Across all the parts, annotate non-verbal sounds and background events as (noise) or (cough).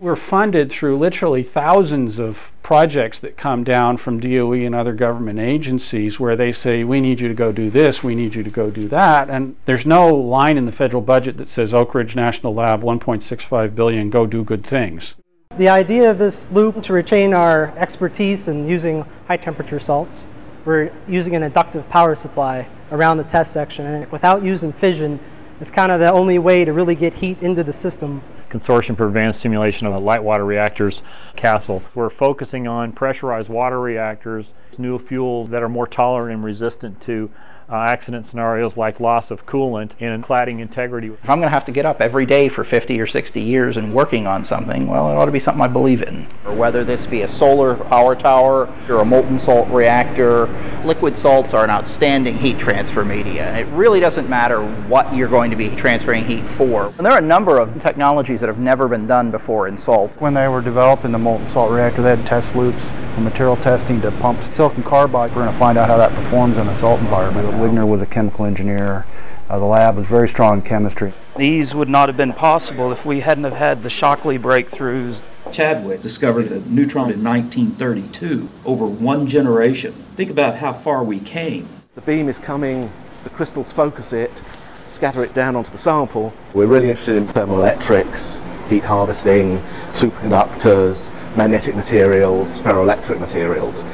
We're funded through literally thousands of projects that come down from DOE and other government agencies where they say, we need you to go do this, we need you to go do that. And there's no line in the federal budget that says Oak Ridge National Lab, 1.65 billion, go do good things. The idea of this loop to retain our expertise in using high temperature salts, we're using an inductive power supply around the test section. And without using fission, it's kind of the only way to really get heat into the system. Consortium for Advanced Simulation of Light Water Reactors, CASL. We're focusing on pressurized water reactors, new fuels that are more tolerant and resistant to uh, accident scenarios like loss of coolant and cladding integrity. If I'm going to have to get up every day for 50 or 60 years and working on something, well, it ought to be something I believe in. Or whether this be a solar power tower or a molten salt reactor, liquid salts are an outstanding heat transfer media. It really doesn't matter what you're going to be transferring heat for. And there are a number of technologies that have never been done before in salt. When they were developing the molten salt reactor, they had test loops from material testing to pumps. Silicon carbide, we're going to find out how that performs in a salt environment. Wigner was a chemical engineer. Uh, the lab was very strong in chemistry. These would not have been possible if we hadn't have had the Shockley breakthroughs. Chadwick discovered the neutron in 1932, over one generation. Think about how far we came. The beam is coming, the crystals focus it, scatter it down onto the sample. We're really interested in thermoelectrics, heat harvesting, superconductors, magnetic materials, ferroelectric materials.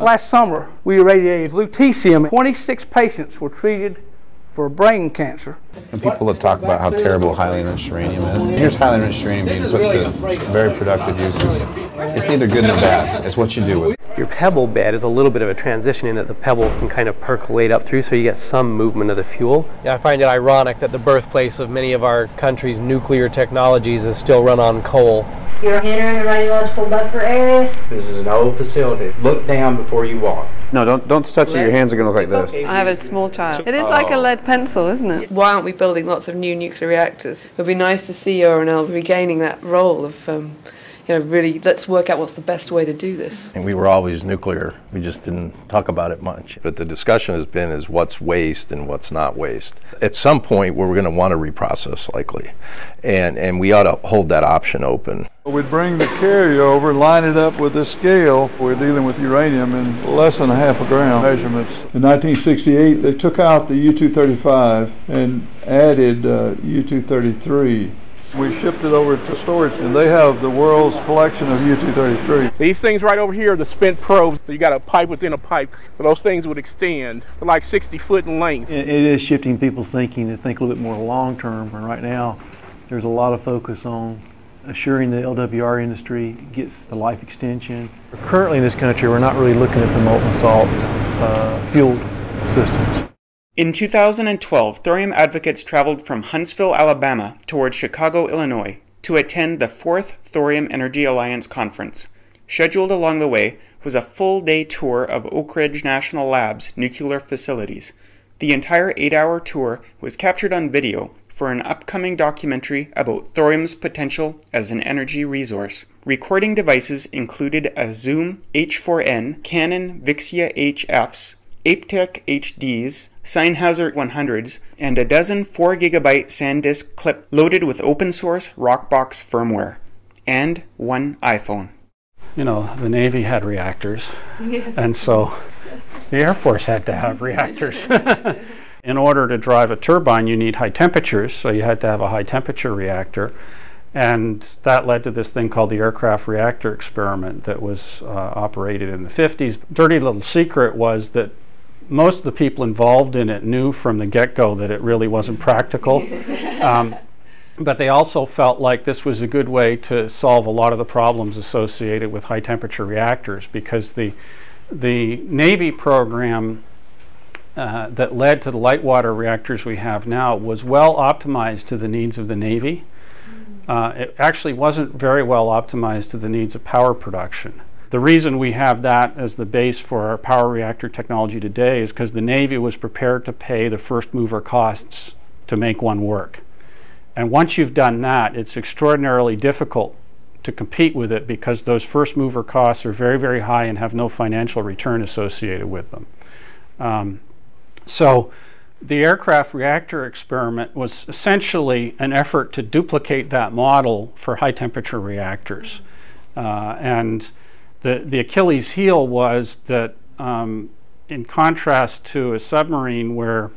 Last summer, we irradiated lutetium. 26 patients were treated for brain cancer. And people that talk about how terrible highly enriched uranium is. Here's highly enriched uranium being put to very productive uses. It's neither good nor bad. It's what you do with it. Your pebble bed is a little bit of a transition in that the pebbles can kind of percolate up through so you get some movement of the fuel. Yeah, I find it ironic that the birthplace of many of our country's nuclear technologies is still run on coal. You're entering the radiological buffer area. This is an old facility. Look down before you walk. No, don't don't touch it. Your hands are going to look like this. I have a small child. It is like a oh. lead pencil, isn't it? Why aren't we building lots of new nuclear reactors? It would be nice to see ORNL regaining that role of um, you know, really let's work out what's the best way to do this. And we were always nuclear. We just didn't talk about it much. But the discussion has been is what's waste and what's not waste. At some point, we're going to want to reprocess likely, and and we ought to hold that option open. We'd bring the carryover, line it up with this scale. We're dealing with uranium in less than a half a gram measurements. In 1968, they took out the U-235 and added uh, U-233. We shipped it over to storage, and they have the world's collection of U-233. These things right over here are the spent probes. You got a pipe within a pipe. Those things would extend to like 60 foot in length. It is shifting people's thinking to think a little bit more long term. And right now, there's a lot of focus on assuring the LWR industry gets the life extension. Currently in this country, we're not really looking at the molten salt uh, fueled systems. In 2012, thorium advocates traveled from Huntsville, Alabama toward Chicago, Illinois to attend the 4th Thorium Energy Alliance Conference. Scheduled along the way was a full day tour of Oak Ridge National Lab's nuclear facilities. The entire eight hour tour was captured on video for an upcoming documentary about thorium's potential as an energy resource. Recording devices included a Zoom H4n, Canon Vixia HFs, Aiptek HDs, Sennheiser 100s, and a dozen 4GB SanDisk clip loaded with open source Rockbox firmware, and one iPhone. You know, the Navy had reactors, (laughs) and so the Air Force had to have reactors. (laughs) In order to drive a turbine, you need high temperatures, so you had to have a high temperature reactor. And that led to this thing called the aircraft reactor experiment that was uh, operated in the 50s. Dirty little secret was that most of the people involved in it knew from the get-go that it really wasn't practical. (laughs) Um, but they also felt like this was a good way to solve a lot of the problems associated with high temperature reactors because the the Navy program uh, that led to the light water reactors we have now was well optimized to the needs of the Navy. Uh, it actually wasn't very well optimized to the needs of power production. The reason we have that as the base for our power reactor technology today is because the Navy was prepared to pay the first mover costs to make one work. And once you've done that, it's extraordinarily difficult to compete with it because those first mover costs are very, very high and have no financial return associated with them. Um, so the aircraft reactor experiment was essentially an effort to duplicate that model for high temperature reactors. Uh, and the, the Achilles heel was that um, in contrast to a submarine where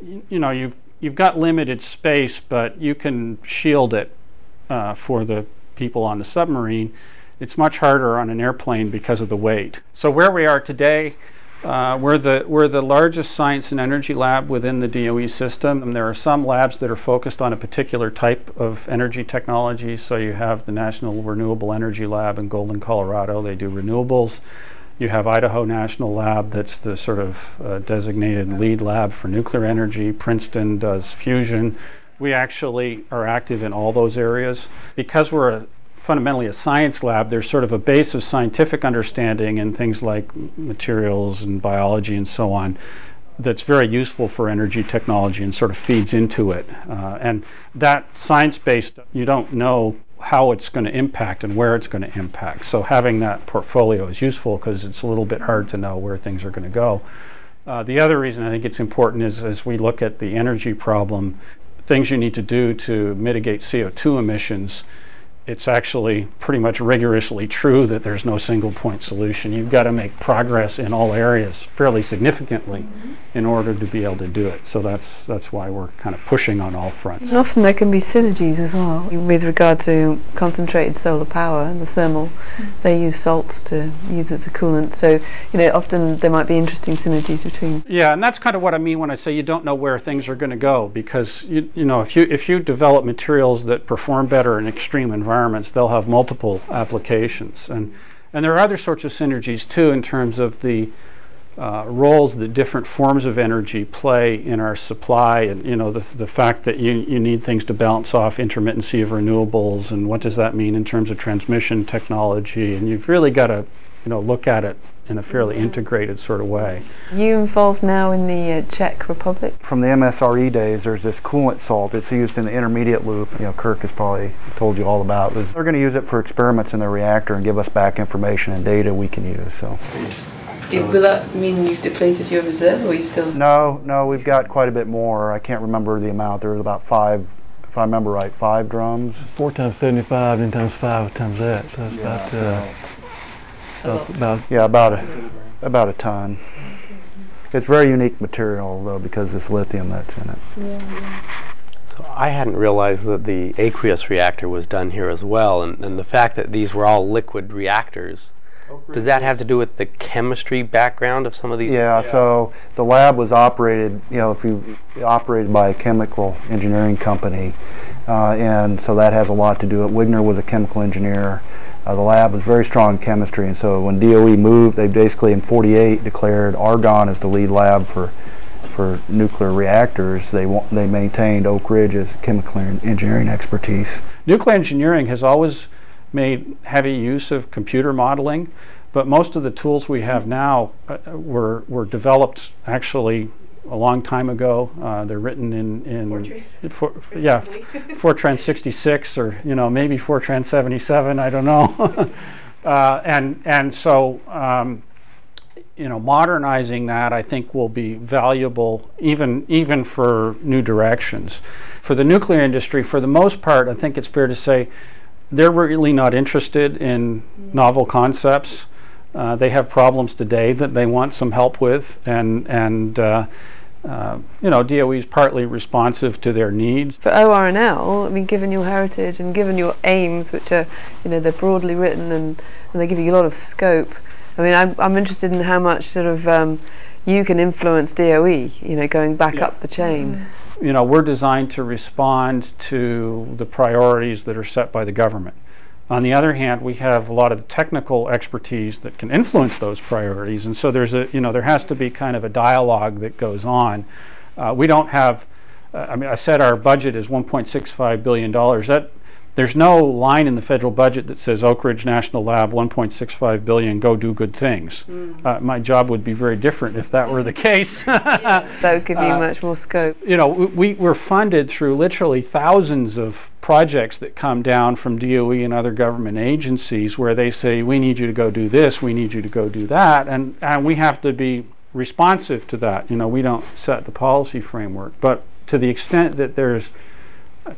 you know you've, you've got limited space but you can shield it uh, for the people on the submarine, it's much harder on an airplane because of the weight. So where we are today, uh, we're, the, we're the largest science and energy lab within the DOE system. And there are some labs that are focused on a particular type of energy technology. So you have the National Renewable Energy Lab in Golden, Colorado. They do renewables. You have Idaho National Lab, that's the sort of uh, designated lead lab for nuclear energy. Princeton does fusion. We actually are active in all those areas. Because we're a fundamentally a science lab, there's sort of a base of scientific understanding in things like materials and biology and so on that's very useful for energy technology and sort of feeds into it. Uh, and that science based, you don't know how it's going to impact and where it's going to impact. So having that portfolio is useful because it's a little bit hard to know where things are going to go. Uh, the other reason I think it's important is as we look at the energy problem, things you need to do to mitigate CO2 emissions it's actually pretty much rigorously true that there's no single point solution. You've got to make progress in all areas fairly significantly mm-hmm. in order to be able to do it. So that's that's why we're kind of pushing on all fronts. And often there can be synergies as well with regard to concentrated solar power and the thermal. Mm-hmm. They use salts to use as a coolant. So you know often there might be interesting synergies between. Yeah, and that's kind of what I mean when I say you don't know where things are going to go because you you know if you if you develop materials that perform better in extreme environments environments, they'll have multiple applications. And, and there are other sorts of synergies too in terms of the uh, roles that different forms of energy play in our supply and you know the, the fact that you, you need things to balance off intermittency of renewables and what does that mean in terms of transmission technology and you've really got to you know look at it in a fairly integrated sort of way. You involved now in the uh, Czech Republic? From the MSRE days, there's this coolant salt. It's used in the intermediate loop. You know, Kirk has probably told you all about. It. They're going to use it for experiments in the reactor and give us back information and data we can use. So. Do, will that mean you've depleted your reserve, or you still? No, no, we've got quite a bit more. I can't remember the amount. There was about five if I remember right, five drums. Four times 75 then times five times that, so it's yeah, about uh, about, about yeah, about a about a ton. It's very unique material though because it's lithium that's in it. Yeah, So I hadn't realized that the aqueous reactor was done here as well, and, and the fact that these were all liquid reactors. Does that have to do with the chemistry background of some of these? Yeah, yeah, so the lab was operated, you know, if you operated by a chemical engineering company, uh, and so that has a lot to do with. Wigner was a chemical engineer. Uh, the lab was very strong in chemistry, and so when DOE moved, they basically in 48 declared Argonne as the lead lab for for nuclear reactors. They they maintained Oak Ridge's chemical engineering expertise. Nuclear engineering has always made heavy use of computer modeling, but most of the tools we have now uh, were were developed actually a long time ago. Uh, they're written in in Fortran. For, yeah, (laughs) Fortran 66 or you know maybe Fortran 77. I don't know. (laughs) uh, and and so um, you know modernizing that I think will be valuable even even for new directions. For the nuclear industry, for the most part, I think it's fair to say they're really not interested in novel concepts. Uh, they have problems today that they want some help with, and and uh, uh, you know DOE is partly responsive to their needs. For ORNL, I mean, given your heritage and given your aims, which are you know they're broadly written and, and they give you a lot of scope. I mean, I'm I'm interested in how much sort of um, you can influence DOE. You know, going back yeah. up the chain. Mm. You know, we're designed to respond to the priorities that are set by the government. On the other hand, we have a lot of technical expertise that can influence those priorities, and so there's a you know there has to be kind of a dialogue that goes on. Uh, we don't have. Uh, I mean, I said our budget is 1.65 billion dollars. That there's no line in the federal budget that says Oak Ridge National Lab 1.65 billion go do good things. Mm. Uh, my job would be very different if that were the (laughs) case. yeah, (laughs) that would give you uh, much more scope. You know, we, we're funded through literally thousands of projects that come down from DOE and other government agencies where they say we need you to go do this, we need you to go do that, and and we have to be responsive to that. You know, we don't set the policy framework, but to the extent that there's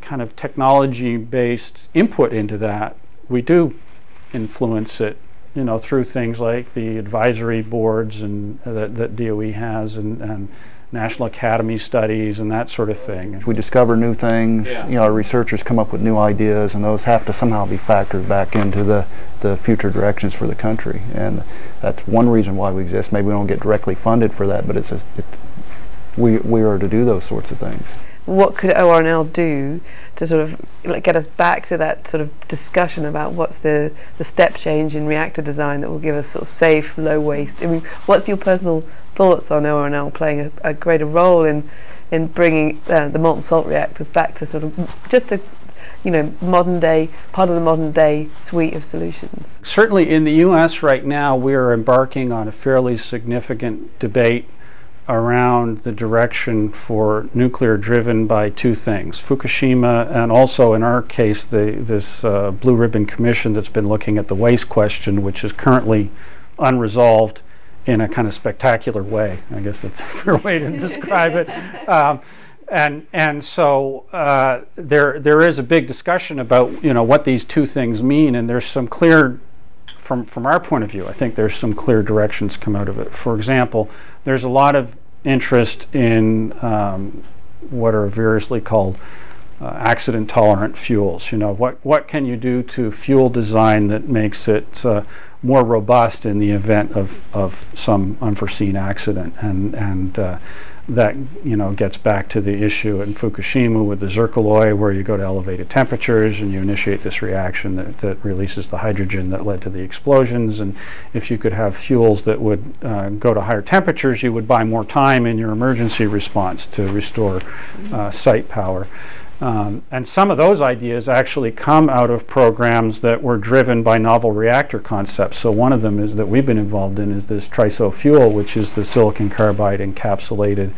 kind of technology-based input into that, we do influence it. You know, through things like the advisory boards and uh, that, that DOE has, and, and National Academy studies and that sort of thing. We discover new things, Yeah. you know, our researchers come up with new ideas and those have to somehow be factored back into the, the future directions for the country. And that's one reason why we exist. Maybe we don't get directly funded for that, but it's a, it, we, we are to do those sorts of things. What could ORNL do to sort of like get us back to that sort of discussion about what's the, the step change in reactor design that will give us sort of safe, low waste? I mean, what's your personal thoughts on ORNL playing a, a greater role in in bringing uh, the molten salt reactors back to sort of just a you know modern day part of the modern day suite of solutions? Certainly in the U.S. right now, we are embarking on a fairly significant debate around the direction for nuclear driven by two things Fukushima, and also in our case, the, this uh, Blue Ribbon Commission that's been looking at the waste question, which is currently unresolved in a kind of spectacular way. I guess that's (laughs) a fair way to describe it. (laughs) Um, and and so uh, there there is a big discussion about you know what these two things mean, and there's some clear from from our point of view. I think there's some clear directions come out of it. For example, there's a lot of interest in um, what are variously called uh, accident tolerant fuels. You know what what can you do to fuel design that makes it uh, more robust in the event of, of some unforeseen accident and and uh, that you know gets back to the issue in Fukushima with the zircaloy where you go to elevated temperatures and you initiate this reaction that, that releases the hydrogen that led to the explosions and if you could have fuels that would uh, go to higher temperatures you would buy more time in your emergency response to restore uh, site power. Um, and some of those ideas actually come out of programs that were driven by novel reactor concepts. So one of them is that we've been involved in is this TRISO fuel, which is the silicon carbide encapsulated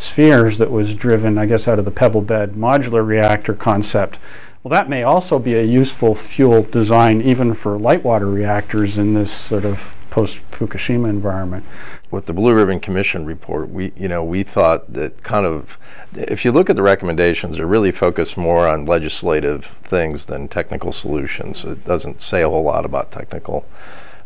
spheres that was driven, I guess, out of the pebble bed modular reactor concept. Well, that may also be a useful fuel design even for light water reactors in this sort of post-Fukushima environment. With the Blue Ribbon Commission report, we you know we thought that kind of if you look at the recommendations, they're really focused more on legislative things than technical solutions. It doesn't say a whole lot about technical.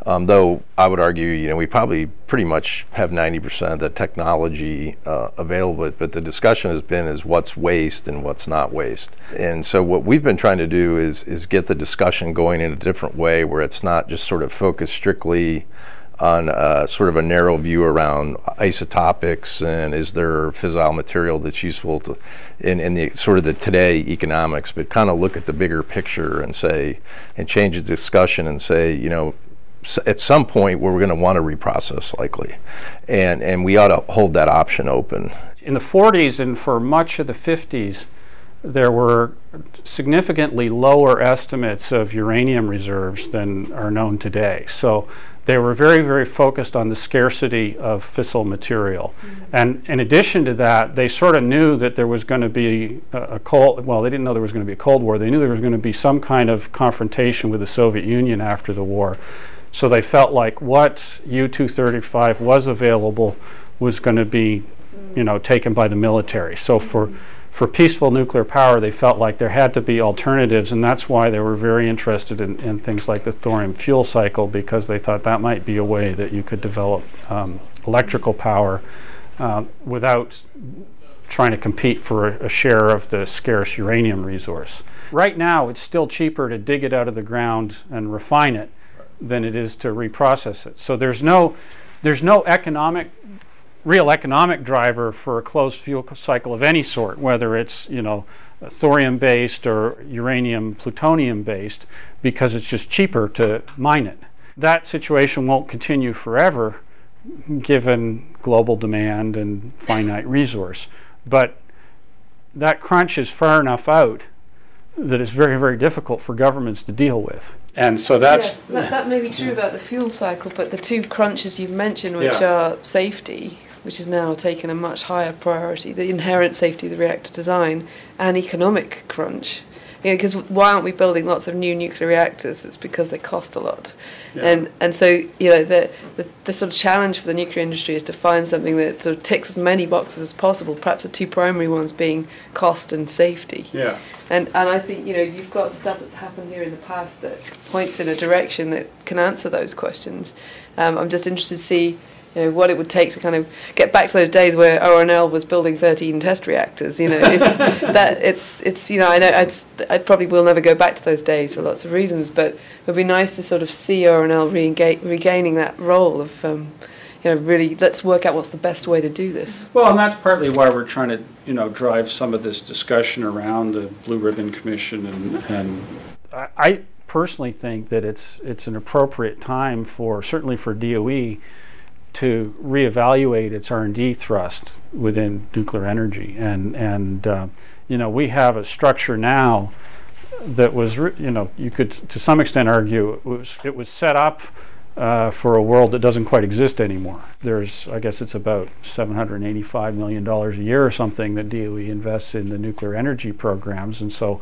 Um, though I would argue, you know, we probably pretty much have 90% of the technology uh, available, but the discussion has been is what's waste and what's not waste. And so what we've been trying to do is is get the discussion going in a different way, where it's not just sort of focused strictly on uh, sort of a narrow view around isotopics and is there fissile material that's useful to in, in the sort of the today economics, but kind of look at the bigger picture and say and change the discussion and say, you know, at some point we're going to want to reprocess likely, and and we ought to hold that option open. In the 40s and for much of the 50s, there were significantly lower estimates of uranium reserves than are known today. So they were very, very focused on the scarcity of fissile material. Mm-hmm. And in addition to that, they sort of knew that there was going to be a, a cold, well, they didn't know there was going to be a Cold War. They knew there was going to be some kind of confrontation with the Soviet Union after the war. So they felt like what U-235 was available was going to be, you know, taken by the military. So for mm-hmm. For peaceful nuclear power, they felt like there had to be alternatives, and that's why they were very interested in, in things like the thorium fuel cycle because they thought that might be a way that you could develop um, electrical power uh, without trying to compete for a, a share of the scarce uranium resource. Right now, it's still cheaper to dig it out of the ground and refine it than it is to reprocess it. So there's no, there's no economic real economic driver for a closed fuel cycle of any sort, whether it's you know thorium based or uranium plutonium based, because it's just cheaper to mine it. That situation won't continue forever, given global demand and finite resource. But that crunch is far enough out that it's very very difficult for governments to deal with. And so that's Yes, that, that may be true about the fuel cycle, but the two crunches you've mentioned, which Yeah. are safety, which has now taken a much higher priority, the inherent safety of the reactor design, and economic crunch, you know, because why aren't we building lots of new nuclear reactors? It's because they cost a lot, Yeah. and and so you know the, the the sort of challenge for the nuclear industry is to find something that sort of ticks as many boxes as possible. Perhaps the two primary ones being cost and safety. Yeah. And and I think you know you've got stuff that's happened here in the past that points in a direction that can answer those questions. Um, I'm just interested to see you know what it would take to kind of get back to those days where ORNL was building 13 test reactors. You know, (laughs) it's that it's it's you know I know I'd, I probably will never go back to those days for lots of reasons, but it would be nice to sort of see ORNL regain, regaining that role of. Um, you know, really, let's work out what's the best way to do this. Well, and that's partly why we're trying to, you know, drive some of this discussion around the Blue Ribbon Commission and, and I, I personally think that it's it's an appropriate time for certainly for DOE to reevaluate its R&D thrust within nuclear energy and and uh, you know we have a structure now that was you know you could to some extent argue it was it was set up uh, for a world that doesn't quite exist anymore. There's, I guess it's about $785 million a year or something that DOE invests in the nuclear energy programs. And so,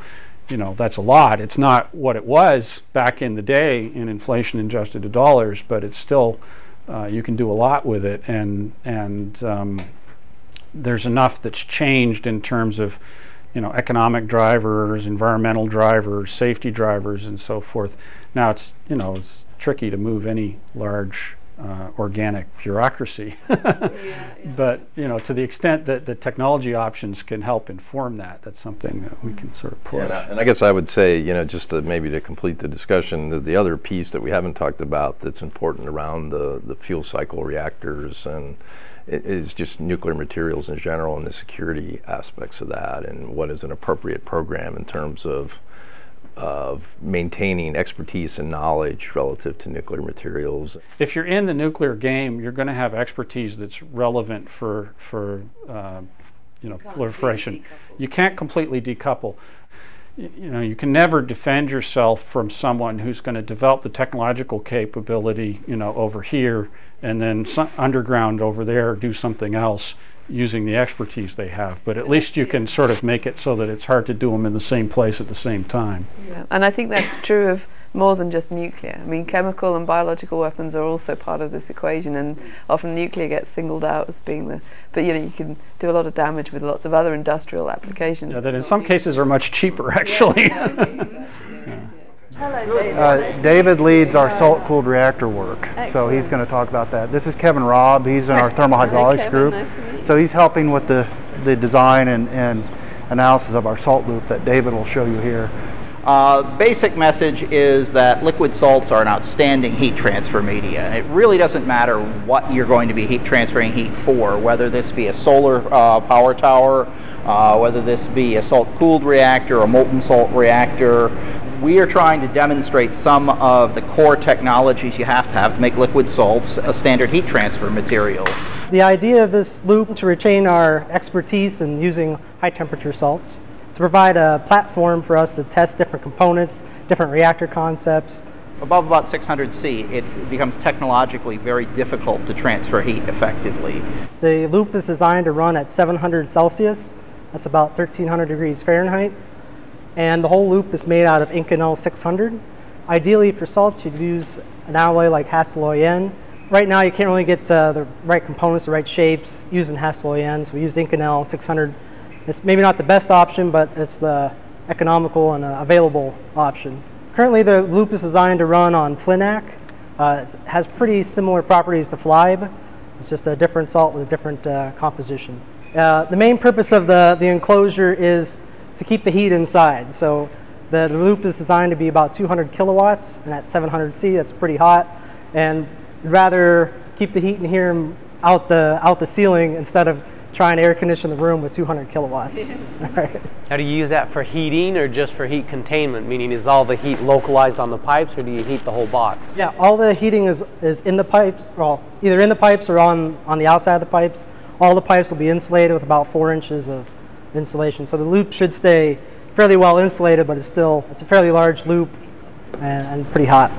you know, that's a lot. It's not what it was back in the day in inflation adjusted to dollars, but it's still, uh, you can do a lot with it. And, and um, there's enough that's changed in terms of, you know, economic drivers, environmental drivers, safety drivers, and so forth. Now it's, you know, it's tricky to move any large uh, organic bureaucracy. (laughs) But, you know, to the extent that the technology options can help inform that, that's something that we can sort of push. Yeah, and, I, and I guess I would say, you know, just to maybe to complete the discussion, the, the other piece that we haven't talked about that's important around the, the fuel cycle reactors and i- is just nuclear materials in general and the security aspects of that and what is an appropriate program in terms of of maintaining expertise and knowledge relative to nuclear materials. if you're in the nuclear game, you're going to have expertise that's relevant for for uh, you know proliferation. You can't completely decouple. Y- You know, you can never defend yourself from someone who's going to develop the technological capability, you know, over here, and then underground over there do something else using the expertise they have. But at least you can sort of make it so that it's hard to do them in the same place at the same time. Yeah. And I think that's true of more than just nuclear. I mean, chemical and biological weapons are also part of this equation, and often nuclear gets singled out as being the. But you know, you can do a lot of damage with lots of other industrial applications. Yeah, that in some cases are much cheaper, (laughs) actually. (laughs) Hello, David. Uh, David leads our salt-cooled reactor work, so he's going to talk about that. This is Kevin Robb. He's in our thermal hydraulics group. Nice to meet you. So he's helping with the, the design and, and analysis of our salt loop that David will show you here. Uh, basic message is that liquid salts are an outstanding heat transfer media. It really doesn't matter what you're going to be heat transferring heat for, whether this be a solar uh, power tower, uh, whether this be a salt-cooled reactor, a molten salt reactor. We are trying to demonstrate some of the core technologies you have to have to make liquid salts a standard heat transfer material. The idea of this loop to retain our expertise in using high temperature salts, to provide a platform for us to test different components, different reactor concepts. Above about 600 C, it becomes technologically very difficult to transfer heat effectively. The loop is designed to run at 700 Celsius, that's about 1300 degrees Fahrenheit, and the whole loop is made out of Inconel 600. Ideally for salts, you'd use an alloy like Hastelloy N. Right now, you can't really get uh, the right components, the right shapes using Hastelloy so we use Inconel 600. It's maybe not the best option, but it's the economical and uh, available option. Currently, the loop is designed to run on FLiNaK. Uh, it has pretty similar properties to FLiBe. It's just a different salt with a different uh, composition. Uh, the main purpose of the, the enclosure is to keep the heat inside. So the, loop is designed to be about 200 kilowatts, and at 700 C, that's pretty hot. And rather keep the heat in here out the, out the ceiling instead of trying and air condition the room with 200 kilowatts. (laughs) All right. Now, do you use that for heating or just for heat containment? Meaning, is all the heat localized on the pipes, or do you heat the whole box? Yeah, all the heating is, is in the pipes, well, either in the pipes or on, on the outside of the pipes. All the pipes will be insulated with about four inches of insulation. So the loop should stay fairly well insulated, but it's still, it's a fairly large loop and, and pretty hot.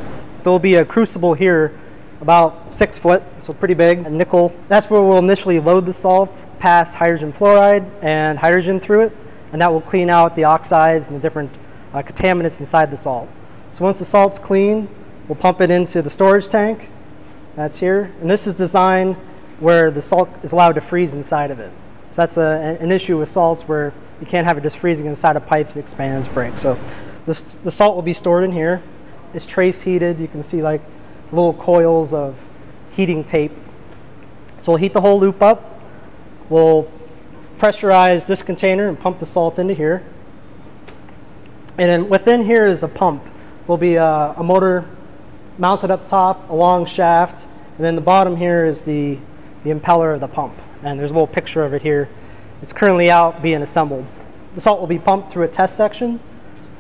There will be a crucible here about six foot, so pretty big, a nickel. That's where we'll initially load the salt, pass hydrogen fluoride and hydrogen through it, and that will clean out the oxides and the different uh, contaminants inside the salt. So once the salt's clean, we'll pump it into the storage tank. That's here. And this is designed where the salt is allowed to freeze inside of it. So that's a, an issue with salts where you can't have it just freezing inside of pipes, it expands, breaks. So this, the salt will be stored in here. It's trace heated. You can see like little coils of heating tape. So we'll heat the whole loop up. We'll pressurize this container and pump the salt into here. And then within here is a pump. Will be a, a motor mounted up top, a long shaft, and then the bottom here is the, the impeller of the pump. And there's a little picture of it here. It's currently out being assembled. The salt will be pumped through a test section,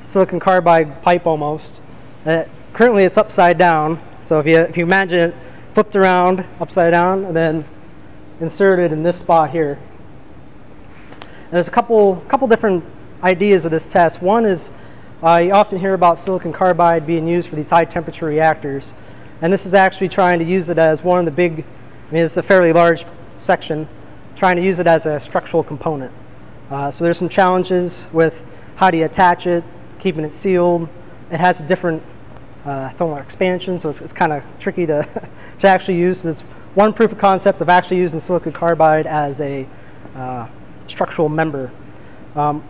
silicon carbide pipe almost. Uh, currently it's upside down, so if you, if you imagine it flipped around upside down and then inserted in this spot here. And there's a couple, couple different ideas of this test. One is uh, you often hear about silicon carbide being used for these high temperature reactors. And this is actually trying to use it as one of the big, I mean, it's a fairly large section, trying to use it as a structural component. Uh, so there's some challenges with how do you attach it, keeping it sealed. It has different uh, thermal expansion, so it's, it's kind of tricky to, (laughs) to actually use. There's one proof of concept of actually using silicon carbide as a uh, structural member. Um,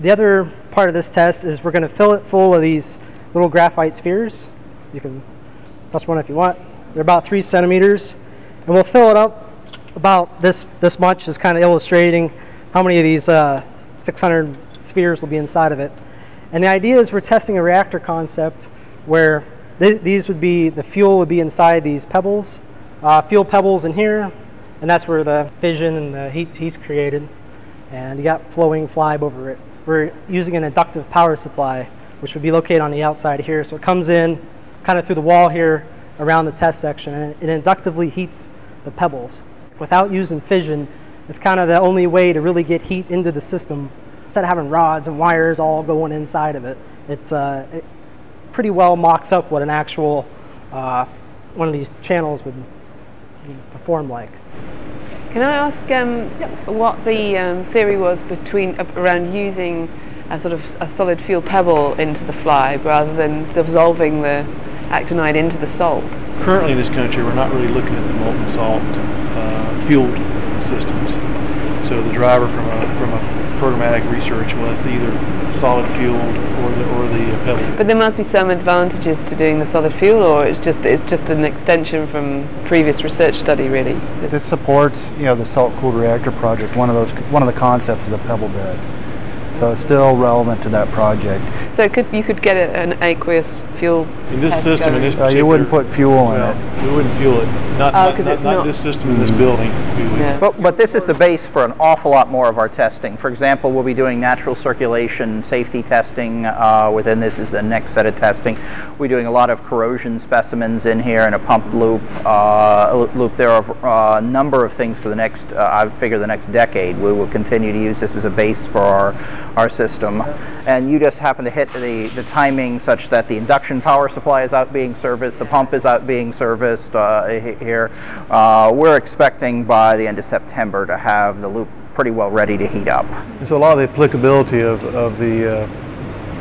the other part of this test is we're going to fill it full of these little graphite spheres. You can touch one if you want. They're about three centimeters. And we'll fill it up about this, this much is kind of illustrating how many of these uh, 600 spheres will be inside of it. And the idea is we're testing a reactor concept where th these would be, the fuel would be inside these pebbles, uh, fuel pebbles in here, and that's where the fission and the heat, heat's created. And you got flowing FLiBe over it we're using an inductive power supply, which would be located on the outside here. So it comes in kind of through the wall here around the test section, and it inductively heats the pebbles. Without using fission, it's kind of the only way to really get heat into the system. Instead of having rods and wires all going inside of it, it's uh, it pretty well mocks up what an actual uh, one of these channels would perform like. Can I ask um, what the um, theory was between uh, around using a sort of a solid fuel pebble into the fly rather than dissolving the actinide into the salts? Currently in this country, we're not really looking at the molten salt uh, fueled systems. So the driver from a from a programmatic research was either a solid fuel or the or the pebble. But there must be some advantages to doing the solid fuel, or it's just it's just an extension from previous research study, really. This supports you know the salt cooled reactor project. One of those one of the concepts of the pebble bed. So it's still relevant to that project. So could you could get an aqueous fuel in this system in this uh, you wouldn't put fuel well, in it. We wouldn't fuel it. Not, oh, not, not, not this system in this building. Yeah. But, but this is the base for an awful lot more of our testing. For example, we'll be doing natural circulation safety testing uh, within this is the next set of testing. We're doing a lot of corrosion specimens in here in a pump loop. Uh, loop. There are uh, a number of things for the next, uh, I figure the next decade. We will continue to use this as a base for our, our system. And you just happen to hit the, the timing such that the induction power supply is out being serviced, the pump is out being serviced uh, here. Uh, we're expecting by the end of September to have the loop pretty well ready to heat up. So a lot of the applicability of, of the uh,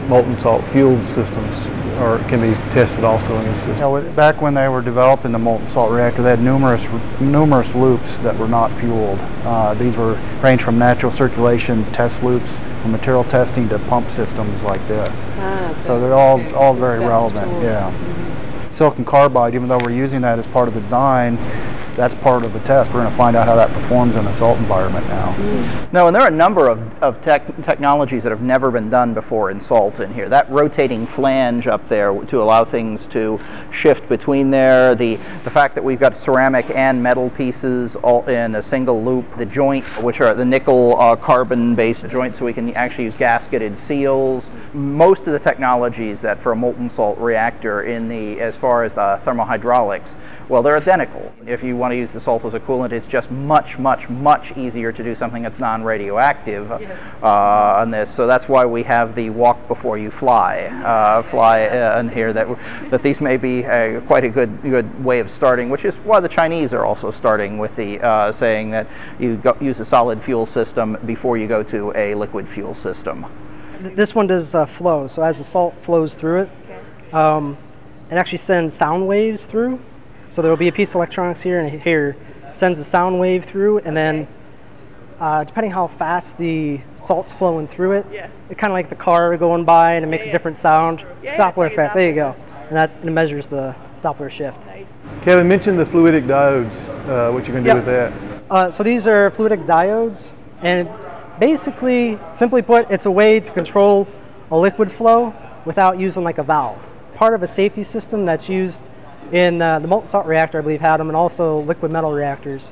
molten salt fueled systems or can be tested also in this system. You know, back when they were developing the molten salt reactor, they had numerous numerous loops that were not fueled. Uh, these were range from natural circulation test loops, from material testing to pump systems like this. Ah, so, so, they're all all very relevant. Tools. Yeah. Mm -hmm silicon carbide, even though we're using that as part of the design, that's part of the test. We're going to find out how that performs in a salt environment now. Mm. No, and there are a number of, of tech, technologies that have never been done before in salt in here. That rotating flange up there to allow things to shift between there, the, the fact that we've got ceramic and metal pieces all in a single loop, the joints, which are the nickel uh, carbon based joints, so we can actually use gasketed seals. Most of the technologies that for a molten salt reactor in the, as far as the thermohydraulics, well, they're identical. If you want to use the salt as a coolant, it's just much, much, much easier to do something that's non-radioactive uh, on this. So that's why we have the walk before you fly, uh, fly uh, in here. That that these may be a, quite a good good way of starting, which is why the Chinese are also starting with the uh, saying that you go, use a solid fuel system before you go to a liquid fuel system. this one does uh, flow. So as the salt flows through it, um, it actually sends sound waves through. So there will be a piece of electronics here and here sends a sound wave through, and then uh, depending how fast the salt's flowing through it, Yeah. it kind of like the car going by and it makes yeah. a different sound. Yeah, yeah, Doppler it's like a effect. There you go. And that it measures the Doppler shift. Kevin mentioned the fluidic diodes. Uh, what you going to Yep. do with that? Uh, so these are fluidic diodes, and basically, simply put, it's a way to control a liquid flow without using like a valve. Part of a safety system that's used in uh, the molten salt reactor, I believe, had them, and also liquid metal reactors,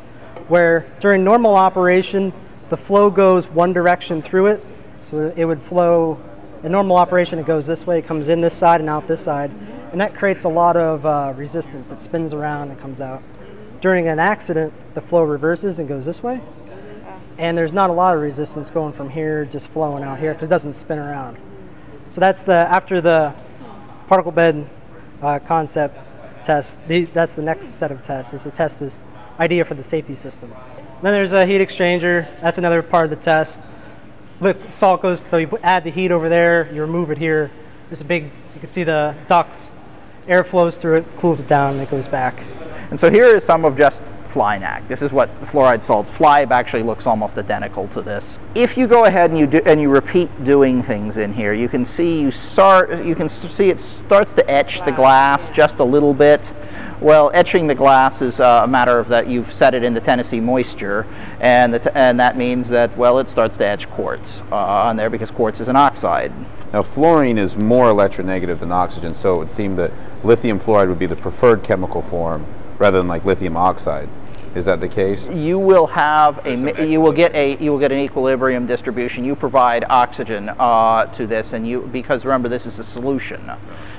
where during normal operation, the flow goes one direction through it. So it would flow, in normal operation, it goes this way, it comes in this side and out this side, and that creates a lot of uh, resistance. It spins around and comes out. During an accident, the flow reverses and goes this way, and there's not a lot of resistance going from here just flowing out here because it doesn't spin around. So that's the after the particle bed uh, concept test. That's the next set of tests is to test this idea for the safety system. Then there's a heat exchanger. That's another part of the test. Look, salt goes so you add the heat over there. You remove it here. There's a big. You can see the ducts. Air flows through it, cools it down, and it goes back. And so here is some of just FLiNaK. This is what fluoride salts. FLiBe actually looks almost identical to this. If you go ahead and you do and you repeat doing things in here, you can see you start you can see it starts to etch the glass just a little bit. Well, etching the glass is uh, a matter of that you've set it into Tennessee moisture, and the t- and that means that well it starts to etch quartz uh, on there because quartz is an oxide. Now, fluorine is more electronegative than oxygen, so it would seem that lithium fluoride would be the preferred chemical form rather than like lithium oxide. Is that the case? you will have a you will get a you will get an equilibrium distribution you provide oxygen uh, to this and you because remember this is a solution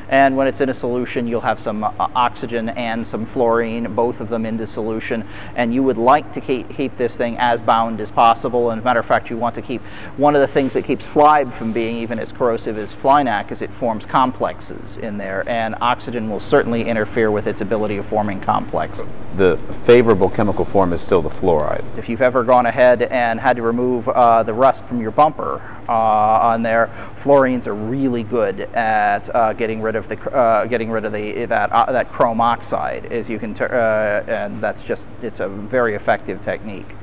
and when it's in a solution you'll have some uh, oxygen and some fluorine both of them into solution. And you would like to keep, keep this thing as bound as possible. And as a matter of fact you want to keep one of the things that keeps FLiBe from being even as corrosive as FLiNaK is it forms complexes in there. And oxygen will certainly interfere with its ability of forming complexes. The favorable chemical form is still the fluoride. if you've ever gone ahead and had to remove uh, the rust from your bumper uh, on there, fluorines are really good at uh, getting rid of the uh, getting rid of the that uh, that chrome oxide. As you can, uh, and that's just it's a very effective technique.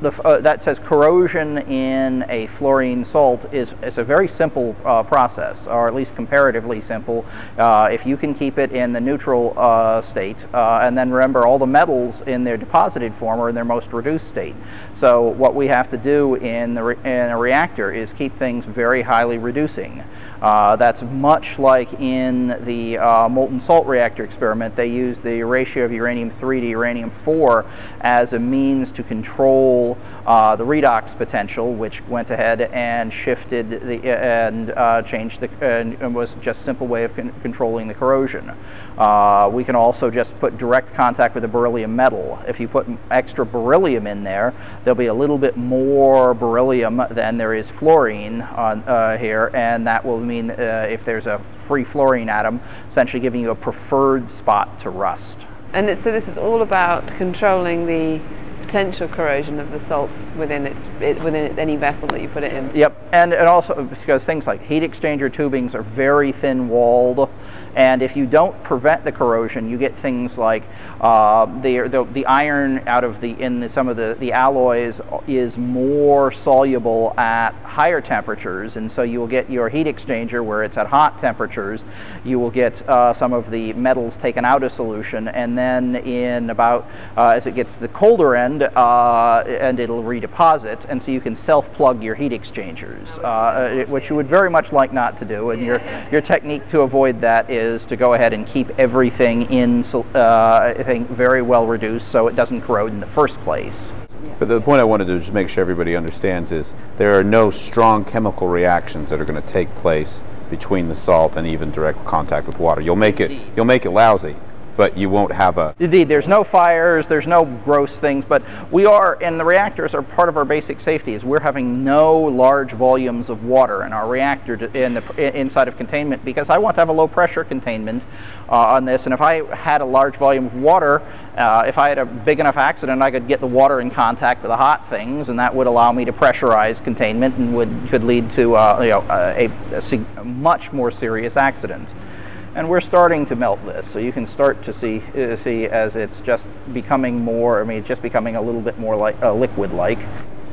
The, uh, that says corrosion in a fluorine salt is, is a very simple uh, process, or at least comparatively simple. If you can keep it in the neutral state, and then remember all the metals in their deposited form are in their most reduced state. So what we have to do in, the in a reactor is keep things very highly reducing. Uh, that's much like in the uh, molten salt reactor experiment. They use the ratio of uranium-3 to uranium-4 as a means to control uh, the redox potential, which went ahead and shifted the and uh, changed the and, and was just a simple way of con- controlling the corrosion. Uh, we can also just put direct contact with the beryllium metal. If you put extra beryllium in there, there'll be a little bit more beryllium than there is fluorine on uh, here, and that will mean uh, if there's a free fluorine atom, essentially giving you a preferred spot to rust. And so this is all about controlling the potential corrosion of the salts within its it, within any vessel that you put it in. Yep, and, and also because things like heat exchanger tubings are very thin walled, and if you don't prevent the corrosion, you get things like uh, the, the the iron out of the in the, some of the the alloys is more soluble at higher temperatures, and so you will get your heat exchanger where it's at hot temperatures. You will get uh, some of the metals taken out of solution, and then in about uh, as it gets to the colder end, uh, and it'll redeposit, and so you can self-plug your heat exchangers, uh, which you would very much like not to do. And your your technique to avoid that is to go ahead and keep everything in uh, I think very well reduced, so it doesn't corrode in the first place. But the point I wanted to just make sure everybody understands is there are no strong chemical reactions that are going to take place between the salt and even direct contact with water. You'll make it you'll make it lousy, but you won't have a. Indeed, there's no fires, there's no gross things, but we are, and the reactors are part of our basic safety. Is we're having no large volumes of water in our reactor to, in the inside of containment because I want to have a low pressure containment uh, on this, and if I had a large volume of water, uh, if I had a big enough accident, I could get the water in contact with the hot things, and that would allow me to pressurize containment and would could lead to uh, you know a, a, a much more serious accident and we're starting to melt this. So you can start to see uh, see as it's just becoming more. I mean, it's just becoming a little bit more like uh, liquid-like.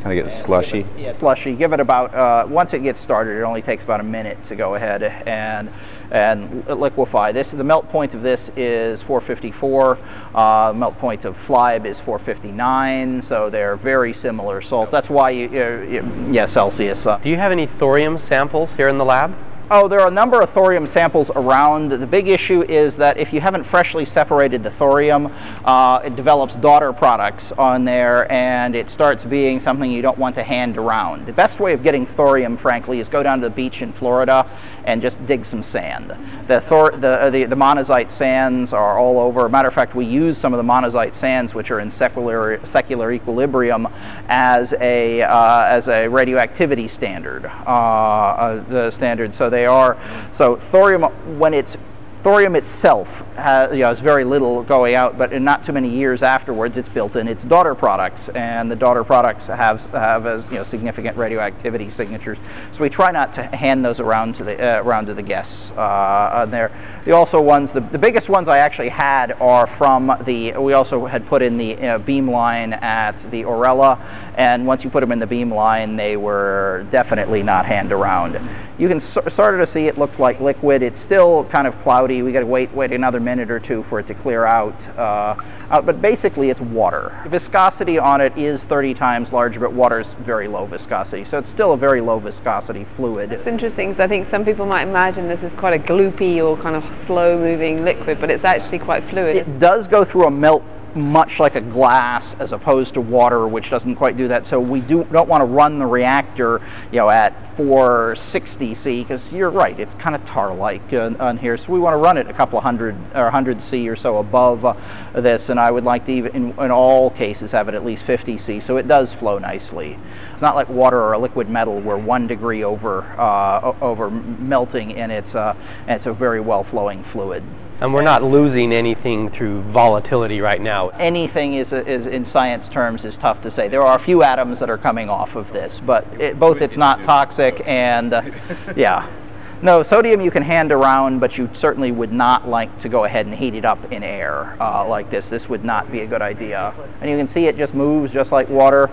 Kind of get slushy. Yeah, slushy. Give it about uh, once it gets started, it only takes about a minute to go ahead and and liquefy. This the melt point of this is 454. Uh, melt point of FLiBe is 459. So they're very similar salts. That's why you, you yeah Celsius. Do you have any thorium samples here in the lab? Oh, there are a number of thorium samples around. The big issue is that if you haven't freshly separated the thorium, uh, it develops daughter products on there and it starts being something you don't want to hand around. The best way of getting thorium, frankly, is go down to the beach in Florida and just dig some sand. The, thor the, uh, the, the monazite sands are all over. Matter of fact, we use some of the monazite sands, which are in secular, secular equilibrium, as a, uh, as a radioactivity standard. Uh, uh the standard. So they they are. So thorium, when it's Thorium itself has, you know, has very little going out, but in not too many years afterwards, it's built in its daughter products, and the daughter products have have as, you know significant radioactivity signatures. So we try not to hand those around to the uh, around to the guests uh, on there. The also ones, the, the biggest ones I actually had are from the. We also had put in the uh, beam line at the ORELA, and once you put them in the beam line, they were definitely not hand around. You can sort of see it looks like liquid. It's still kind of cloudy. We got to wait wait another minute or two for it to clear out. Uh, out. But basically, it's water. The viscosity on it is 30 times larger, but water is very low viscosity. So it's still a very low viscosity fluid. It's interesting because I think some people might imagine this is quite a gloopy or kind of slow-moving liquid, but it's actually quite fluid. It does go through a melt much like a glass as opposed to water, which doesn't quite do that. So we do, don't want to run the reactor, you know, at 460 C because you're right, it's kind of tar-like uh, on here. So we want to run it a couple of hundred or 100 C or so above uh, this, and I would like to even, in, in, all cases, have it at least 50 C, so it does flow nicely. It's not like water or a liquid metal where one degree over uh, over melting, and it's uh, and it's a very well-flowing fluid. And we're not losing anything through volatility right now. Anything is, is in science terms is tough to say. There are a few atoms that are coming off of this, but it, both it's not toxic and uh, yeah. No, sodium you can hand around, but you certainly would not like to go ahead and heat it up in air uh, like this. This would not be a good idea. And you can see it just moves just like water.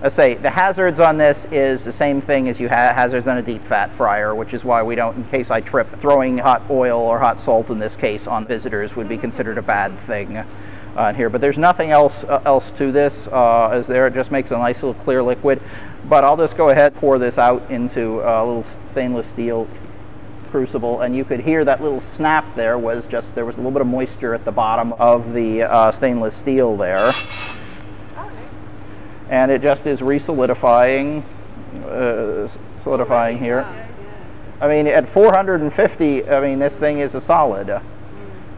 I say the hazards on this is the same thing as you have hazards on a deep fat fryer, which is why we don't, in case I trip, throwing hot oil or hot salt in this case on visitors would be considered a bad thing uh, here. But there's nothing else uh, else to this uh, as there. It just makes a nice little clear liquid. But I'll just go ahead pour this out into a little stainless steel crucible and you could hear that little snap there was just there was a little bit of moisture at the bottom of the uh, stainless steel there and it just is resolidifying, uh, solidifying here. I mean, at 450, I mean, this thing is a solid.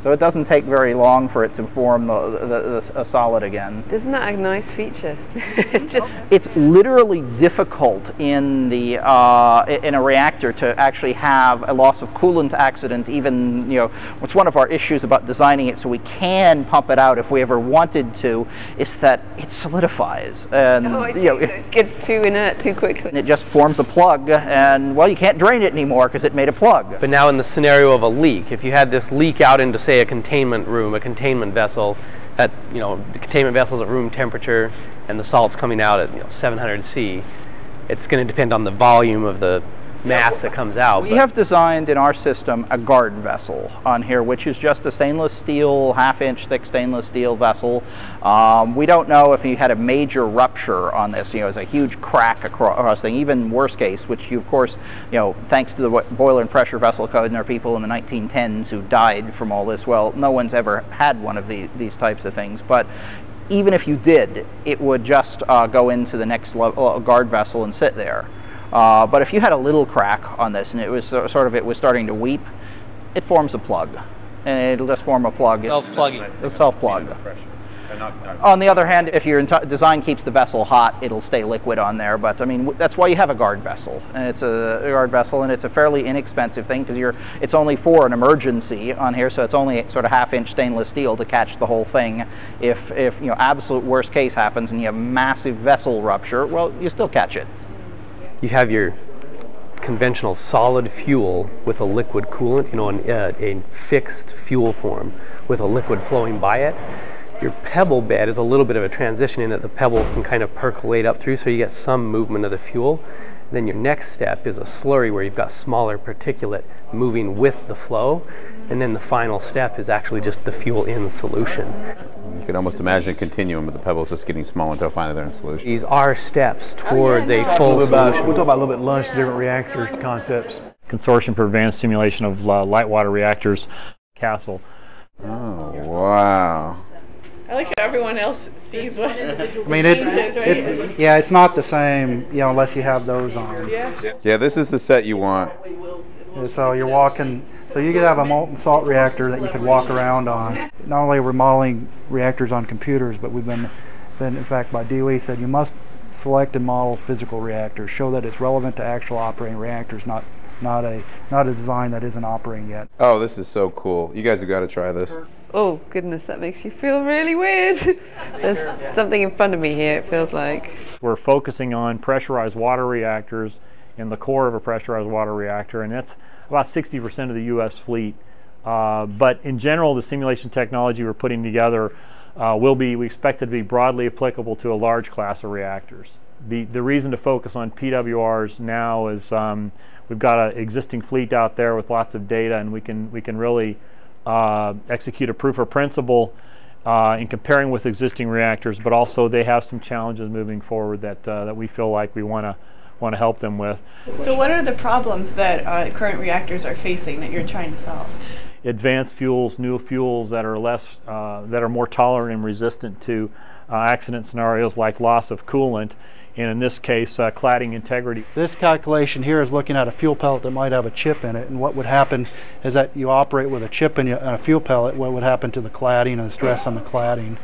So it doesn't take very long for it to form the, the, the, a solid again. Isn't that a nice feature? (laughs) Just it's literally difficult in the uh, in a reactor to actually have a loss of coolant accident. Even you know, what's one of our issues about designing it so we can pump it out if we ever wanted to, is that it solidifies and oh, you know, it gets too inert too quickly. It just forms a plug, and well, you can't drain it anymore because it made a plug. But now in the scenario of a leak, if you had this leak out into say a containment room, a containment vessel, at you know the containment vessel is at room temperature, and the salt's coming out at you know, 700 C. It's going to depend on the volume of the mass that comes out. We have designed in our system a guard vessel on here, which is just a stainless steel, half inch thick stainless steel vessel. Um, we don't know if you had a major rupture on this, you know, it's a huge crack across thing, even worst case, which you, of course, you know, thanks to the boiler and pressure vessel code and there are people in the 1910s who died from all this. Well, no one's ever had one of the, these types of things, but even if you did, it would just uh, go into the next level, uh, guard vessel and sit there. Uh, but if you had a little crack on this and it was sort of it was starting to weep, it forms a plug. and it'll just form a plug. Self-plugging. It's self-plug. On the other hand, if your design keeps the vessel hot, it'll stay liquid on there. But I mean, that's why you have a guard vessel, and it's a guard vessel, and it's a fairly inexpensive thing because you're it's only for an emergency on here, so it's only sort of half-inch stainless steel to catch the whole thing. If if you know absolute worst case happens and you have massive vessel rupture, well, you still catch it. You have your conventional solid fuel with a liquid coolant, you know, an, uh, a fixed fuel form with a liquid flowing by it. Your pebble bed is a little bit of a transition in that the pebbles can kind of percolate up through so you get some movement of the fuel. Then your next step is a slurry where you've got smaller particulate moving with the flow. And then the final step is actually just the fuel in solution. You can almost imagine a continuum, but the pebbles just getting smaller until finally they're in solution. These are steps towards a Talk a full little bit about, solution. we'll talk about a little bit lunch, different reactor concepts. Consortium for Advanced Simulation of uh, Light Water Reactors, CASL. Oh, wow. I like how everyone else sees what I mean, it, changes, right? it's, yeah, it's not the same, you know, unless you have those on. yeah. Yeah, this is the set you want. And So you're walking, so you could have a molten salt reactor that you could walk around on. Not only are we modeling reactors on computers, but we've been, been in fact by DOE said you must select and model physical reactors, show that it's relevant to actual operating reactors, not not a not a design that isn't operating yet. Oh, this is so cool. You guys have got to try this. Oh goodness, that makes you feel really weird. (laughs) There's something in front of me here. It feels like. We're focusing on pressurized water reactors in the core of a pressurized water reactor, and that's about 60% of the U.S. fleet. Uh, but in general, the simulation technology we're putting together uh, will be, we expect it to be broadly applicable to a large class of reactors. The, the reason to focus on PWRs now is um, we've got an existing fleet out there with lots of data, and we can, we can really uh, execute a proof of principle uh, in comparing with existing reactors, but also they have some challenges moving forward that, uh, that we feel like we want to want to help them with. So what are the problems that uh, current reactors are facing that you're trying to solve? Advanced fuels, new fuels that are less, uh, that are more tolerant and resistant to uh, accident scenarios like loss of coolant, and in this case, uh, cladding integrity. This calculation here is looking at a fuel pellet that might have a chip in it, and what would happen is that you operate with a chip in a fuel pellet, what would happen to the cladding and the stress on the cladding.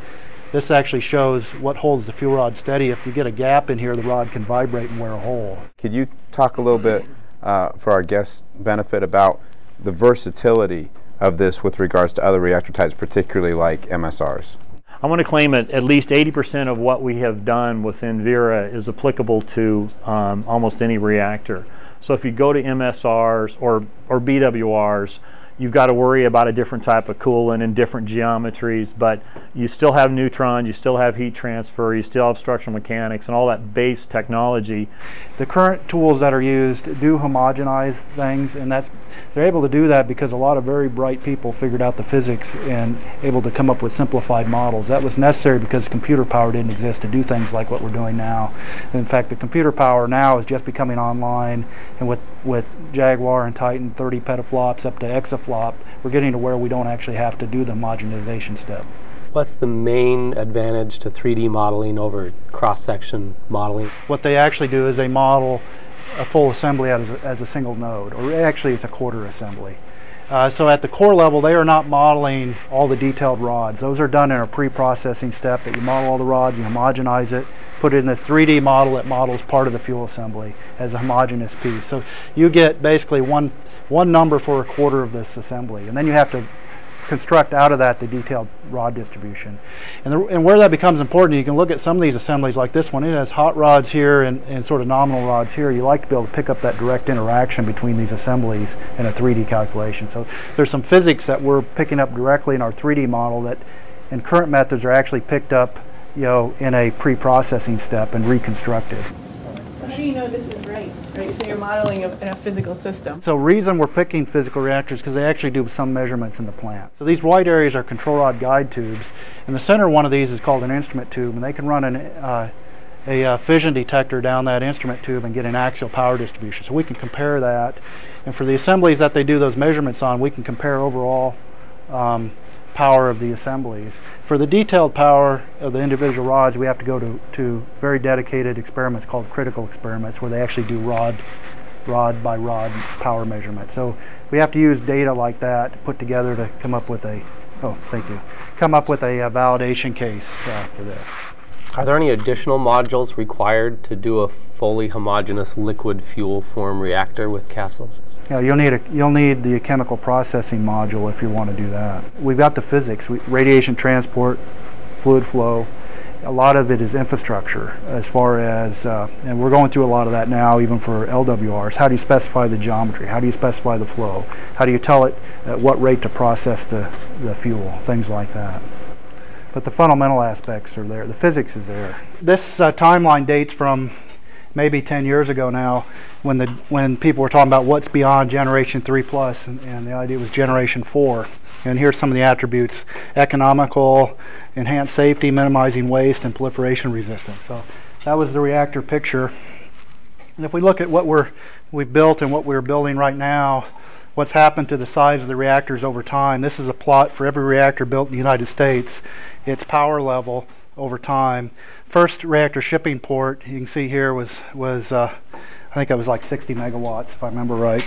This actually shows what holds the fuel rod steady. If you get a gap in here, the rod can vibrate and wear a hole. Could you talk a little bit uh, for our guests' benefit about the versatility of this with regards to other reactor types, particularly like MSRs? I want to claim that at least 80% of what we have done within VERA is applicable to um, almost any reactor. So if you go to MSRs or, or BWRs, you've got to worry about a different type of coolant and different geometries, but you still have neutrons, you still have heat transfer, you still have structural mechanics and all that base technology. The current tools that are used do homogenize things, and that's they're able to do that because a lot of very bright people figured out the physics and able to come up with simplified models. That was necessary because computer power didn't exist to do things like what we're doing now. In fact, the computer power now is just becoming online, and with with Jaguar and Titan 30 petaflops up to exaflop, we're getting to where we don't actually have to do the homogenization step. What's the main advantage to 3D modeling over cross-section modeling? What they actually do is they model a full assembly as a, as a single node, or actually it's a quarter assembly. Uh, so at the core level, they are not modeling all the detailed rods. Those are done in a pre-processing step that you model all the rods, you homogenize it, put it in a 3D model that models part of the fuel assembly as a homogeneous piece. So you get basically one, one number for a quarter of this assembly, and then you have to construct out of that the detailed rod distribution. And, the, and where that becomes important, you can look at some of these assemblies like this one. It has hot rods here and, and sort of nominal rods here. You like to be able to pick up that direct interaction between these assemblies in a 3D calculation. So there's some physics that we're picking up directly in our 3D model that in current methods are actually picked up you know, in a pre-processing step and reconstructed. So how do you know this is right? Right. So you're modeling a, a physical system. So reason we're picking physical reactors because they actually do some measurements in the plant. So these white areas are control rod guide tubes, and the center one of these is called an instrument tube, and they can run an, uh, a uh, fission detector down that instrument tube and get an axial power distribution. So we can compare that, and for the assemblies that they do those measurements on, we can compare overall um, power of the assemblies. For the detailed power of the individual rods, we have to go to, to very dedicated experiments called critical experiments where they actually do rod rod by rod power measurement. So we have to use data like that to put together to come up with a, oh, thank you, come up with a, uh validation case uh, for this. Are there any additional modules required to do a fully homogeneous liquid fuel form reactor with CASL? Yeah, you'll need a, you'll need the chemical processing module if you want to do that. We've got the physics, we, radiation transport, fluid flow. A lot of it is infrastructure as far as, uh, and we're going through a lot of that now even for LWRs. How do you specify the geometry? How do you specify the flow? How do you tell it at what rate to process the, the fuel? Things like that. But the fundamental aspects are there. The physics is there. This uh, timeline dates from maybe 10 years ago now when the when people were talking about what's beyond generation 3 plus and, and the idea was generation 4 and here's some of the attributes. Economical enhanced safety minimizing waste and proliferation resistance. So that was the reactor picture. And if we look at what we're we built and what we're building right now what's happened to the size of the reactors over time this is a plot for every reactor built in the United States. Its power level over time. First reactor Shippingport you can see here was was uh, I think it was like 60 megawatts if I remember right.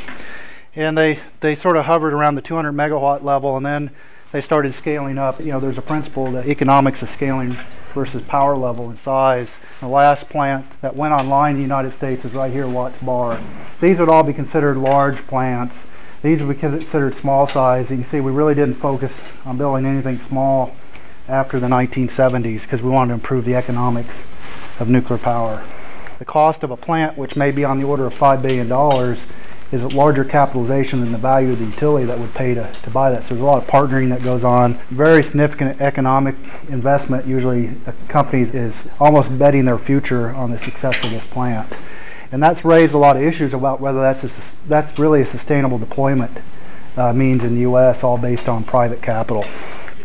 And they they sort of hovered around the 200 megawatt level and then they started scaling up. You know there's a principle the economics of scaling versus power level and size. The last plant that went online in the United States is right here Watts Bar. These would all be considered large plants. These would be considered small size. You can see we really didn't focus on building anything small after the 1970s because we wanted to improve the economics of nuclear power. The cost of a plant, which may be on the order of $5 billion, is a larger capitalization than the value of the utility that would pay to, to buy that. So there's a lot of partnering that goes on. Very significant economic investment. Usually a company is almost betting their future on the success of this plant. And that's raised a lot of issues about whether that's, a, that's really a sustainable deployment uh, means in the U.S., all based on private capital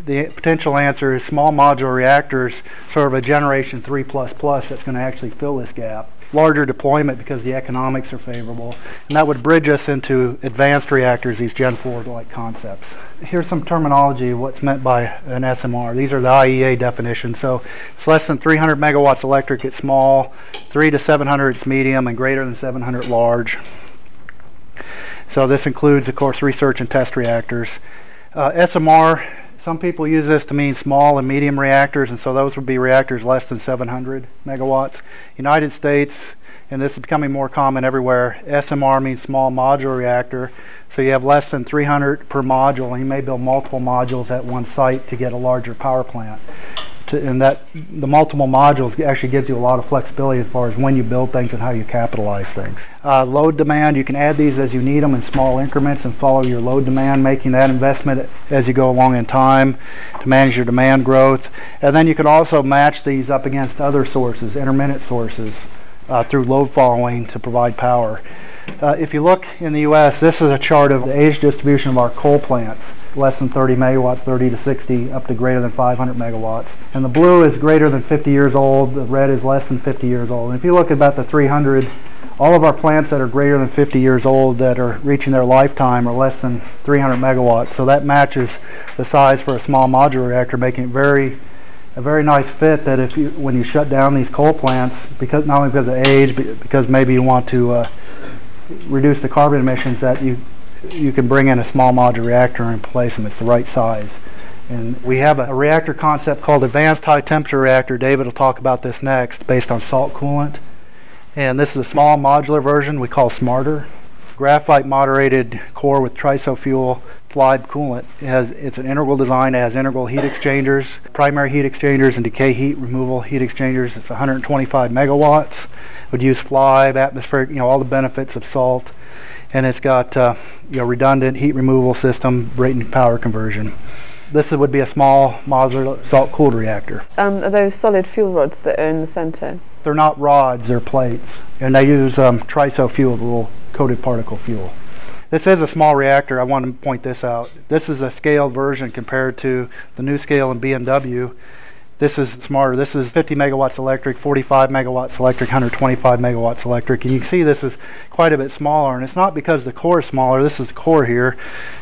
the potential answer is small modular reactors, sort of a generation 3 plus plus that's going to actually fill this gap. Larger deployment because the economics are favorable, and that would bridge us into advanced reactors, these Gen 4 like concepts. Here's some terminology of what's meant by an SMR. These are the IEA definitions. So it's less than 300 megawatts electric, it's small, 3 to 700 it's medium, and greater than 700 large. So this includes, of course, research and test reactors. Uh, SMR some people use this to mean small and medium reactors, and so those would be reactors less than 700 megawatts. United States, and this is becoming more common everywhere, SMR means small modular reactor. So you have less than 300 per module, and you may build multiple modules at one site to get a larger power plant to, and that the multiple modules actually gives you a lot of flexibility as far as when you build things and how you capitalize things. Uh, load demand, you can add these as you need them in small increments and follow your load demand, making that investment as you go along in time to manage your demand growth. And then you can also match these up against other sources, intermittent sources, uh, through load following to provide power. Uh, if you look in the U.S., this is a chart of the age distribution of our coal plants less than 30 megawatts, 30 to 60, up to greater than 500 megawatts. And the blue is greater than 50 years old, the red is less than 50 years old. And if you look at about the 300, all of our plants that are greater than 50 years old that are reaching their lifetime are less than 300 megawatts. So that matches the size for a small modular reactor, making it very a very nice fit that if you when you shut down these coal plants because not only because of age but because maybe you want to uh, reduce the carbon emissions that you you can bring in a small modular reactor and place them. It's the right size. And we have a, a, reactor concept called Advanced High Temperature Reactor. David will talk about this next, based on salt coolant. And this is a small modular version we call SmAHTR. Graphite moderated core with TRISO fuel FLiBe coolant. It has, it's an integral design. It has integral heat exchangers, primary heat exchangers, and decay heat removal heat exchangers. It's 125 megawatts. Would use fly, atmospheric, you know, all the benefits of salt and it's got uh, you know redundant heat removal system, rate power conversion. This would be a small modular salt cooled reactor. Um, are those solid fuel rods that are in the center? They're not rods, they're plates, and they use um, TRISO fuel, little coated particle fuel. This is a small reactor. I want to point this out. This is a scaled version compared to the NuScale B&W This is SmAHTR. This is 50 megawatts electric, 45 megawatts electric, 125 megawatts electric. And you can see this is quite a bit smaller. And it's not because the core is smaller. This is the core here,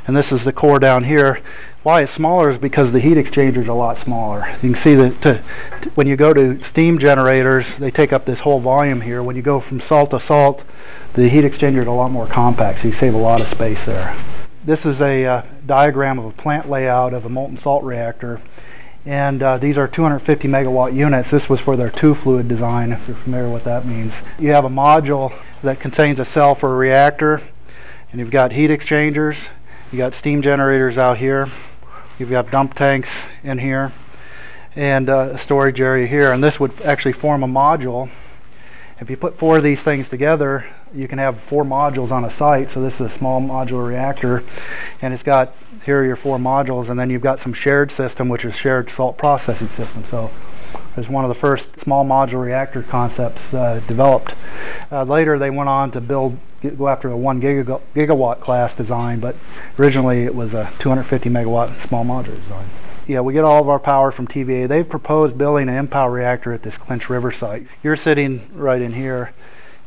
and this is the core down here. Why it's smaller is because the heat exchanger is a lot smaller. You can see that to, to, when you go to steam generators, they take up this whole volume here. When you go from salt to salt, the heat exchanger is a lot more compact, so you save a lot of space there. This is a uh, diagram of a plant layout of a molten salt reactor. And uh, these are 250 megawatt units. This was for their two fluid design, if you're familiar with what that means. You have a module that contains a cell for a reactor, and you've got heat exchangers, you got steam generators out here, you've got dump tanks in here, and uh, a storage area here. And this would actually form a module. If you put four of these things together, you can have four modules on a site. So this is a small modular reactor, and it's got here are your four modules, and then you've got some shared system, which is shared salt processing system. So it's one of the first small modular reactor concepts uh, developed. Uh, later, they went on to build go after a one giga gigawatt class design, but originally it was a 250 megawatt small modular design. Yeah, we get all of our power from TVA. They've proposed building an mPOWER reactor at this Clinch River site. You're sitting right in here.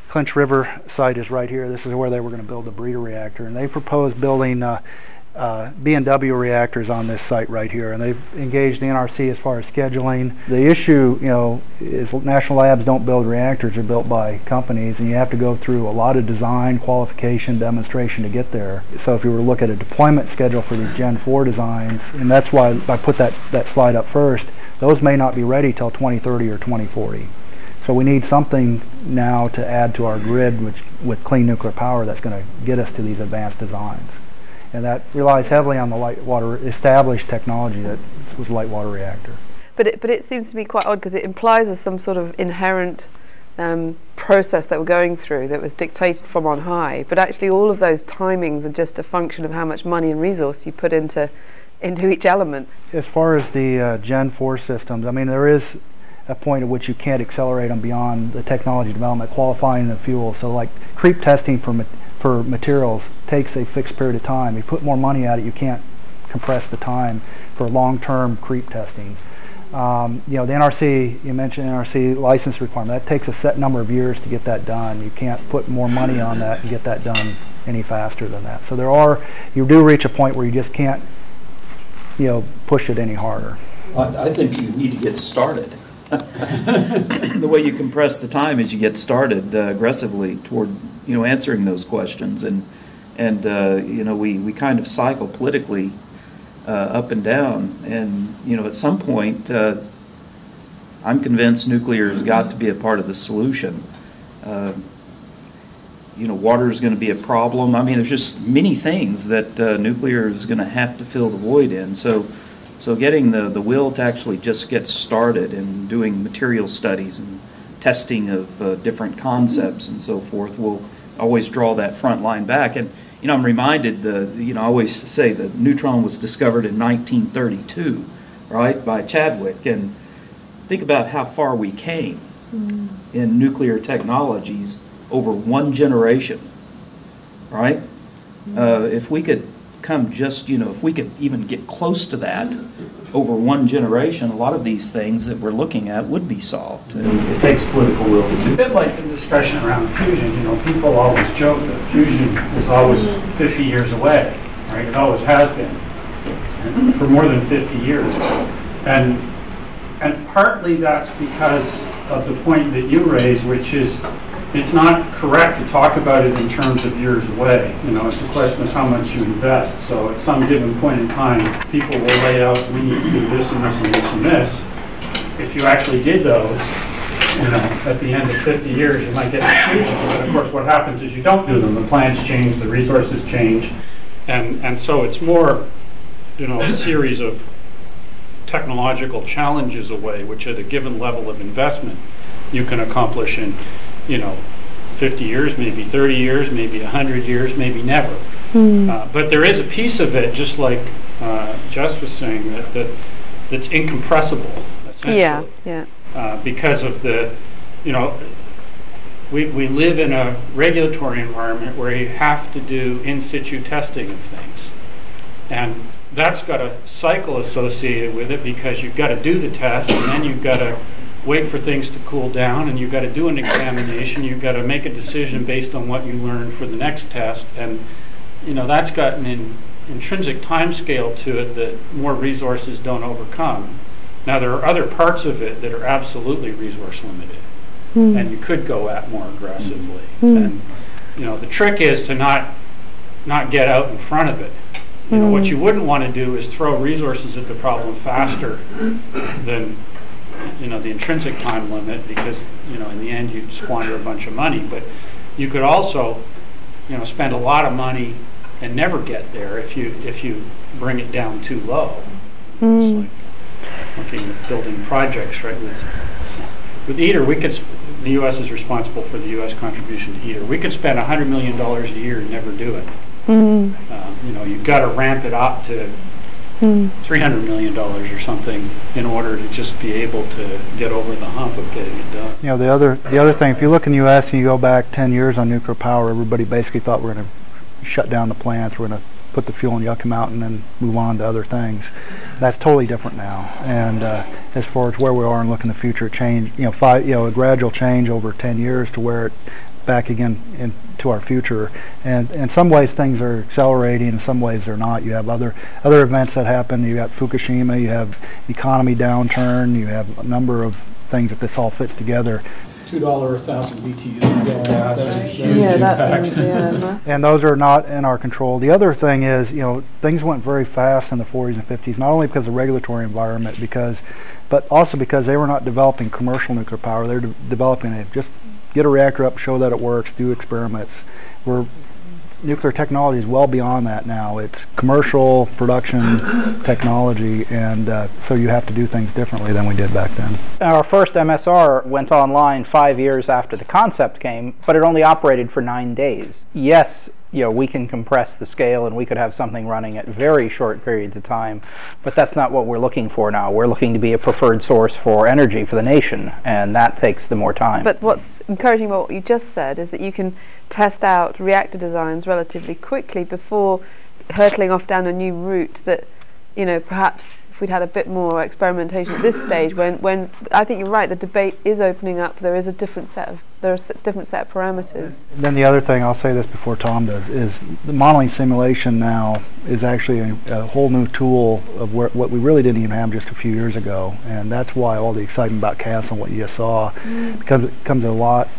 Clinch River site is right here. This is where they were going to build the breeder reactor, and they proposed building uh, uh, B&W reactors on this site right here, and they've engaged the NRC as far as scheduling. The issue, you know, is national labs don't build reactors; they're built by companies, and you have to go through a lot of design, qualification, demonstration to get there. So if you were to look at a deployment schedule for these Gen 4 designs, and that's why I put that, that slide up first, those may not be ready till 2030 or 2040. So we need something now to add to our grid which, with clean nuclear power that's going to get us to these advanced designs. And that relies heavily on the light water established technology that was light water reactor. But it, but it seems to be quite odd because it implies there's some sort of inherent um, process that we're going through that was dictated from on high. But actually, all of those timings are just a function of how much money and resource you put into into each element. As far as the uh, Gen 4 systems, I mean, there is a point at which you can't accelerate them beyond the technology development, qualifying the fuel. So like creep testing for, for materials takes a fixed period of time. You put more money at it, you can't compress the time for long-term creep testing. Um, you know, the NRC, you mentioned NRC license requirement, that takes a set number of years to get that done. You can't put more money on that and get that done any faster than that. So there are, you do reach a point where you just can't, you know, push it any harder. I, I think you need to get started. (laughs) the way you compress the time is you get started uh, aggressively toward you know answering those questions and and uh, you know we, we kind of cycle politically uh, up and down and you know at some point uh, I'm convinced nuclear has got to be a part of the solution. Uh, you know water is going to be a problem. I mean there's just many things that uh, nuclear is going to have to fill the void in. So so getting the, the will to actually just get started and doing material studies and testing of uh, different concepts and so forth will always draw that front line back. And you know, I'm reminded the you know I always say the neutron was discovered in 1932, right, by Chadwick. And think about how far we came mm. in nuclear technologies over one generation, right? Mm. Uh, if we could come just, you know, if we could even get close to that over one generation, a lot of these things that we're looking at would be solved. It takes political will. It's a bit like the discussion around fusion. You know, people always joke that fusion is always 50 years away, right? It always has been for more than 50 years. And, and partly that's because of the point that you raise, which is it's not correct to talk about it in terms of years away. You know, it's a question of how much you invest. So at some given point in time, people will lay out, we need to do this and this and this and this. If you actually did those, you know, at the end of 50 years, you might get confusion. But of course, what happens is you don't do them. The plans change, the resources change. And, and so it's more, you know, a series of technological challenges away, which at a given level of investment, you can accomplish in you know, 50 years, maybe 30 years, maybe 100 years, maybe never. Mm. Uh, but there is a piece of it, just like uh, Jess was saying, that, that that's incompressible, essentially. Yeah, yeah. Uh, because of the, you know, we, we live in a regulatory environment where you have to do in situ testing of things. And that's got a cycle associated with it because you've got to do the test and then you've got to wait for things to cool down and you've got to do an examination. You've got to make a decision based on what you learned for the next test. And, you know, that's got an in, intrinsic time scale to it that more resources don't overcome. Now, there are other parts of it that are absolutely resource limited Mm. and you could go at more aggressively. Mm. And, you know, the trick is to not, not get out in front of it. You know, what Mm. you wouldn't want to do is throw resources at the problem faster than, you know, the intrinsic time limit because, you know, in the end you'd squander a bunch of money. But you could also, you know, spend a lot of money and never get there if you, if you bring it down too low. Mm. Looking at building projects, right, with, with ITER, we could, the US is responsible for the US contribution to ITER. We could spend hundred million dollars a year and never do it. Mm. Uh, You know, you've got to ramp it up to Mm. $300 million or something in order to just be able to get over the hump of getting it done. You know, the other the other thing, if you look in the U.S. and you go back 10 years on nuclear power, everybody basically thought we're going to shut down the plants, we're going to put the fuel in Yucca Mountain and move on to other things. That's totally different now. And uh, as far as where we are and looking the future, change, you know, five, you know, a gradual change over 10 years to where it back again into our future. And in some ways things are accelerating, in some ways they're not. You have other other events that happen. You got Fukushima, you have economy downturn, you have a number of things that this all fits together. Two dollar a thousand BTU. Yeah, that's a huge Yeah, that impact. thing, yeah, and those are not in our control. The other thing is, you know, things went very fast in the 40s and 50s, not only because of the regulatory environment, because, but also because they were not developing commercial nuclear power. They're de- developing it. Just get a reactor up, show that it works, do experiments. We're nuclear technology is well beyond that now. It's commercial production technology, and uh, so you have to do things differently than we did back then. Our first MSR went online five years after the concept came, but it only operated for nine days. Yes, you know, we can compress the scale and we could have something running at very short periods of time, but that's not what we're looking for now. We're looking to be a preferred source for energy for the nation, and that takes the more time. But what's encouraging about what you just said is that you can test out reactor designs relatively quickly before hurtling off down a new route that, you know, perhaps if we'd had a bit more experimentation at this stage, when, when I think you're right, the debate is opening up. There is a different set of there are different set of parameters. Then the other thing, I'll say this before Thom does, is the modeling simulation now is actually a, a whole new tool of where, what we really didn't even have just a few years ago. And that's why all the excitement about CASL and what you just saw Mm. becomes a lot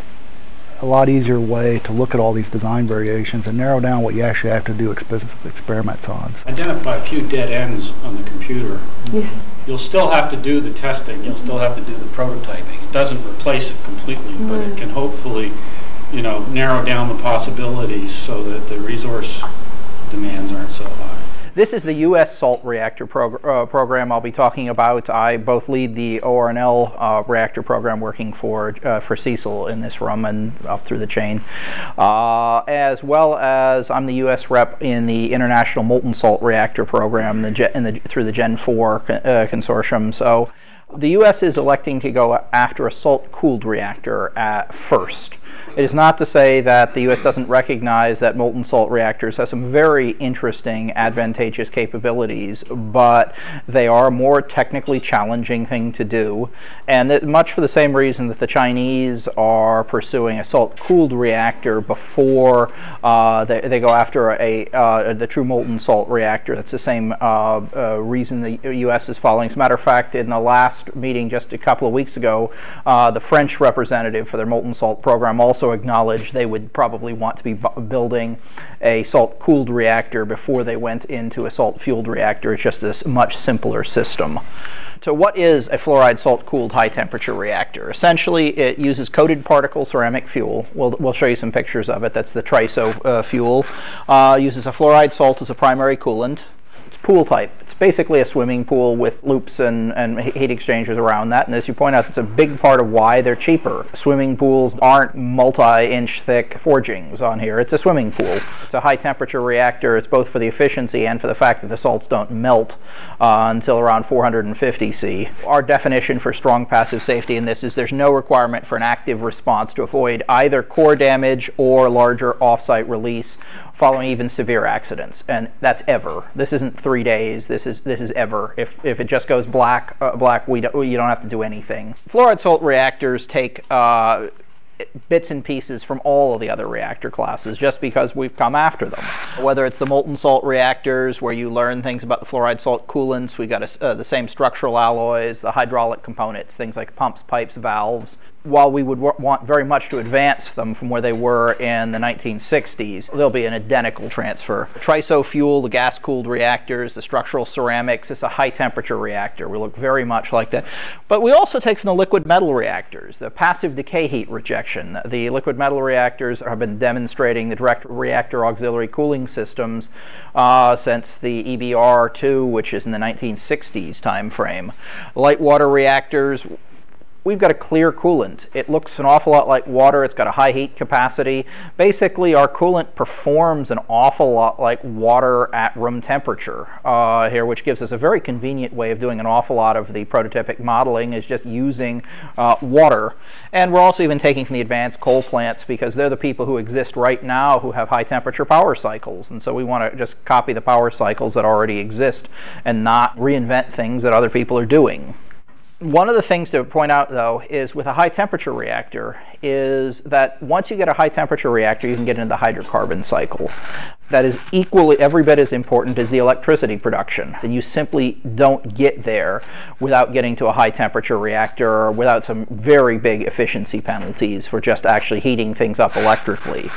a lot easier way to look at all these design variations and narrow down what you actually have to do expe- experiments on. Identify a few dead ends on the computer. Yeah. You'll still have to do the testing, you'll still have to do the prototyping. It doesn't replace it completely, but it mm-hmm. can hopefully, you know, narrow down the possibilities so that the resource demands aren't so high. This is the U.S. SALT reactor progr- uh, program I'll be talking about. I both lead the ORNL uh, reactor program working for uh, for Cecil in this room and up through the chain, uh, as well as I'm the U.S. rep in the International Molten Salt Reactor program the in the, through the Gen 4 uh, consortium. So the U.S. is electing to go after a salt-cooled reactor at first. It is not to say that the U.S. doesn't recognize that molten salt reactors have some very interesting, advantageous capabilities, but they are a more technically challenging thing to do, and much for the same reason that the Chinese are pursuing a salt-cooled reactor before uh, they, they go after a uh, the true molten salt reactor. That's the same uh, uh, reason the U.S. is following. As a matter of fact, in the last meeting just a couple of weeks ago, uh, the French representative for their molten salt program also acknowledged they would probably want to be building a salt-cooled reactor before they went into a salt-fueled reactor. It's just a much simpler system. So what is a fluoride salt-cooled high-temperature reactor? Essentially, it uses coated particle ceramic fuel. We'll, we'll show you some pictures of it. That's the TRISO uh, fuel. Uh, uses a fluoride salt as a primary coolant. Pool type. It's basically a swimming pool with loops and, and heat exchangers around that. And as you point out, it's a big part of why they're cheaper. Swimming pools aren't multi-inch thick forgings on here. It's a swimming pool. It's a high temperature reactor. It's both for the efficiency and for the fact that the salts don't melt uh, until around 450 C. Our definition for strong passive safety in this is there's no requirement for an active response to avoid either core damage or larger offsite release following even severe accidents, and that's ever. This isn't three days. This is this is ever. If if it just goes black, uh, black, we don't, you don't have to do anything. Fluoride salt reactors take. Uh, bits and pieces from all of the other reactor classes just because we've come after them. Whether it's the molten salt reactors where you learn things about the fluoride salt coolants, we've got a, uh, the same structural alloys, the hydraulic components, things like pumps, pipes, valves, while we would want very much to advance them from where they were in the 1960s, there'll be an identical transfer. TRISO fuel, the gas cooled reactors, the structural ceramics, it's a high temperature reactor. We look very much like that. But we also take from the liquid metal reactors, the passive decay heat rejection. The liquid metal reactors have been demonstrating the direct reactor auxiliary cooling systems uh, since the EBR2, which is in the 1960s timeframe. Light water reactors, we've got a clear coolant. It looks an awful lot like water. It's got a high heat capacity. Basically, our coolant performs an awful lot like water at room temperature uh, here, which gives us a very convenient way of doing an awful lot of the prototypic modeling is just using uh, water. And we're also even taking from the advanced coal plants because they're the people who exist right now who have high temperature power cycles. And so we want to just copy the power cycles that already exist and not reinvent things that other people are doing. One of the things to point out, though, is with a high temperature reactor, is that once you get a high temperature reactor, you can get into the hydrocarbon cycle. That is equally, every bit as important as the electricity production. And you simply don't get there without getting to a high temperature reactor or without some very big efficiency penalties for just actually heating things up electrically.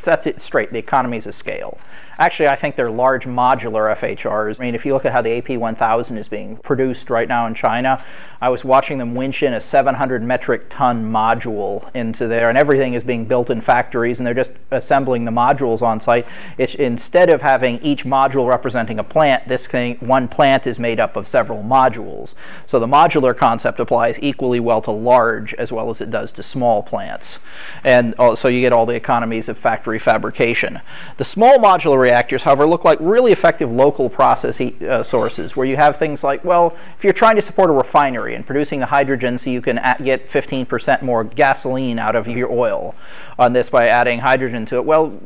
So that's it straight, the economies of scale. Actually, I think they're large modular FHRs. I mean, if you look at how the AP1000 is being produced right now in China, I was watching them winch in a 700 metric ton module into there, and everything is being built in factories, and they're just assembling the modules on site. It's, instead of having each module representing a plant, this thing, one plant is made up of several modules. So the modular concept applies equally well to large as well as it does to small plants. And so you get all the economies of factory fabrication. The small modular reactors, however, look like really effective local process heat uh, sources where you have things like, well, if you're trying to support a refinery and producing the hydrogen so you can get 15% more gasoline out of your oil on this by adding hydrogen to it, well,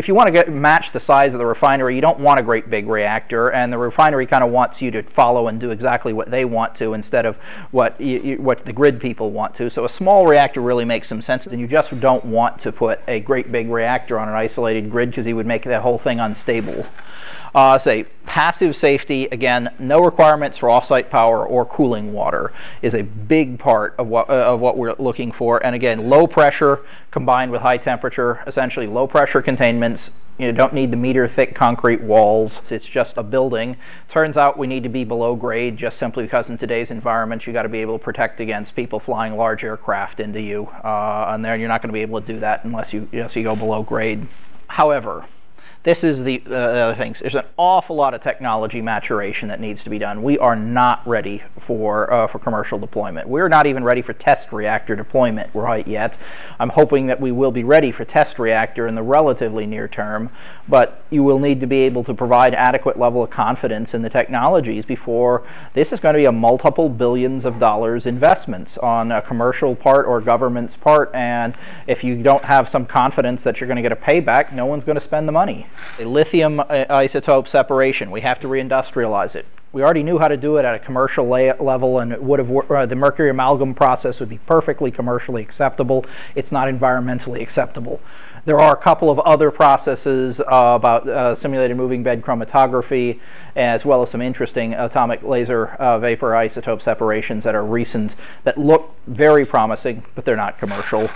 if you want to get, match the size of the refinery, you don't want a great big reactor, and the refinery kind of wants you to follow and do exactly what they want to instead of what you, what the grid people want to. So a small reactor really makes some sense, and you just don't want to put a great big reactor on an isolated grid because you would make that whole thing unstable. Uh, say passive safety, again, no requirements for offsite power or cooling water is a big part of what, uh, of what we're looking for. And again, low pressure combined with high temperature, essentially low pressure containments. You don't need the meter thick concrete walls. It's just a building. Turns out we need to be below grade just simply because in today's environment you got to be able to protect against people flying large aircraft into you. Uh, and there you're not going to be able to do that unless you, unless you go below grade. However, this is the, uh, other things. There's an awful lot of technology maturation that needs to be done. We are not ready for uh, for commercial deployment. We're not even ready for test reactor deployment right yet. I'm hoping that we will be ready for test reactor in the relatively near term, but you will need to be able to provide adequate level of confidence in the technologies before this is going to be a multiple billions of dollars investments on a commercial part or government's part, and if you don't have some confidence that you're going to get a payback, no one's going to spend the money. A lithium uh, isotope separation, we have to reindustrialize it. We already knew how to do it at a commercial level, and would have uh, the mercury amalgam process would be perfectly commercially acceptable. It's not environmentally acceptable. There are a couple of other processes uh, about uh, simulated moving bed chromatography, as well as some interesting atomic laser uh, vapor isotope separations that are recent that look very promising, but they're not commercial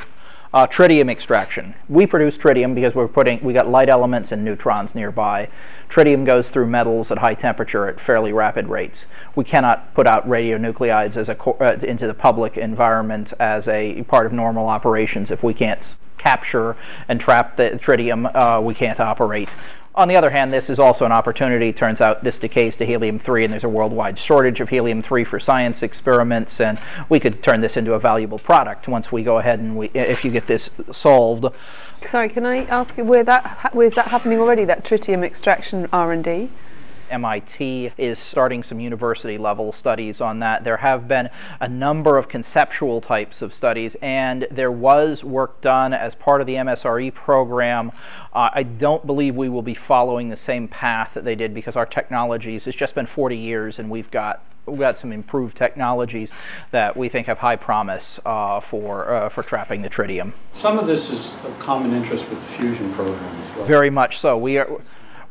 uh, tritium extraction. We produce tritium because we're putting we got light elements and neutrons nearby. Tritium goes through metals at high temperature at fairly rapid rates. We cannot put out radionuclides as a uh, into the public environment as a part of normal operations if we can't capture and trap the tritium. Uh, we can't operate. On the other hand, this is also an opportunity. Turns out this decays to helium-3, and there's a worldwide shortage of helium-3 for science experiments, and we could turn this into a valuable product once we go ahead and we, if you get this solved. Sorry, can I ask you where that where's that happening already? That tritium extraction R&D? MIT is starting some university level studies on that. There have been a number of conceptual types of studies, and there was work done as part of the MSRE program. Uh, I don't believe we will be following the same path that they did because our technologies, it's just been 40 years and we've got we've got some improved technologies that we think have high promise uh, for uh, for trapping the tritium. Some of this is of common interest with the fusion program as well. Very much so. We are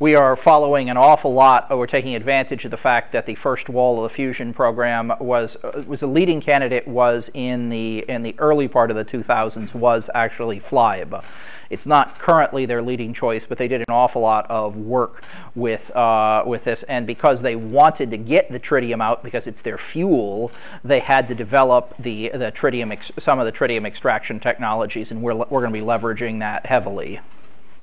we are following an awful lot. We're taking advantage of the fact that the first wall of the fusion program was uh, was a leading candidate was in the in the early part of the 2000s was actually FLiBe. It's not currently their leading choice, but they did an awful lot of work with uh, with this, and because they wanted to get the tritium out because it's their fuel, they had to develop the the tritium some of the tritium extraction technologies, and we're we're going to be leveraging that heavily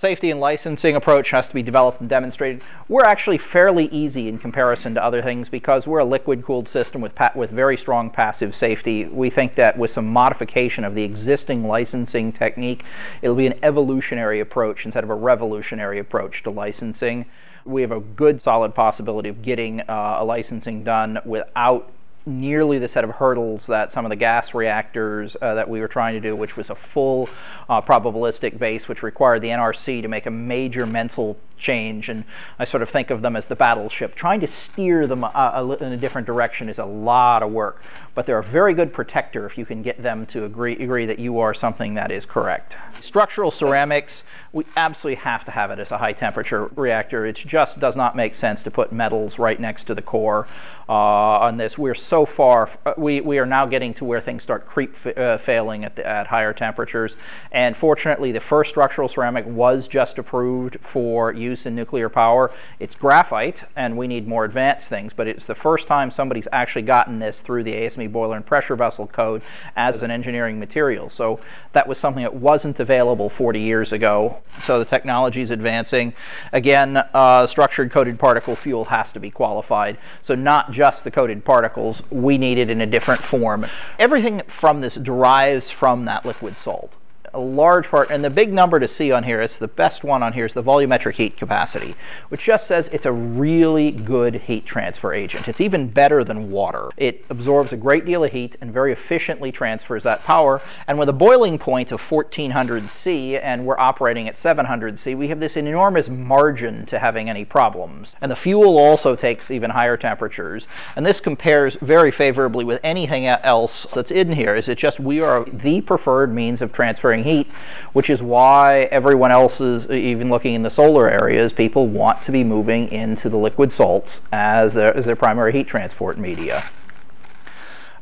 safety and licensing approach has to be developed and demonstrated. We're actually fairly easy in comparison to other things because we're a liquid cooled system with, with very strong passive safety. We think that with some modification of the existing licensing technique, it'll be an evolutionary approach instead of a revolutionary approach to licensing. We have a good solid possibility of getting uh, a licensing done without nearly the set of hurdles that some of the gas reactors uh, that we were trying to do, which was a full uh, probabilistic base, which required the NRC to make a major mental change. And I sort of think of them as the battleship. Trying to steer them uh, in a different direction is a lot of work, but they're a very good protector if you can get them to agree, agree that you are something that is correct. Structural ceramics, we absolutely have to have it as a high temperature reactor. It just does not make sense to put metals right next to the core uh, on this. We're so far, uh, we, we are now getting to where things start creep uh, failing at, the, at higher temperatures. And fortunately, the first structural ceramic was just approved for use in nuclear power. It's graphite, and we need more advanced things, but it's the first time somebody's actually gotten this through the ASME boiler and pressure vessel code as an engineering material. So that was something that wasn't available 40 years ago. So the technology is advancing. Again, uh, structured coated particle fuel has to be qualified. So not just the coated particles, we need it in a different form. Everything from this derives from that liquid salt a large part, and the big number to see on here, it's the best one on here, is the volumetric heat capacity, which just says it's a really good heat transfer agent. It's even better than water. It absorbs a great deal of heat and very efficiently transfers that power. And with a boiling point of 1400 C and we're operating at 700 C, we have this enormous margin to having any problems. And the fuel also takes even higher temperatures. And this compares very favorably with anything else that's in here. Is it just we are the preferred means of transferring heat, which is why everyone else is, even looking in the solar areas, people want to be moving into the liquid salts as their, as their primary heat transport media.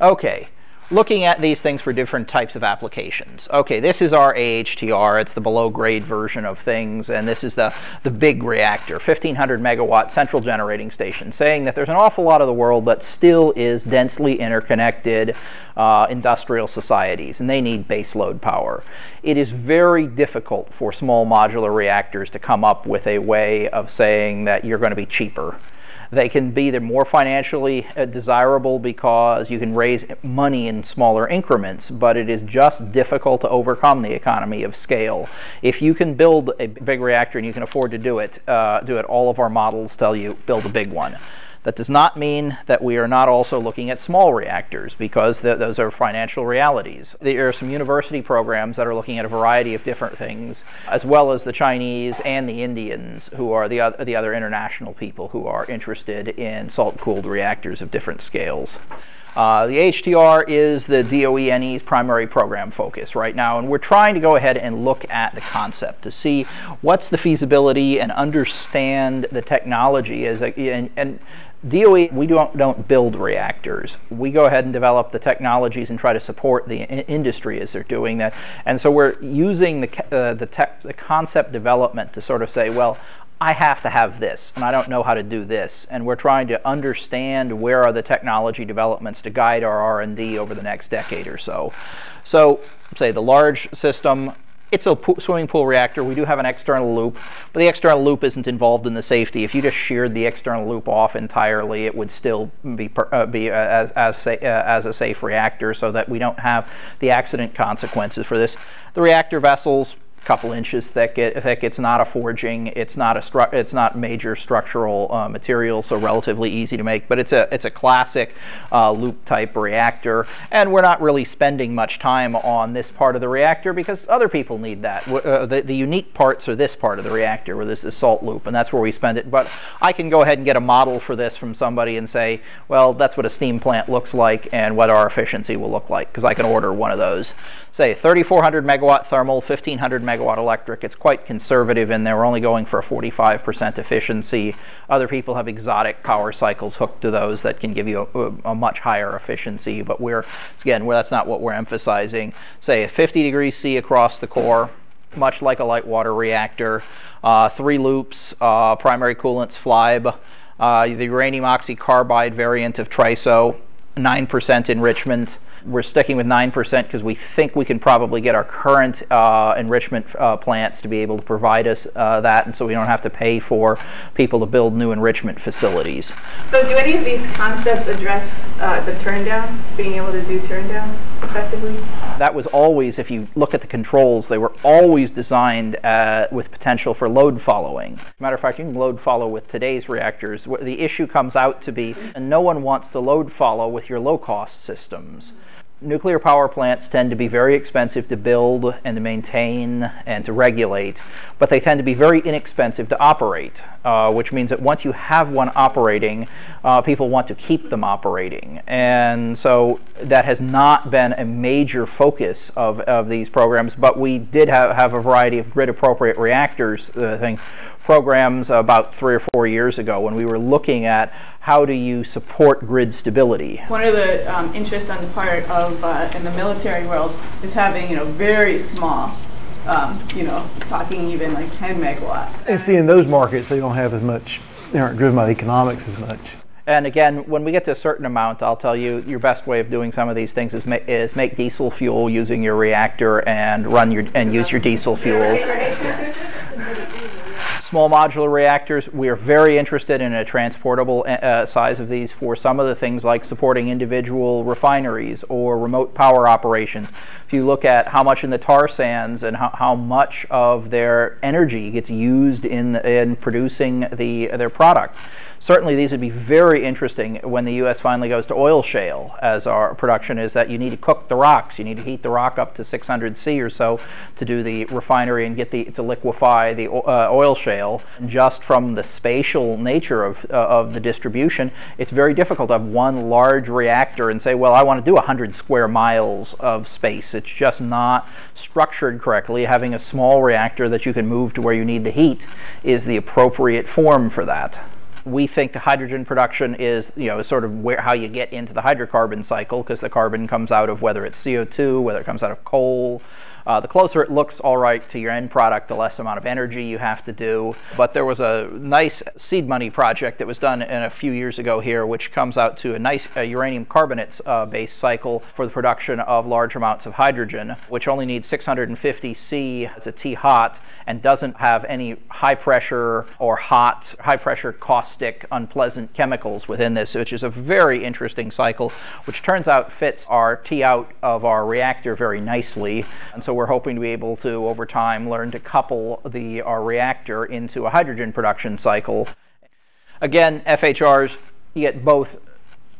Okay, looking at these things for different types of applications. Okay, this is our AHTR. It's the below grade version of things, and this is the, the big reactor, 1500 megawatt central generating station, saying that there's an awful lot of the world that still is densely interconnected uh, industrial societies, and they need baseload power. It is very difficult for small modular reactors to come up with a way of saying that you're going to be cheaper they can be the more financially uh, desirable because you can raise money in smaller increments, but it is just difficult to overcome the economy of scale. If you can build a big reactor and you can afford to do it, uh, do it. All of our models tell you build a big one. That does not mean that we are not also looking at small reactors because th those are financial realities. There are some university programs that are looking at a variety of different things, as well as the Chinese and the Indians, who are the, other, the other international people who are interested in salt-cooled reactors of different scales. Uh, the HTR is the DOE-NE's primary program focus right now, and we're trying to go ahead and look at the concept to see what's the feasibility and understand the technology as a, and, and DOE, we don't, don't build reactors. We go ahead and develop the technologies and try to support the industry as they're doing that. And so we're using the, uh, the, tech, the concept development to sort of say, well, I have to have this, and I don't know how to do this. And we're trying to understand where are the technology developments to guide our R&D over the next decade or so. So, say the large system, it's a swimming pool reactor. We do have an external loop, but the external loop isn't involved in the safety. If you just sheared the external loop off entirely, it would still be uh, be uh, as as, uh, as a safe reactor, so that we don't have the accident consequences for this. The reactor vessels couple inches thick. It, thick. It's not a forging. It's not a stru- It's not major structural uh, material, so relatively easy to make. But it's a it's a classic uh, loop type reactor, and we're not really spending much time on this part of the reactor because other people need that. Uh, the, the unique parts are this part of the reactor where there's the salt loop, and that's where we spend it. But I can go ahead and get a model for this from somebody and say, well, that's what a steam plant looks like and what our efficiency will look like because I can order one of those. Say 3,400 megawatt thermal, 1,500 megawatt electric. It's quite conservative in there. We're only going for a 45% efficiency. Other people have exotic power cycles hooked to those that can give you a, a much higher efficiency. But we're again, that's not what we're emphasizing. Say 50 degrees C across the core much like a light water reactor. Uh, three loops, uh, primary coolants, FLiBe, uh, the uranium oxycarbide variant of TRISO, 9% enrichment. We're sticking with 9% because we think we can probably get our current uh, enrichment uh, plants to be able to provide us uh, that, and so we don't have to pay for people to build new enrichment facilities. So, do any of these concepts address uh, the turn down, being able to do turn down effectively? That was always, if you look at the controls, they were always designed uh, with potential for load following. Matter of fact, you can load follow with today's reactors. The issue comes out to be, and no one wants to load follow with your low cost systems nuclear power plants tend to be very expensive to build and to maintain and to regulate, but they tend to be very inexpensive to operate, uh, which means that once you have one operating, uh, people want to keep them operating. And so that has not been a major focus of, of these programs, but we did have, have a variety of grid appropriate reactors uh, thing programs about three or four years ago when we were looking at how do you support grid stability. One of the um, interests on the part of uh, in the military world is having you know very small, um, you know, talking even like 10 megawatts. And see, in those markets, they don't have as much, they aren't driven by the economics as much. And again, when we get to a certain amount, I'll tell you your best way of doing some of these things is, ma- is make diesel fuel using your reactor and run your and use your diesel fuel. (laughs) Small modular reactors, we are very interested in a transportable uh, uh, size of these for some of the things like supporting individual refineries or remote power operations. If you look at how much in the tar sands and how, how much of their energy gets used in, in producing the, their product, certainly these would be very interesting when the U.S. finally goes to oil shale, as our production is that you need to cook the rocks. You need to heat the rock up to 600 C or so to do the refinery and get the to liquefy the uh, oil shale. Just from the spatial nature of uh, of the distribution, it's very difficult to have one large reactor and say, well, I want to do 100 square miles of space. It's just not structured correctly. Having a small reactor that you can move to where you need the heat is the appropriate form for that we think the hydrogen production is, you know, sort of where how you get into the hydrocarbon cycle because the carbon comes out of whether it's CO2, whether it comes out of coal, uh, the closer it looks all right to your end product, the less amount of energy you have to do. But there was a nice seed money project that was done in a few years ago here, which comes out to a nice uh, uranium carbonate uh, based cycle for the production of large amounts of hydrogen, which only needs 650 C as a T hot and doesn't have any high pressure or hot, high pressure caustic, unpleasant chemicals within this, which is a very interesting cycle, which turns out fits our T out of our reactor very nicely. And so we're hoping to be able to, over time, learn to couple the our reactor into a hydrogen production cycle. Again, FHRs, you get both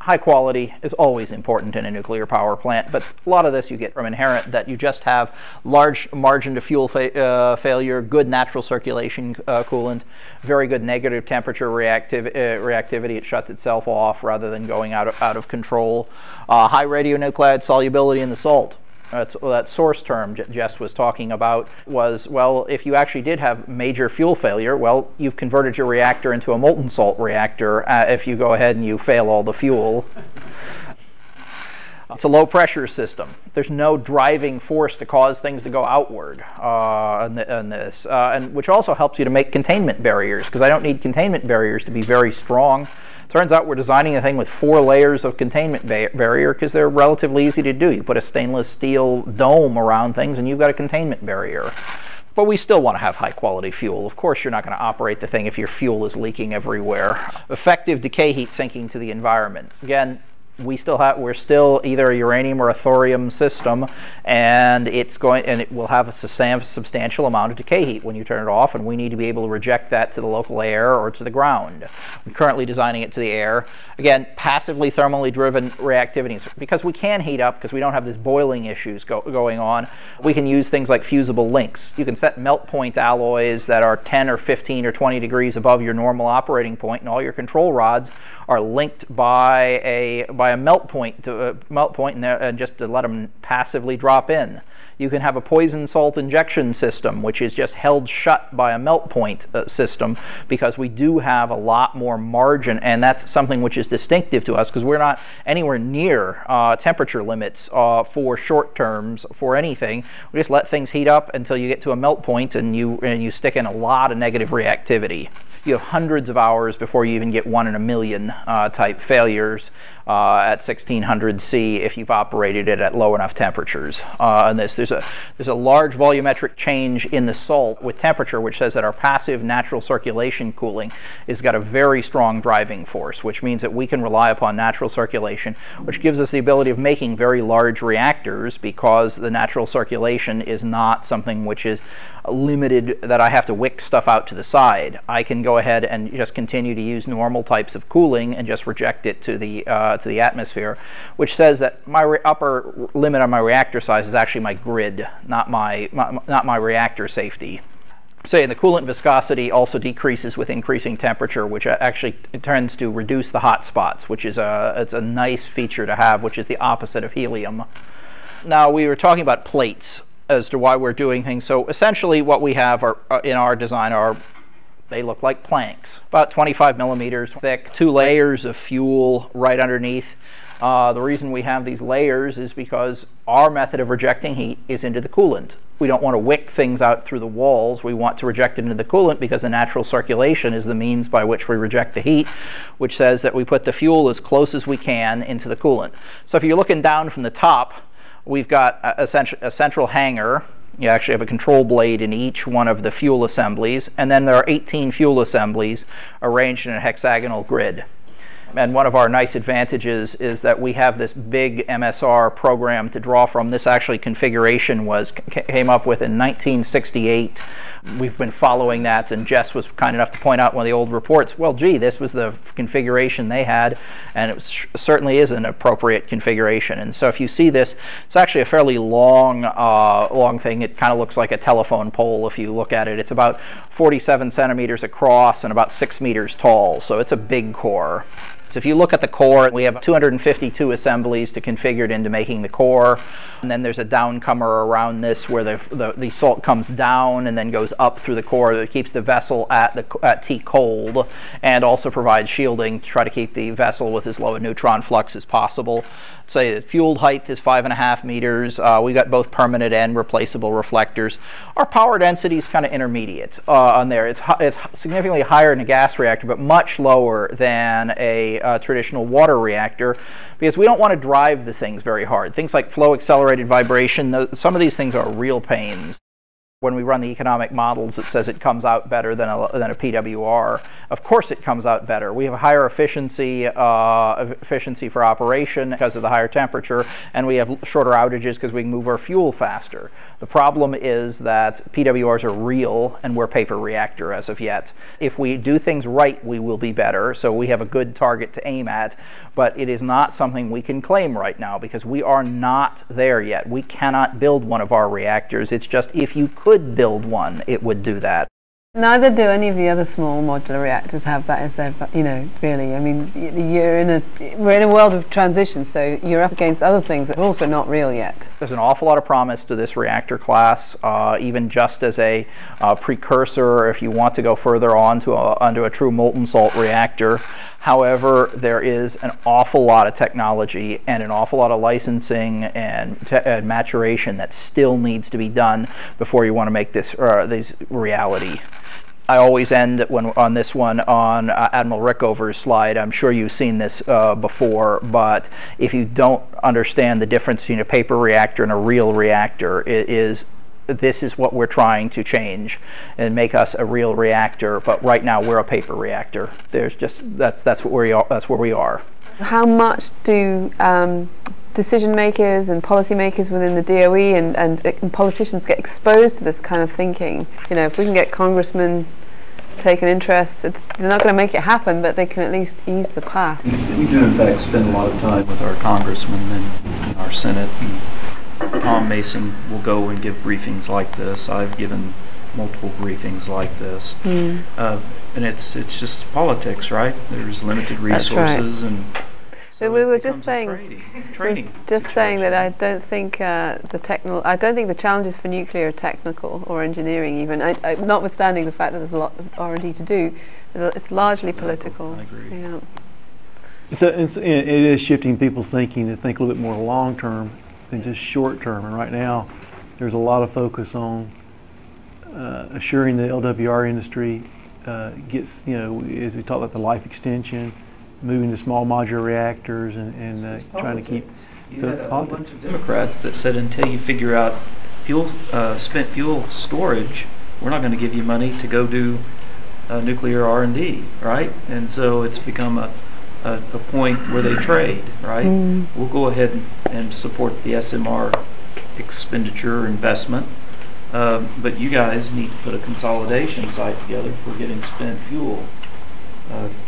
high quality is always important in a nuclear power plant, but a lot of this you get from inherent that you just have large margin to fuel fa uh, failure, good natural circulation uh, coolant, very good negative temperature reactiv uh, reactivity. It shuts itself off rather than going out of, out of control. Uh, high radionuclide solubility in the salt. That source term Jess was talking about was, well, if you actually did have major fuel failure, well, you've converted your reactor into a molten salt reactor uh, if you go ahead and you fail all the fuel. It's a low pressure system. There's no driving force to cause things to go outward uh, in, this, uh, and which also helps you to make containment barriers because I don't need containment barriers to be very strong. Turns out we're designing a thing with four layers of containment ba barrier because they're relatively easy to do. You put a stainless steel dome around things and you've got a containment barrier. But we still want to have high quality fuel. Of course, you're not going to operate the thing if your fuel is leaking everywhere. Effective decay heat sinking to the environment. Again, we still have we're still either a uranium or a thorium system and it's going and it will have a substantial amount of decay heat when you turn it off and we need to be able to reject that to the local air or to the ground. I'm currently designing it to the air. Again passively thermally driven reactivities. Because we can heat up because we don't have this boiling issues go, going on we can use things like fusible links. You can set melt point alloys that are 10 or 15 or 20 degrees above your normal operating point and all your control rods are linked by a by a melt point to a melt point and, and just to let them passively drop in. You can have a poison salt injection system, which is just held shut by a melt point uh, system because we do have a lot more margin, and that's something which is distinctive to us because we're not anywhere near uh, temperature limits uh, for short terms for anything. We just let things heat up until you get to a melt point and you, and you stick in a lot of negative reactivity you have hundreds of hours before you even get one in a million uh, type failures uh, at 1600 C if you've operated it at low enough temperatures. Uh, and this, there's a, there's a large volumetric change in the salt with temperature, which says that our passive natural circulation cooling has got a very strong driving force, which means that we can rely upon natural circulation, which gives us the ability of making very large reactors because the natural circulation is not something which is limited that I have to wick stuff out to the side. I can go ahead and just continue to use normal types of cooling and just reject it to the uh, to the atmosphere, which says that my upper limit on my reactor size is actually my grid, not my, my not my reactor safety say the coolant viscosity also decreases with increasing temperature, which actually tends to reduce the hot spots, which is a, it's a nice feature to have, which is the opposite of helium. Now, we were talking about plates as to why we're doing things. So essentially what we have are, uh, in our design are they look like planks, about 25 millimeters thick, two layers of fuel right underneath. Uh, the reason we have these layers is because our method of rejecting heat is into the coolant. We don't want to wick things out through the walls. We want to reject it into the coolant because the natural circulation is the means by which we reject the heat, which says that we put the fuel as close as we can into the coolant. So if you're looking down from the top, we've got a, a, a central hanger you actually have a control blade in each one of the fuel assemblies, and then there are 18 fuel assemblies arranged in a hexagonal grid. And one of our nice advantages is that we have this big MSR program to draw from. This actually configuration was came up with in 1968 we've been following that, and Jess was kind enough to point out one of the old reports. Well, gee, this was the configuration they had, and it certainly is an appropriate configuration. And so if you see this, it's actually a fairly long, uh, long thing. It kind of looks like a telephone pole if you look at it. It's about 47 centimeters across and about six meters tall, so it's a big core. So if you look at the core, we have 252 assemblies to configure it into making the core. And then there's a downcomer around this where the, the, the, salt comes down and then goes up through the core that keeps the vessel at, the, at T cold and also provides shielding to try to keep the vessel with as low a neutron flux as possible say the fueled height is five and a half meters. Uh, we got both permanent and replaceable reflectors. Our power density is kind of intermediate uh, on there. It's, it's significantly higher in a gas reactor, but much lower than a uh, traditional water reactor because we don't want to drive the things very hard. Things like flow accelerated vibration, some of these things are real pains when we run the economic models, it says it comes out better than a, than a PWR. Of course it comes out better. We have a higher efficiency, uh, efficiency for operation because of the higher temperature, and we have shorter outages because we can move our fuel faster. The problem is that PWRs are real and we're paper reactor as of yet. If we do things right, we will be better, so we have a good target to aim at, but it is not something we can claim right now because we are not there yet. We cannot build one of our reactors. It's just if you could build one, it would do that. Neither do any of the other small modular reactors have that as their, you know, really. I mean, you're in a, we're in a world of transition, so you're up against other things that are also not real yet. There's an awful lot of promise to this reactor class, uh, even just as a uh, precursor if you want to go further on to a, onto a true molten salt reactor. However, there is an awful lot of technology and an awful lot of licensing and, and maturation that still needs to be done before you want to make this, uh, this reality. I always end when on this one on uh, Admiral Rickover's slide. I'm sure you've seen this uh, before, but if you don't understand the difference between a paper reactor and a real reactor, it is this is what we're trying to change and make us a real reactor. But right now we're a paper reactor. There's just that's that's what we are. That's where we are. How much do um, decision makers and policymakers within the DOE and, and, and, politicians get exposed to this kind of thinking? You know, if we can get congressmen to take an interest, they're not going to make it happen, but they can at least ease the path. We do, in fact, spend a lot of time with our congressmen and our Senate. And Thom Mason will go and give briefings like this. I've given multiple briefings like this. Mm. Uh, and it's it's just politics, right? There's limited resources right. and so we were just saying, training, (laughs) training just saying that I don't think uh, the technical, I don't think the challenges for nuclear are technical or engineering even. I, I, notwithstanding the fact that there's a lot of R and D to do, it's largely political. I agree. Yeah. So it's, it is shifting people's thinking to think a little bit more long term than just short term. And right now, there's a lot of focus on uh, assuring the LWR industry uh, gets, you know, as we talk about the life extension moving to small modular reactors and, and uh, trying to keep. You so had a whole bunch of Democrats that said until you figure out fuel, uh, spent fuel storage, we're not going to give you money to go do uh, nuclear R&D, right? And so it's become a, a, a point where they trade, right? Mm. We'll go ahead and, and, support the SMR expenditure investment, um, but you guys need to put a consolidation site together for getting spent fuel uh, put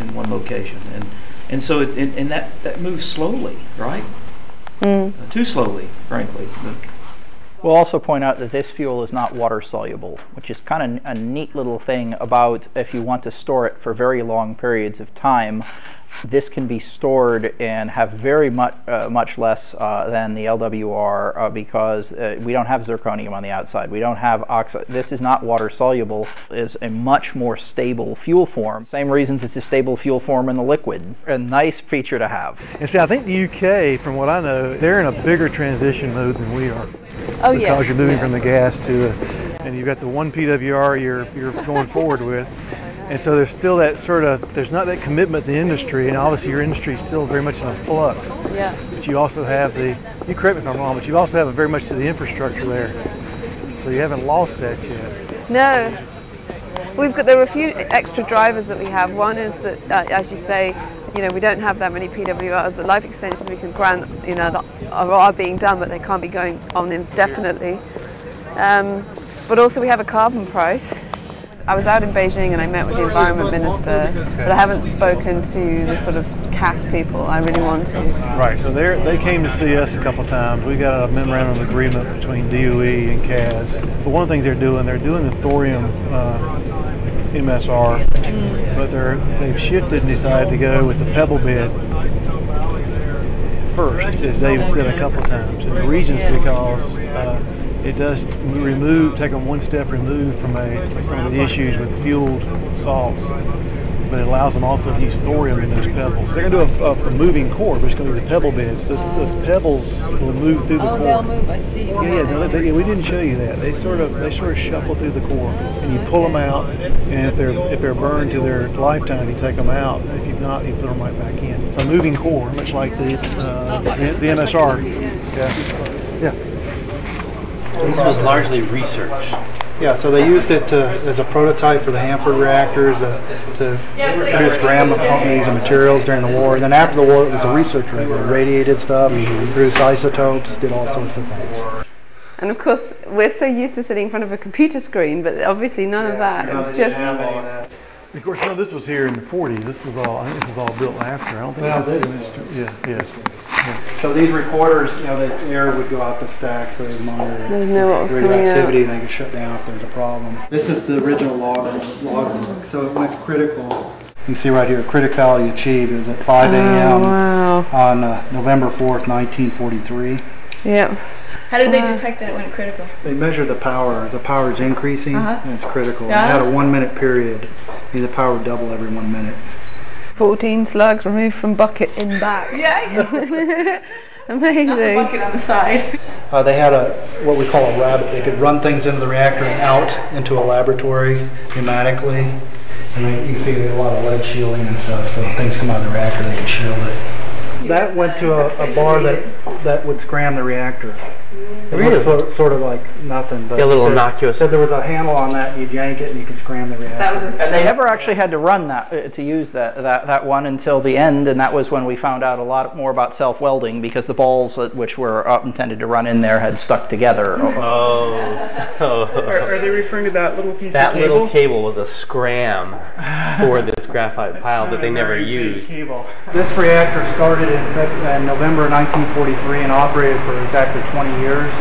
in one location. And and so it, and, and that, that moves slowly, right? Mm. Uh, too slowly, frankly. But We'll also point out that this fuel is not water soluble, which is kind of a neat little thing about if you want to store it for very long periods of time this can be stored and have very much uh, much less uh, than the LWR uh, because uh, we don't have zirconium on the outside. We don't have oxide. This is not water soluble. Is a much more stable fuel form. Same reasons it's a stable fuel form in the liquid. A nice feature to have. And see, I think the UK, from what I know, they're in a bigger transition mode than we are. Oh because yes. you're moving yeah. from the gas to, and you've got the one PWR you're you're going forward with. And so there's still that sort of, there's not that commitment to the industry, and obviously your industry is still very much in a flux. Yeah. But you also have the, you correct me if I'm wrong, but you also have very much to the infrastructure there. So you haven't lost that yet. No. We've got, there are a few extra drivers that we have. One is that, uh, as you say, you know, we don't have that many PWRs. The life extensions we can grant, you know, that are, are being done, but they can't be going on indefinitely. Um, but also we have a carbon price. I was out in Beijing and I met with the environment minister, but I haven't spoken to the sort of CAS people. I really want to. Right. So they they came to see us a couple times. We got a memorandum of agreement between DOE and CAS. But one of the things they're doing, they're doing the thorium uh, MSR, but they're they've shifted and decided to go with the pebble bed first, as David said a couple times. And the reason is because. Uh, it does remove, take them one step removed from a, some of the issues with fueled salts, but it allows them also to use thorium in those pebbles. They're going to do a, a, moving core, but it's going to be the pebble beds. Those, those pebbles will move through the oh, core. Oh, they'll move. I see. Yeah, yeah, they, they, we didn't show you that. They sort of they sort of shuffle through the core, and you pull them out. And if they're if they're burned to their lifetime, you take them out. If you've not, you put them right back in. It's a moving core, much like the uh, the, the MSR. Yeah, yeah. This was largely research. Yeah, so they used it to, as a prototype for the Hanford reactors uh, to produce gram quantities of materials during the war. And then after the war, it was a research rig. They radiated stuff, mm-hmm. produced isotopes, did all sorts of things. And of course, we're so used to sitting in front of a computer screen, but obviously none yeah, of that. No, it was just. Of course, no, this was here in the 40s. This was all, I think this was all built after. I don't think well, this was, yeah, yes. Yeah. So these recorders, you know, the air would go out the stack, so they monitor they know what was radioactivity, and they could shut down if there's a problem. This is the original log logbook, so it went critical. You can see right here, criticality achieved. It was at 5 a.m. Oh, wow. on uh, November 4th, 1943. Yep. How did they detect that it went critical? They measure the power. The power is increasing, uh-huh. and it's critical. Yeah. It had a one minute period. The power would double every one minute. 14 slugs removed from bucket in back. (laughs) Yeah. (laughs) Amazing. Not the bucket on the side. Uh, they had a what we call a rabbit. They could run things into the reactor and out into a laboratory pneumatically. And then you can see a lot of lead shielding and stuff. So if things come out of the reactor, they can shield it. That went to a, a bar that that would scram the reactor. It looks sort, sort of like nothing, but Yeah, a little said- innocuous. Said there was a handle on that, and you yank it and you could scram the reactor. That was a And they never actually had to run that, uh, to use that, that, that one until the end, and that was when we found out a lot more about self-welding, because the balls that- which were uh, intended to run in there had stuck together. (laughs) Oh. Are, are they referring to that little piece That of cable? That little cable was a scram for this graphite pile that they never used. This reactor started in, in November 1943 and operated for exactly 20 years.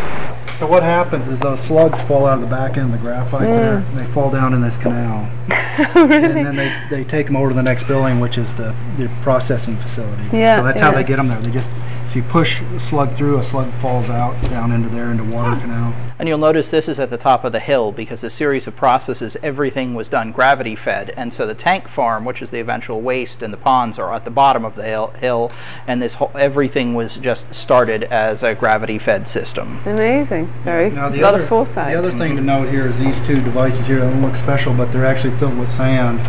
So what happens is those slugs fall out of the back end of the graphite there, and they fall down in this canal. (laughs) And then they, they take them over to the next building, which is the, the processing facility. Yeah, So that's how they get them there. They just, so you push a slug through, a slug falls out down into there, into water canal. And you'll notice this is at the top of the hill because a series of processes, everything was done gravity fed. And so the tank farm, which is the eventual waste, and the ponds are at the bottom of the hill, hill and this whole, everything was just started as a gravity fed system. Amazing. Very. Now, a the lot other, of foresight. The other thing to note here is these two devices here don't look special, but they're actually filled with sand.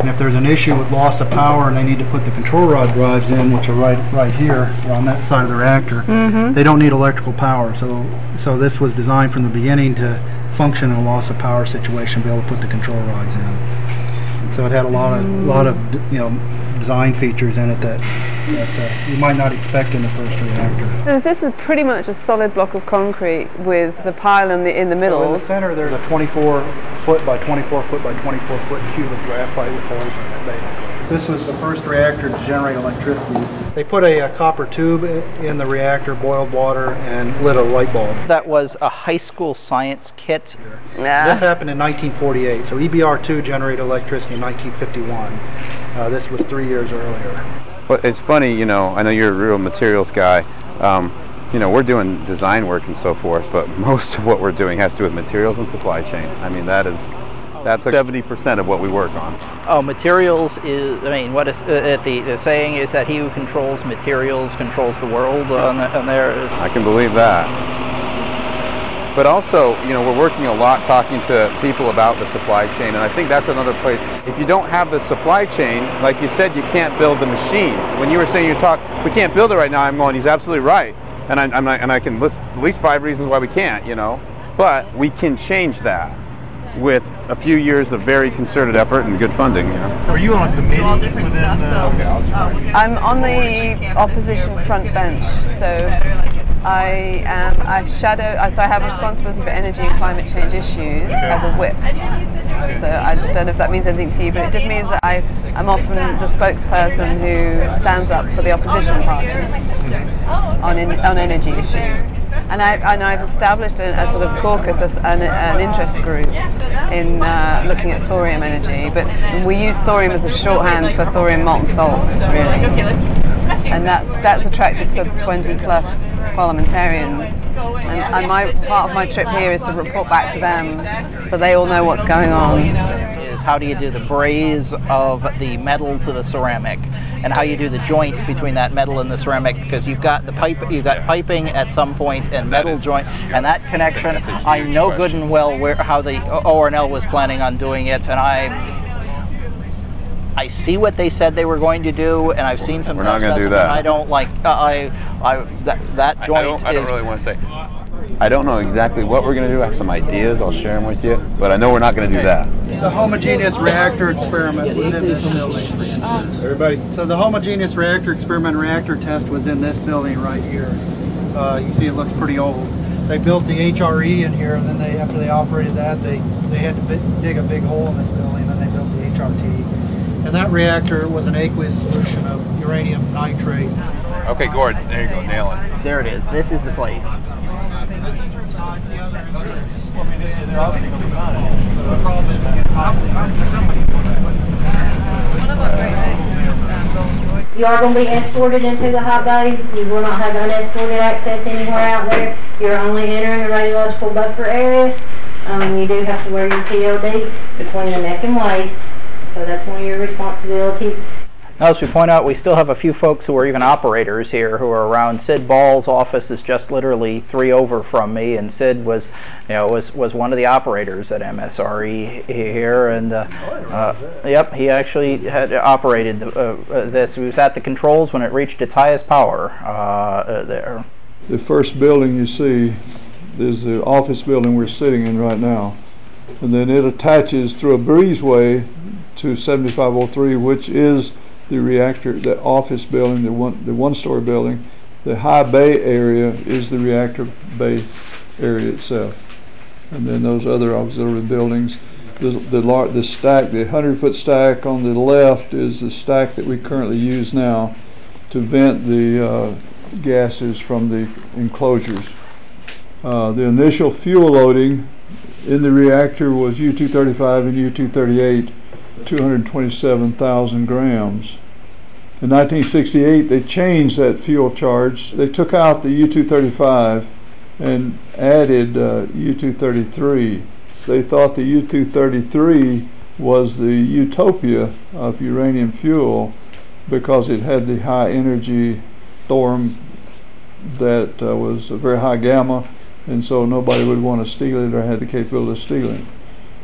And if there's an issue with loss of power and they need to put the control rod drives in, which are right right here on that side of the reactor, Mhm. they don't need electrical power. So so this was designed from the beginning to function in a loss of power situation, be able to put the control rods in. So it had a lot of lot of you know design features in it that that uh, you might not expect in the first reactor. So this is pretty much a solid block of concrete with the pile in the in the So middle. in the center, there's a 24 foot by 24 foot by 24 foot cube of graphite with holes in it, basically. This was the first reactor to generate electricity. They put a, uh copper tube in the reactor, boiled water, and lit a light bulb. That was a high school science kit. This happened in 1948. So EBR2 generated electricity in 1951. Uh, this was three years earlier. Well, it's funny, you know, I know you're a real materials guy. Um, you know, we're doing design work and so forth, but (laughs) most of what we're doing has to do with materials and supply chain. I mean, that is, that's 70% of what we work on. Oh, materials is, I mean, what is, uh, the, the saying is that he who controls materials controls the world on, the, on there. I can believe that. But also, you know, we're working a lot talking to people about the supply chain, and I think that's another place. If you don't have the supply chain, like you said, you can't build the machines. When you were saying you talk, we can't build it right now, I'm going, he's absolutely right, and I, I'm not, and I can list at least five reasons why we can't, you know. But we can change that with a few years of very concerted effort and good funding. You know. Are you on a committee within? Uh, I'm on the opposition front bench, so I am I shadow. uh, So I have responsibility for energy and climate change issues as a whip. So I don't know if that means anything to you, but it just means that I I'm often the spokesperson who stands up for the opposition parties on in, on energy issues. And, I, and I've established a, a sort of caucus, as an, an interest group in uh, looking at thorium energy. But we use thorium as a shorthand for thorium molten salts, really. And that's that's attracted of 20 plus parliamentarians. And, and my part of my trip here is to report back to them, so they all know what's going on. Is how do you do the braze of the metal to the ceramic, and how you do the joint between that metal and the ceramic, because you've got the pipe, you've got piping at some point and metal joint, and that connection. I know good and well where how the ORNL was planning on doing it, and I. I see what they said they were going to do, and I've seen some We're not do that. I don't like. Uh, I, I that that I joint don't, I don't is really want to say. I don't know exactly what we're going to do. I have some ideas. I'll share them with you. But I know we're not going to do that. The homogeneous reactor experiment was in this building. Everybody. So the homogeneous reactor experiment reactor test was in this building right here. Uh, you see it looks pretty old. They built the HRE in here and then they, after they operated that, they, they had to bi- dig a big hole in this building and then they built the HRT. And that reactor was an aqueous solution of uranium nitrate. Okay, Gord. There you go. Nail it. There it is. This is the place. You are going to be escorted into the hot body. You will not have unescorted access anywhere out there. You're only entering the radiological buffer area. Um, you do have to wear your PLD between the neck and waist. So that's one of your responsibilities. Now, as we point out, we still have a few folks who are even operators here who are around. Sid Ball's office is just literally three over from me, and Sid was, you know, was was one of the operators at MSRE here, and uh, uh, yep, he actually had operated uh, uh, this. He was at the controls when it reached its highest power uh, uh, there. The first building you see is the office building we're sitting in right now. And then it attaches through a breezeway to 7503, which is the reactor, the office building, the one, the one-story building. The high bay area is the reactor bay area itself. And then those other auxiliary buildings, the, the, lar- the stack, the 100-foot stack on the left is the stack that we currently use now to vent the uh, gases from the enclosures. Uh, the initial fuel loading in the reactor was U-235 and U-238, 227,000 grams. In 1968, they changed that fuel charge. They took out the U-235 and added uh, U-233. They thought the U-233 was the utopia of uranium fuel because it had the high energy thorium that uh, was a very high gamma and so nobody would want to steal it or had the capability of stealing.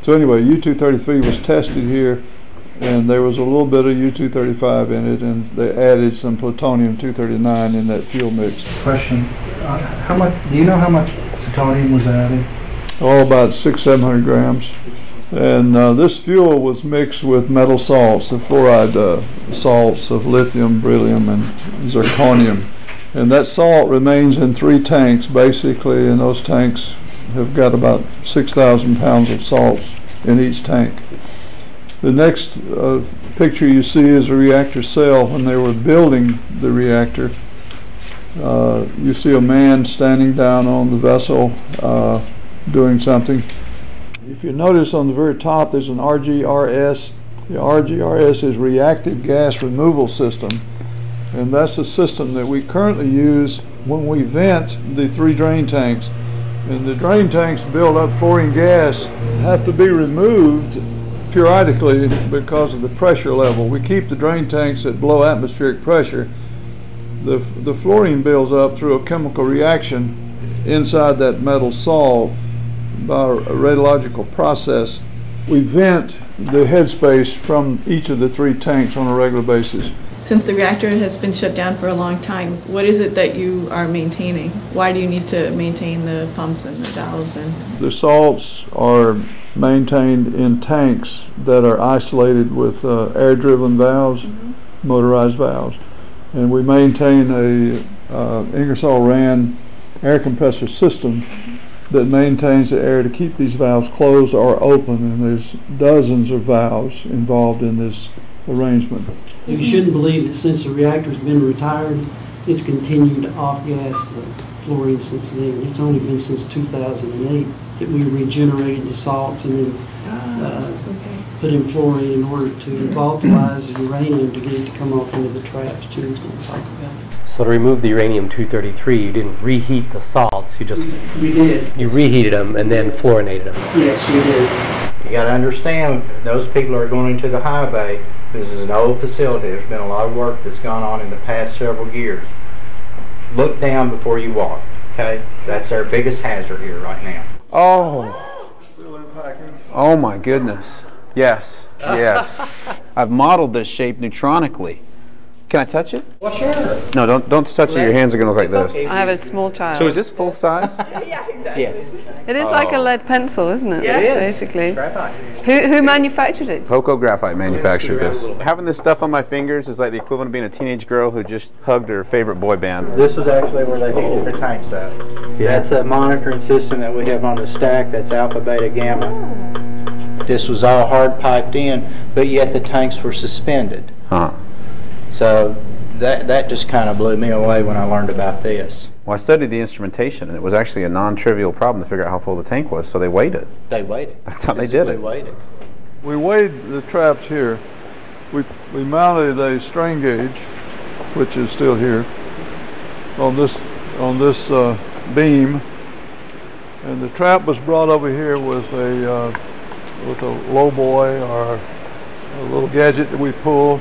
So anyway, U-233 was tested here and there was a little bit of U-235 in it and they added some plutonium-239 in that fuel mix. Question, uh, how much, do you know how much plutonium was added? Oh, about six, seven hundred grams. And uh, this fuel was mixed with metal salts, the fluoride uh, salts of lithium, beryllium, and zirconium. And that salt remains in three tanks basically, and those tanks have got about 6,000 pounds of salts in each tank. The next uh, picture you see is a reactor cell when they were building the reactor. Uh, you see a man standing down on the vessel uh, doing something. If you notice on the very top there's an RGRS. The RGRS is Reactive Gas Removal System and that's the system that we currently use when we vent the three drain tanks. And the drain tanks build up fluorine gas have to be removed periodically because of the pressure level. We keep the drain tanks at below atmospheric pressure. The, the fluorine builds up through a chemical reaction inside that metal salt by a radiological process. We vent the headspace from each of the three tanks on a regular basis. Since the reactor has been shut down for a long time, what is it that you are maintaining? Why do you need to maintain the pumps and the valves and? The salts are maintained in tanks that are isolated with uh, air-driven valves, motorized valves. And we maintain a uh, Ingersoll Rand air compressor system that maintains the air to keep these valves closed or open, and there's dozens of valves involved in this arrangement. You shouldn't believe that since the reactor's been retired, it's continued to off-gas uh, fluorine since then. It's only been since 2008 that we regenerated the salts and then uh, put in fluorine in order to volatilize the uranium to get it to come off into the traps. Jim's going to talk about it. So to remove the uranium-233, you didn't reheat the salts, you just... We did. You reheated them and then fluorinated them. Yes, we did. You got to understand, those people are going into the high bay. This is an old facility. There's been a lot of work that's gone on in the past several years. Look down before you walk, okay? That's our biggest hazard here right now. Oh. Oh my goodness. Yes, yes. (laughs) I've modeled this shape neutronically. Can I touch it? Well, sure. No, don't don't touch it. Your hands are gonna look like this. I have a small child. So is this full size? (laughs) yeah, exactly. Yes. It is like a Oh. lead pencil, isn't it? Yeah, it is. Basically. Graphite. Who, who manufactured it? Poco Graphite manufactured this. Having this stuff on my fingers is like the equivalent of being a teenage girl who just hugged her favorite boy band. This is actually where they heat their tanks up. That's a monitoring system that we have on the stack. That's alpha, beta, gamma. This was all hard piped in, but yet the tanks were suspended. Huh. So that that just kind of blew me away when I learned about this. Well, I studied the instrumentation, and it was actually a non-trivial problem to figure out how full the tank was, so they weighed it. They weighed it. That's how they did Physically it. We weighed the traps here. We, we mounted a strain gauge, which is still here, on this, on this uh, beam. And the trap was brought over here with a, uh, with a low boy or a little gadget that we pull.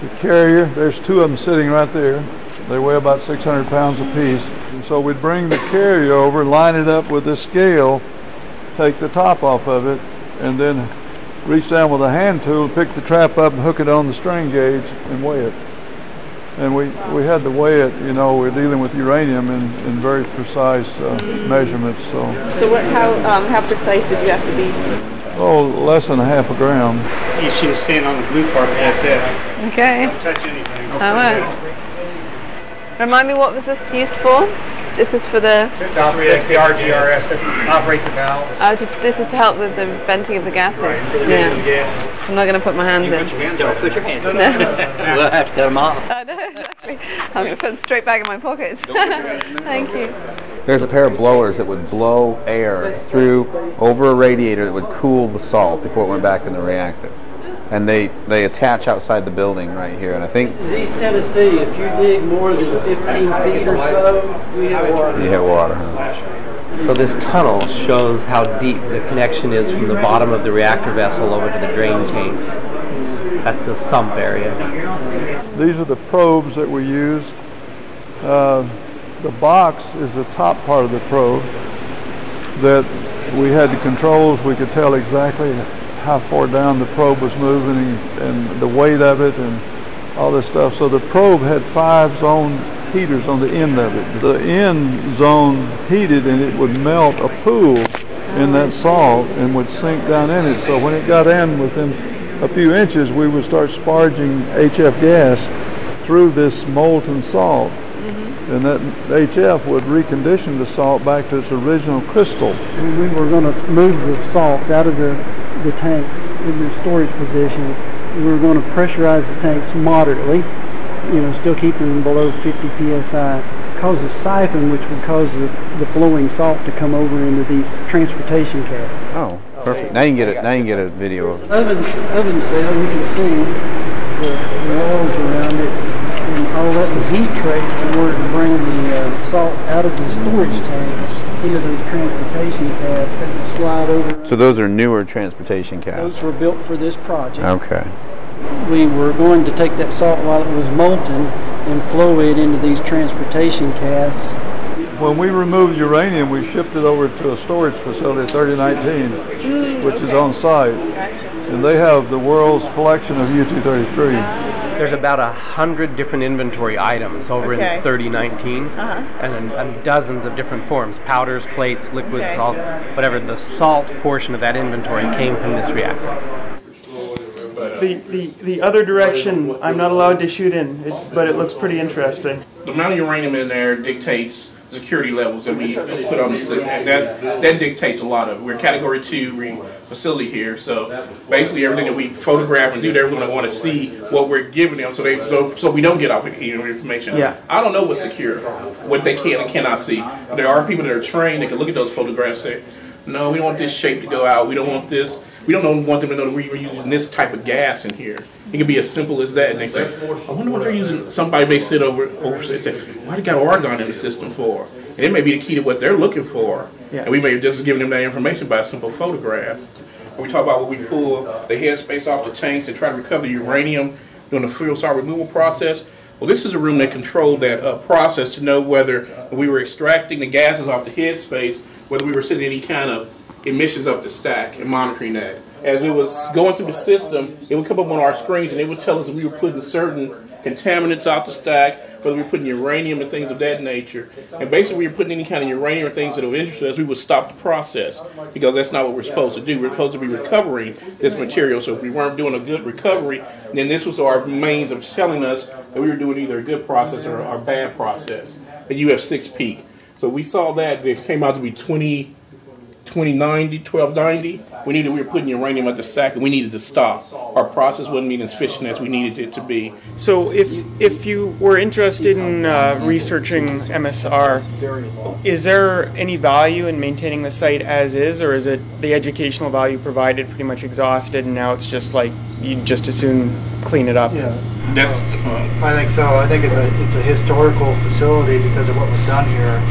The carrier, there's two of them sitting right there. They weigh about 600 pounds apiece. And so we'd bring the carrier over, line it up with this scale, take the top off of it, and then reach down with a hand tool, pick the trap up and hook it on the strain gauge and weigh it. And we, we had to weigh it, you know, we're dealing with uranium in, in very precise uh, measurements, so. So what, how, um, how precise did you have to be? Oh, less than a half a gram. You should have stayed on the blue part, that's it. Okay. Don't touch anything. I won't. Remind me what was this used for? This is for the. To operate the RGRS, that's operate the valves. Oh, to, this is to help with the venting of the gases. venting of the gases. I'm not going to put my hands in. Don't put your hands in. No. we'll have to cut them off. I know, exactly. I'm going to put them straight back in my pockets. Thank you. There's a pair of blowers that would blow air through over a radiator that would cool the salt before it went back in the reactor. And they, they attach outside the building right here. And I think This is East Tennessee. If you dig more than 15 feet or so, we have water. you hit water. Huh? So this tunnel shows how deep the connection is from the bottom of the reactor vessel over to the drain tanks. That's the sump area. These are the probes that we used. Uh, the box is the top part of the probe that we had the controls. We could tell exactly how far down the probe was moving and the weight of it and all this stuff. So the probe had five zone heaters on the end of it. The end zone heated and it would melt a pool in that salt and would sink down in it. So when it got in within a few inches, we would start sparging HF gas through this molten salt. Mm-hmm. And that HF would recondition the salt back to its original crystal. When we were going to move the salts out of the, the tank in the storage position, We're going to pressurize the tanks moderately, you know, still keeping them below 50 psi. Cause a siphon, which would cause the, the flowing salt to come over into these transportation cabs. Oh, perfect. Now you can get it. Now you can get a video of it. Oven, oven cell, you can see the, the walls around it, and all that heat trace in order to bring the uh, salt out of the storage tanks into those transportation cabs that would slide over. So those are newer transportation cabs. Those were built for this project. Okay. We were going to take that salt while it was molten and flow it into these transportation casks. When we removed uranium, we shipped it over to a storage facility at 3019, which is mm, on site. And they have the world's collection of U-233. There's about a hundred different inventory items over Okay. in 3019, Uh-huh. and, and dozens of different forms: powders, plates, liquids, Okay. salt, whatever. The salt portion of that inventory came from this reactor. The, the, the other direction, I'm not allowed to shoot in, it- but it looks pretty interesting. The amount of uranium in there dictates security levels that we put on the system. That that dictates a lot of. it. We're category two re- facility here, so basically everything that we photograph and do, they're going to want to see what we're giving them, so they so, so we don't get off you information. Yeah. I don't know what's secure, what they can and cannot see. There are people that are trained that can look at those photographs and say, no, we don't want this shape to go out. We don't want this. We don't want them to know that we were using this type of gas in here. It can be as simple as that. And they say, I wonder what they're using. Somebody may sit over over and say, why do they got argon in the system for? And it may be the key to what they're looking for. Yeah. And we may have just given them that information by a simple photograph. We talk about when we pull the headspace off the tanks and try to recover the uranium during the fuel salt removal process, well, this is a room that controlled that uh, process to know whether we were extracting the gases off the headspace, whether we were sending any kind of emissions up the stack and monitoring that. As it was going through the system, it would come up on our screens and it would tell us if we were putting certain contaminants out the stack, whether we were putting uranium and things of that nature. And basically, we were putting any kind of uranium or things that were interest us, we would stop the process because that's not what we're supposed to do. We're supposed to be recovering this material. So if we weren't doing a good recovery, then this was our means of telling us that we were doing either a good process or a bad process. The UF6 peak. So we saw that it came out to be 20. 2090, 1290, we needed, we were putting uranium at the stack and we needed to stop. Our process wasn't being as efficient as we needed it to be. So if, if you were interested in uh, researching MSR, is there any value in maintaining the site as is, or is it the educational value provided pretty much exhausted and now it's just like, you just as soon clean it up? Yeah. That's, I think so. I think it's a, it's a historical facility because of what was done here.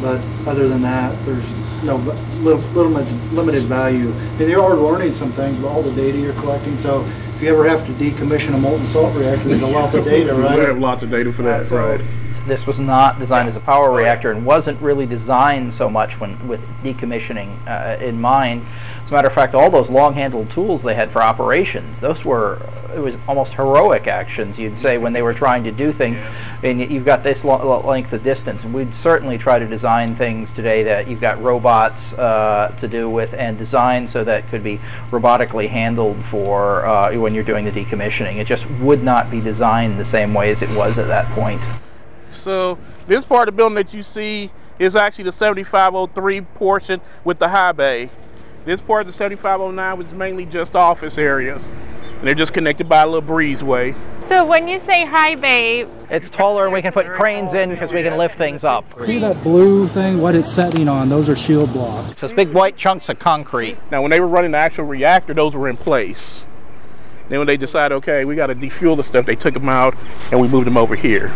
But other than that, there's no little, little limited value. And you are learning some things with all the data you're collecting. So if you ever have to decommission a molten salt reactor, there's a lot of data, (laughs) right? We have lots of data for that, right? This was not designed as a power reactor and wasn't really designed so much when with decommissioning uh, in mind. As a matter of fact, all those long-handled tools they had for operations, those were it was almost heroic actions, you'd say, when they were trying to do things. And you've got this length of distance, and we'd certainly try to design things today that you've got robots uh, to do with and design so that could be robotically handled for uh, when you're doing the decommissioning. It just would not be designed the same way as it was at that point. So this part of the building that you see is actually the 7503 portion with the high bay. This part of the 7509 was mainly just office areas. And they're just connected by a little breezeway. So when you say high bay, it's taller and we can put cranes in because we can lift things up. See that blue thing, what it's setting on, those are shield blocks. So it's big white chunks of concrete. Now when they were running the actual reactor, those were in place. Then when they decided, okay, we got to defuel the stuff, they took them out and we moved them over here.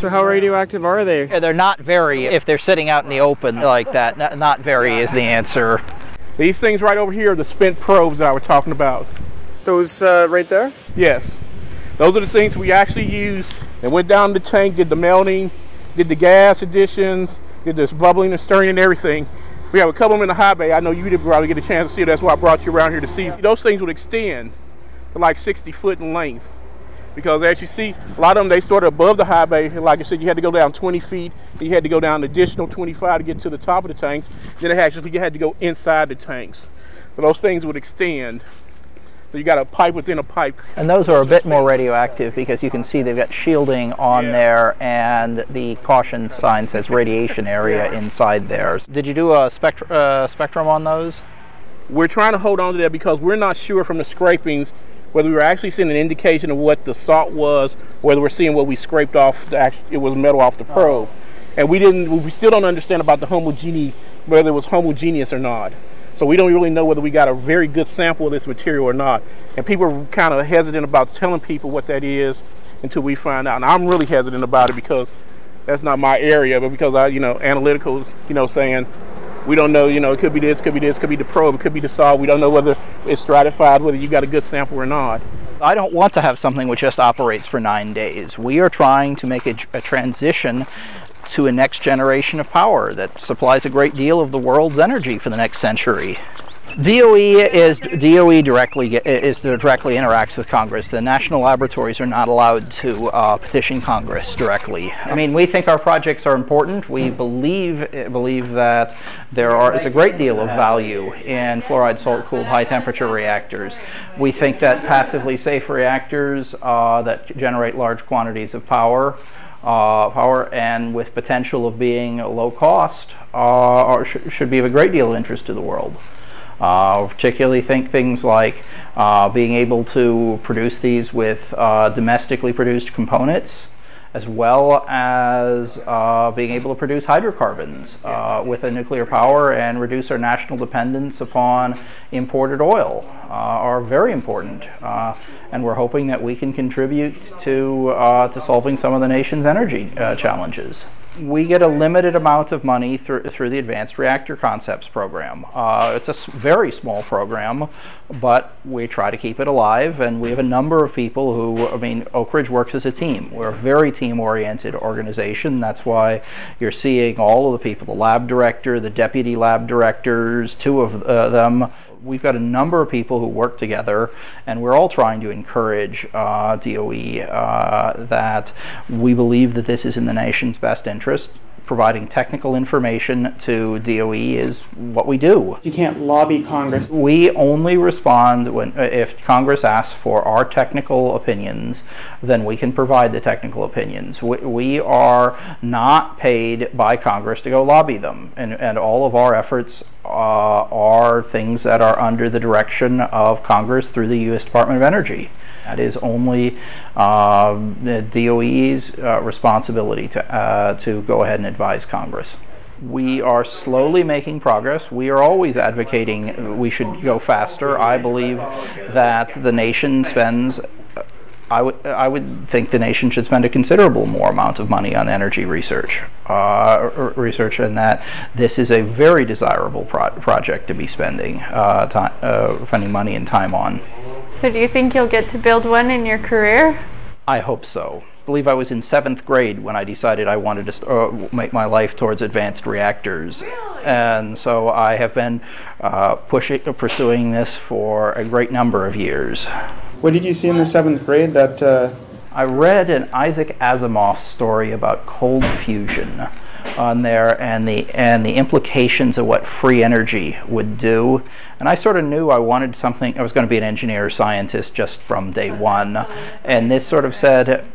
So how radioactive are they? Yeah, they're not very, if they're sitting out in the open like that, not, not very is the answer. These things right over here are the spent probes that I was talking about. Those uh, right there? Yes. Those are the things we actually used and went down the tank, did the melting, did the gas additions, did this bubbling and stirring and everything. We have a couple of them in the high bay. I know you didn't probably get a chance to see it. That's why I brought you around here to see. Those things would extend to like 60 foot in length because as you see, a lot of them, they started above the high bay. Like I said, you had to go down 20 feet. You had to go down an additional 25 to get to the top of the tanks. Then it actually, you had to go inside the tanks. So those things would extend. So you got a pipe within a pipe. And those are a bit more radioactive because you can see they've got shielding on yeah. there and the caution sign says radiation area inside there. Did you do a spectr uh, spectrum on those? We're trying to hold on to that because we're not sure from the scrapings whether we were actually seeing an indication of what the salt was, whether we're seeing what we scraped off, the actual, it was metal off the oh. probe. And we didn't, we still don't understand about the homogeneity, whether it was homogeneous or not. So we don't really know whether we got a very good sample of this material or not. And people are kind of hesitant about telling people what that is until we find out. And I'm really hesitant about it because that's not my area, but because I, you know, analytical, you know, saying we don't know, you know, it could be this, could be this, could be the probe, it could be the saw. We don't know whether it's stratified, whether you got a good sample or not. I don't want to have something which just operates for nine days. We are trying to make a, a transition to a next generation of power that supplies a great deal of the world's energy for the next century. DOE is DOE directly is directly interacts with Congress. The national laboratories are not allowed to uh, petition Congress directly. I mean, we think our projects are important. We believe believe that there are is a great deal of value in fluoride salt cooled high temperature reactors. We think that passively safe reactors uh, that generate large quantities of power uh, power and with potential of being low cost uh, sh should be of a great deal of interest to the world. Uh, particularly think things like uh, being able to produce these with uh, domestically produced components as well as uh, being able to produce hydrocarbons uh, with a nuclear power and reduce our national dependence upon imported oil uh, are very important. and we're hoping that we can contribute to, to solving some of the nation's energy challenges we get a limited amount of money through, through the Advanced Reactor Concepts program. Uh, it's a very small program, but we try to keep it alive, and we have a number of people who, I mean, Oak Ridge works as a team. We're a very team-oriented organization. That's why you're seeing all of the people, the lab director, the deputy lab directors, two of uh, them, we've got a number of people who work together, and we're all trying to encourage uh, DOE uh, that we believe that this is in the nation's best interest providing technical information to DOE is what we do. You can't lobby Congress. We only respond when uh, if Congress asks for our technical opinions, then we can provide the technical opinions. We, we are not paid by Congress to go lobby them, and, and all of our efforts uh, are things that are under the direction of Congress through the U.S. Department of Energy. That is only uh, the DOE's uh, responsibility to, uh, to go ahead and advise Congress. We are slowly making progress. We are always advocating we should go faster. I believe that the nation spends I would I would think the nation should spend a considerable more amount of money on energy research, uh, research, and that this is a very desirable pro project to be spending uh, time, uh, spending money and time on. So, do you think you'll get to build one in your career? I hope so. Believe I was in seventh grade when I decided I wanted to st- uh, make my life towards advanced reactors. And so I have been uh, pushing, pursuing this for a great number of years. What did you see in the seventh grade that? Uh... I read an Isaac Asimov story about cold fusion on there and the and the implications of what free energy would do. And I sort of knew I wanted something. I was going to be an engineer or scientist just from day (laughs) one. And this sort of said,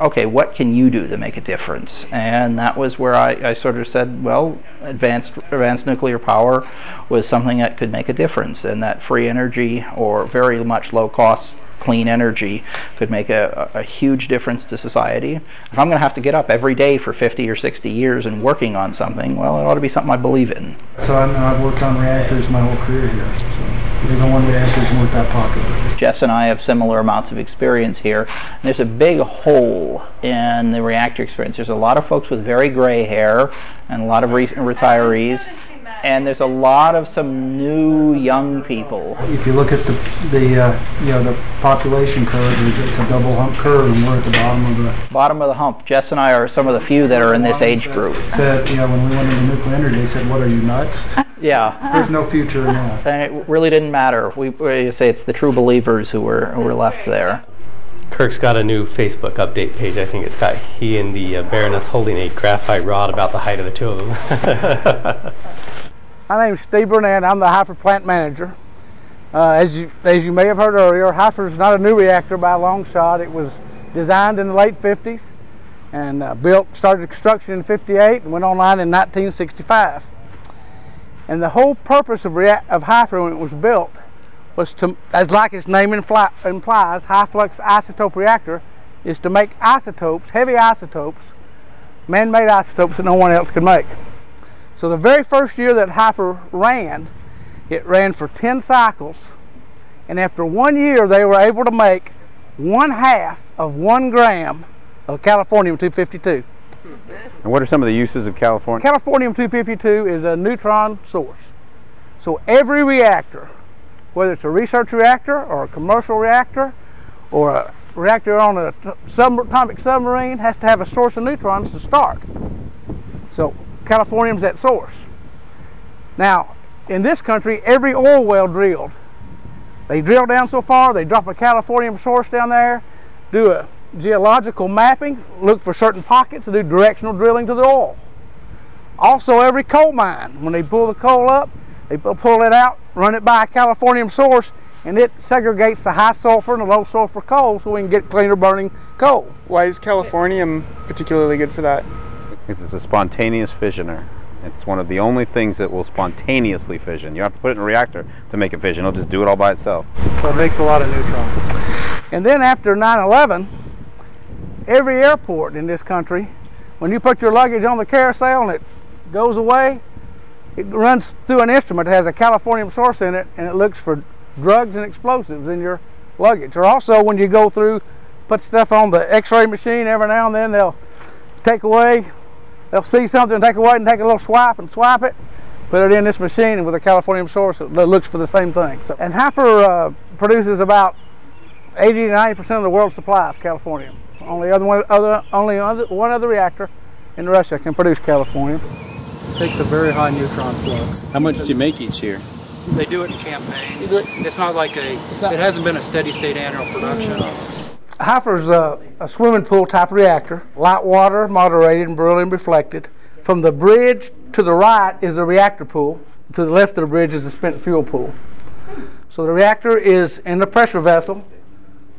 okay, what can you do to make a difference? And that was where I, I sort of said, well, advanced advanced nuclear power was something that could make a difference, and that free energy or very much low cost clean energy could make a, a, huge difference to society. If I'm going to have to get up every day for 50 or 60 years and working on something, well, it ought to be something I believe in. So I have worked on reactors my whole career here. So even one reactors weren't that popular. Jess and I have similar amounts of experience here. And there's a big hole in the reactor experience. There's a lot of folks with very gray hair and a lot of re retirees and there's a lot of some new young people. If you look at the the uh, you know the population curve, it's a double hump curve, and we're at the bottom of the bottom of the hump. Jess and I are some of the few that are in this age group. Said you know when we went into nuclear energy, they said, "What are you nuts?" Yeah, there's no future in that. And it really didn't matter. We, we say it's the true believers who were who were left there. Kirk's got a new Facebook update page. I think it's got he and the uh, Baroness holding a graphite rod about the height of the two of them. (laughs) My name is Steve Burnette. I'm the HFIR plant manager. Uh, as, you, as you may have heard earlier, HFIR is not a new reactor by a long shot. It was designed in the late 50s and uh, built, started construction in 58 and went online in 1965. And the whole purpose of, of HFIR when it was built was to, as like its name implies, high flux isotope reactor, is to make isotopes, heavy isotopes, man-made isotopes that no one else could make. So the very first year that HFIR ran, it ran for 10 cycles, and after one year they were able to make one half of one gram of californium-252. And what are some of the uses of californium? Californium-252 is a neutron source. So every reactor whether it's a research reactor or a commercial reactor or a reactor on a sub atomic submarine has to have a source of neutrons to start. So californium's that source. Now, in this country, every oil well drilled, they drill down so far, they drop a californium source down there, do a geological mapping, look for certain pockets, do directional drilling to the oil. Also, every coal mine, when they pull the coal up, they pull it out, run it by a californium source, and it segregates the high sulfur and the low sulfur coal so we can get cleaner burning coal. Why is californium particularly good for that? Because it's a spontaneous fissioner. It's one of the only things that will spontaneously fission. You have to put it in a reactor to make it fission. It'll just do it all by itself. So it makes a lot of neutrons. And then after 9-11, every airport in this country, when you put your luggage on the carousel and it goes away, it runs through an instrument that has a californium source in it and it looks for drugs and explosives in your luggage. Or also when you go through, put stuff on the x-ray machine every now and then they'll take away, they'll see something, take away and take a little swipe and swipe it, put it in this machine with a californium source that looks for the same thing. So, and HFIR uh, produces about 80 to 90% of the world's supply of californium. Only other one, other, only other, one other reactor in Russia can produce californium takes a very high neutron flux. How much do you make each year? They do it in campaigns. It's not like a, not, it hasn't been a steady state annual production. HFIR's a, a swimming pool type reactor, light water, moderated and beryllium reflected. From the bridge to the right is the reactor pool. To the left of the bridge is the spent fuel pool. So the reactor is in a pressure vessel,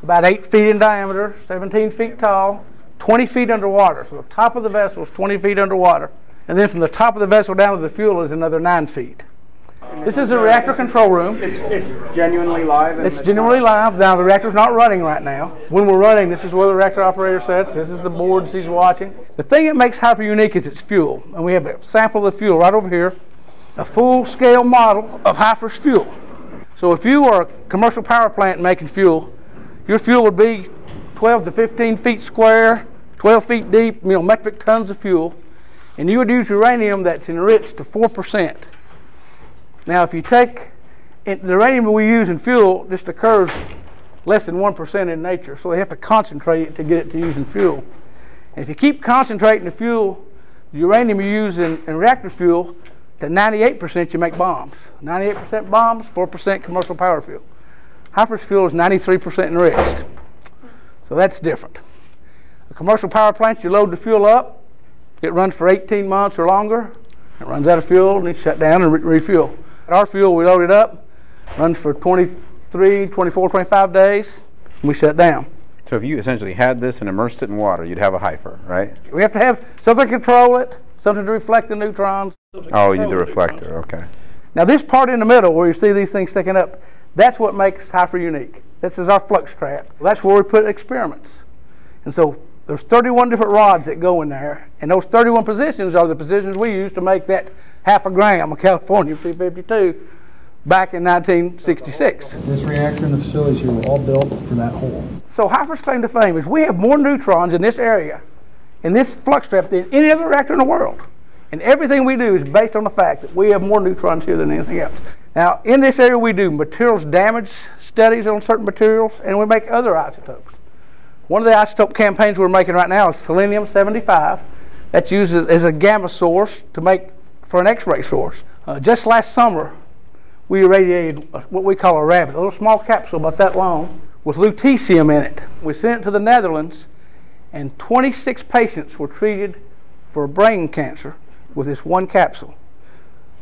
about 8 feet in diameter, 17 feet tall, 20 feet underwater. So the top of the vessel is 20 feet underwater. And then from the top of the vessel down to the fuel is another nine feet. This is a reactor control room. It's, it's genuinely live? It's, it's genuinely live. Now, the reactor's not running right now. When we're running, this is where the reactor operator sits. This is the board he's watching. The thing that makes HFIR unique is its fuel. And we have a sample of the fuel right over here, a full-scale model of HFIR's fuel. So if you are a commercial power plant making fuel, your fuel would be 12 to 15 feet square, 12 feet deep, you know, metric tons of fuel and you would use uranium that's enriched to 4%. Now, if you take it, the uranium we use in fuel just occurs less than 1% in nature, so they have to concentrate it to get it to use in fuel. And if you keep concentrating the fuel, the uranium you use in, in reactor fuel, to 98% you make bombs. 98% bombs, 4% commercial power fuel. HFIR's fuel is 93% enriched. So that's different. A commercial power plant, you load the fuel up, it runs for 18 months or longer, it runs out of fuel and it's shut down and re refuel. Our fuel, we load it up, runs for 23, 24, 25 days, and we shut down. So if you essentially had this and immersed it in water, you'd have a HFIR, right? We have to have something to control it, something to reflect the neutrons. Oh, you need the reflector, okay. Now this part in the middle where you see these things sticking up, that's what makes HFIR unique. This is our flux trap. That's where we put experiments. And so there's 31 different rods that go in there, and those 31 positions are the positions we use to make that half a gram of californium-252 back in 1966. This reactor and the facilities here were all built for that hole. So HFIR's claim to fame is we have more neutrons in this area, in this flux trap, than any other reactor in the world. And everything we do is based on the fact that we have more neutrons here than anything else. Now, in this area, we do materials damage studies on certain materials, and we make other isotopes. One of the isotope campaigns we're making right now is selenium-75. That's used as a gamma source to make for an X-ray source. Uh, just last summer, we irradiated what we call a rabbit, a little small capsule about that long, with lutetium in it. We sent it to the Netherlands, and 26 patients were treated for brain cancer with this one capsule.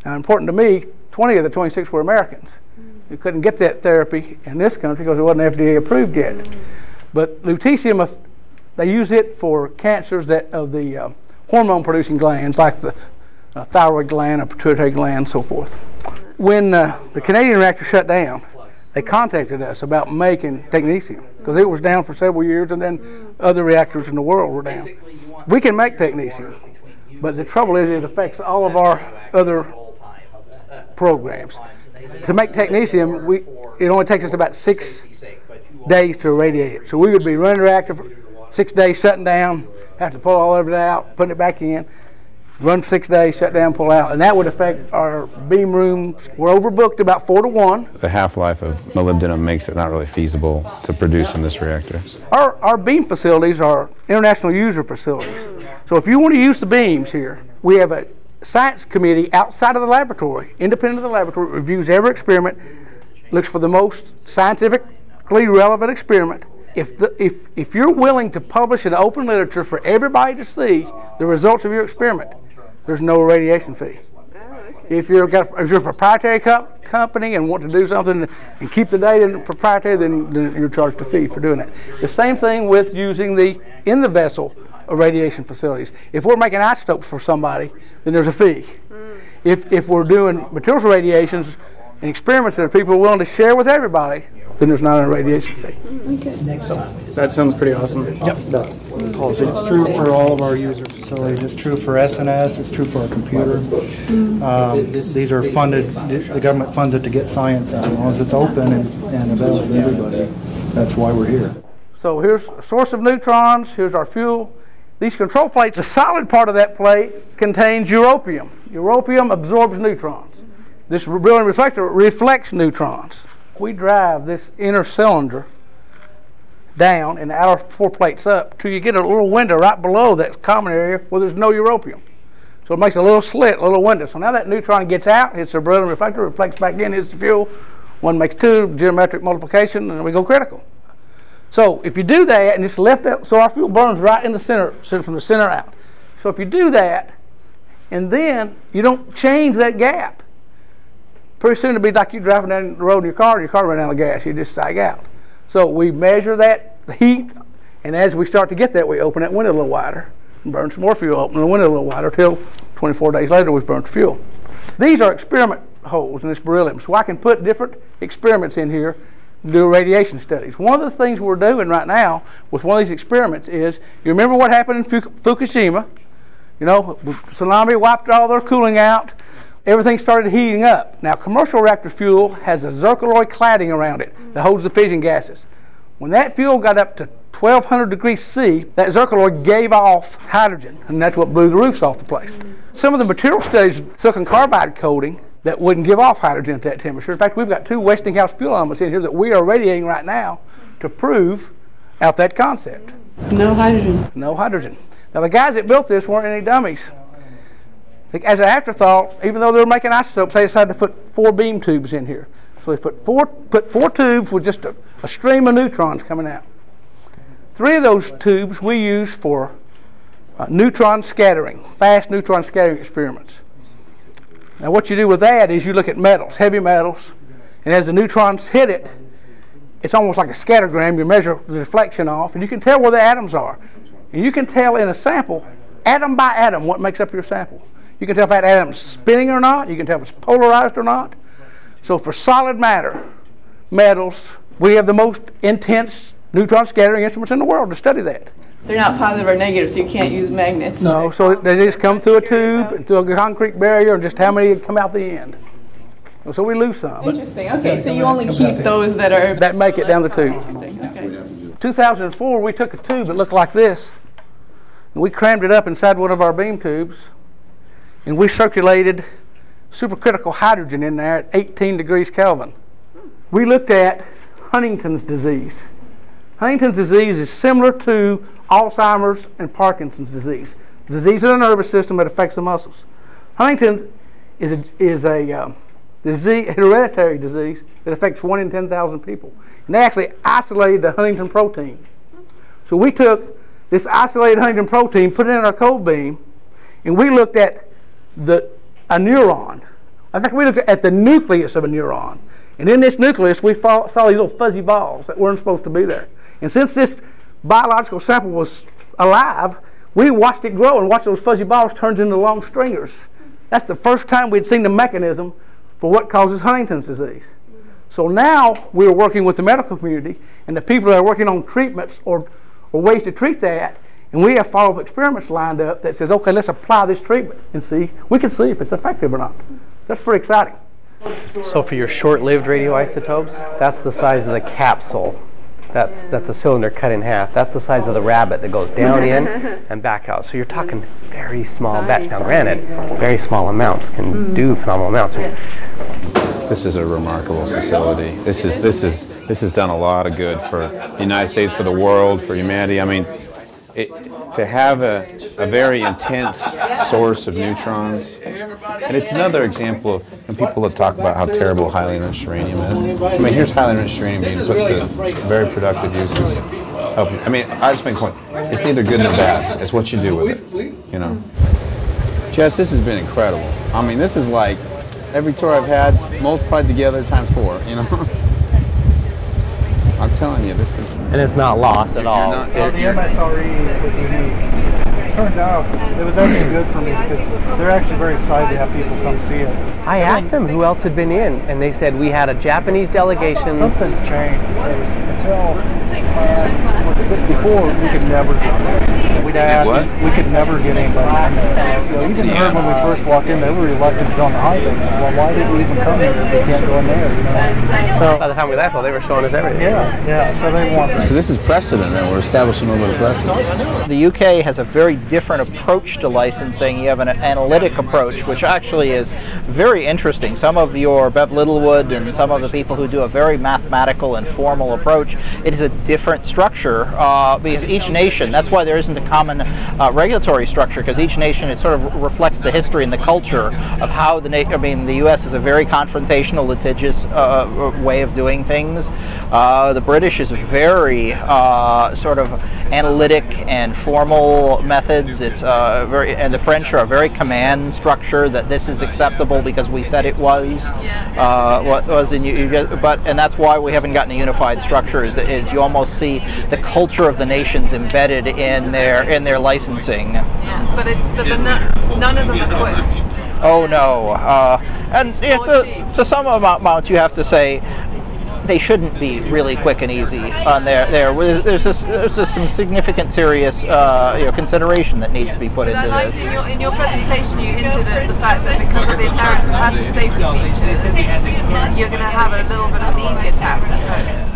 Now, important to me, 20 of the 26 were Americans. You couldn't get that therapy in this country because it wasn't FDA approved yet. But lutetium, they use it for cancers that of the uh, hormone-producing glands, like the thyroid gland, a pituitary gland, and so forth. When uh, the Canadian reactor shut down, they contacted us about making technetium because it was down for several years, and then other reactors in the world were down. We can make technetium, but the trouble is it affects all of our other programs. To make technetium, we, it only takes us about six days to irradiate it. So we would be running the reactor for six days, shutting down, have to pull all of it out, putting it back in, run six days, shut down, pull out, and that would affect our beam rooms. We're overbooked about four to one. The half-life of molybdenum makes it not really feasible to produce in this reactor. Our, our beam facilities are international user facilities. So if you want to use the beams here, we have a science committee outside of the laboratory, independent of the laboratory, reviews every experiment, looks for the most scientifically relevant experiment. If, the, if, if you're willing to publish in open literature for everybody to see the results of your experiment, there's no radiation fee. If you're, got, if you're a proprietary co company and want to do something and keep the data in proprietary, then, then you're charged a fee for doing that. The same thing with using the in the vessel radiation facilities. If we're making isotopes for somebody, then there's a fee. Mm. If, if we're doing materials radiations and experiments that people are willing to share with everybody, then there's not a radiation fee. Okay. Next That sounds pretty awesome. Yep. Policy. It's true for all of our user facilities. It's true for SNS. It's true for our computer. Um, these are funded. The government funds it to get science out. As long as it's open and, and available to everybody, that's why we're here. So here's a source of neutrons. Here's our fuel. These control plates, a solid part of that plate contains europium. Europium absorbs neutrons. This beryllium reflector reflects neutrons. We drive this inner cylinder down and out of four plates up till you get a little window right below that common area where there's no europium. So it makes a little slit, a little window. So now that neutron gets out, hits the beryllium reflector, reflects back in, hits the fuel. One makes two, geometric multiplication, and we go critical. So if you do that and just left that, so our fuel burns right in the center, from the center out. So if you do that, and then you don't change that gap, pretty soon it'll be like you driving down the road in your car, and your car running out of gas. You just sag out. So we measure that heat, and as we start to get that, we open that window a little wider and burn some more fuel, open the window a little wider till 24 days later we've burned the fuel. These are experiment holes in this beryllium, so I can put different experiments in here do radiation studies. One of the things we're doing right now with one of these experiments is, you remember what happened in Fukushima? You know, tsunami wiped all their cooling out. Everything started heating up. Now, commercial reactor fuel has a zircaloy cladding around it that holds the fission gases. When that fuel got up to 1200 degrees C, that zircaloy gave off hydrogen, and that's what blew the roofs off the place. Some of the material studies, silicon carbide coating, that wouldn't give off hydrogen at that temperature. In fact, we've got two Westinghouse fuel elements in here that we are radiating right now to prove out that concept. No hydrogen. No hydrogen. Now the guys that built this weren't any dummies. As an afterthought, even though they were making isotopes, they decided to put four beam tubes in here. So they put four, put four tubes with just a, a stream of neutrons coming out. Three of those tubes we use for uh, neutron scattering, fast neutron scattering experiments. Now what you do with that is you look at metals, heavy metals, and as the neutrons hit it, it's almost like a scattergram. You measure the deflection off, and you can tell where the atoms are. And you can tell in a sample, atom by atom, what makes up your sample. You can tell if that atom's spinning or not. You can tell if it's polarized or not. So for solid matter, metals, we have the most intense neutron scattering instruments in the world to study that. They're not positive or negative, so you can't use magnets. No, so they just come through a tube and through a concrete barrier, and just how many come out the end. So we lose some. Interesting. Okay, so you only keep those that are that make it down the tube. Okay. 2004, we took a tube that looked like this, and we crammed it up inside one of our beam tubes, and we circulated supercritical hydrogen in there at 18 degrees Kelvin. We looked at Huntington's disease. Huntington's disease is similar to Alzheimer's and Parkinson's disease, disease of the nervous system that affects the muscles. Huntington's is a, is a um, disease, (laughs) hereditary disease that affects 1 in 10,000 people. And they actually isolated the Huntington protein. So we took this isolated Huntington protein, put it in our cold beam, and we looked at the, a neuron. In fact, we looked at the nucleus of a neuron. And in this nucleus, we saw these little fuzzy balls that weren't supposed to be there. And since this biological sample was alive, we watched it grow and watched those fuzzy balls turn into long stringers. That's the first time we'd seen the mechanism for what causes Huntington's disease. So now we're working with the medical community and the people that are working on treatments or, or ways to treat that, and we have follow-up experiments lined up that says, okay, let's apply this treatment and see, we can see if it's effective or not. That's pretty exciting. So for your short-lived radioisotopes, that's the size of the capsule that's, that's a cylinder cut in half. That's the size of the rabbit that goes down in (laughs) and back out. So you're talking very small batch. Now granted, very small amounts can mm. do phenomenal amounts. This is a remarkable facility. This is, this is, this has done a lot of good for the United States, for the world, for humanity. I mean, it, to have a, a very intense source of neutrons. And it's another example of when people talk about how terrible highly enriched uranium is. I mean, here's highly enriched uranium being put to very productive uses. I mean, I just make a point. It's neither good nor bad. It's what you do with it, you know. Jess, this has been incredible. I mean, this is like every tour I've had multiplied together times four, you know. (laughs) I'm telling you, this is. And it's not lost at all. Not, well, the MSRE is unique turns out it was actually good for me because they're actually very excited to have people come see it. I asked them who else had been in, and they said we had a Japanese delegation. Something's changed. Until uh, before, we could never We'd ask, what? we could never get anybody in there. You know, even heard when we first walked in, they were reluctant to go on the high bay. Well, why did we even come here if we can't go in there? You know? So by the time we left, well, they were showing us everything. Yeah, yeah. So they want. So this is precedent, and we're establishing a little bit of precedent. The UK has a very different approach to licensing. You have an analytic approach, which actually is very interesting. Some of your Bev Littlewood and some of the people who do a very mathematical and formal approach, it is a different structure uh, because each nation, that's why there isn't a common uh, regulatory structure because each nation, it sort of reflects the history and the culture of how the, I mean, the U.S. is a very confrontational, litigious uh, way of doing things. Uh, the British is a very uh, sort of analytic and formal methods. It's uh, very, and the French are a very command structure that this is acceptable because we said it was. Uh, was in you, you get, but and that's why we haven't gotten a unified structure. Is, is you almost see the culture of the nations embedded in their in their licensing. Yeah, but, it, but the, none of them are. Oh no, uh, and yeah, to, to some amount you have to say they shouldn't be really quick and easy on there. There, there's, there's just there's just some significant serious uh, you know consideration that needs to be put into this. in your, in your presentation you hinted at the fact that because of the inherent passive safety features, you're going to have a little bit of an easier task.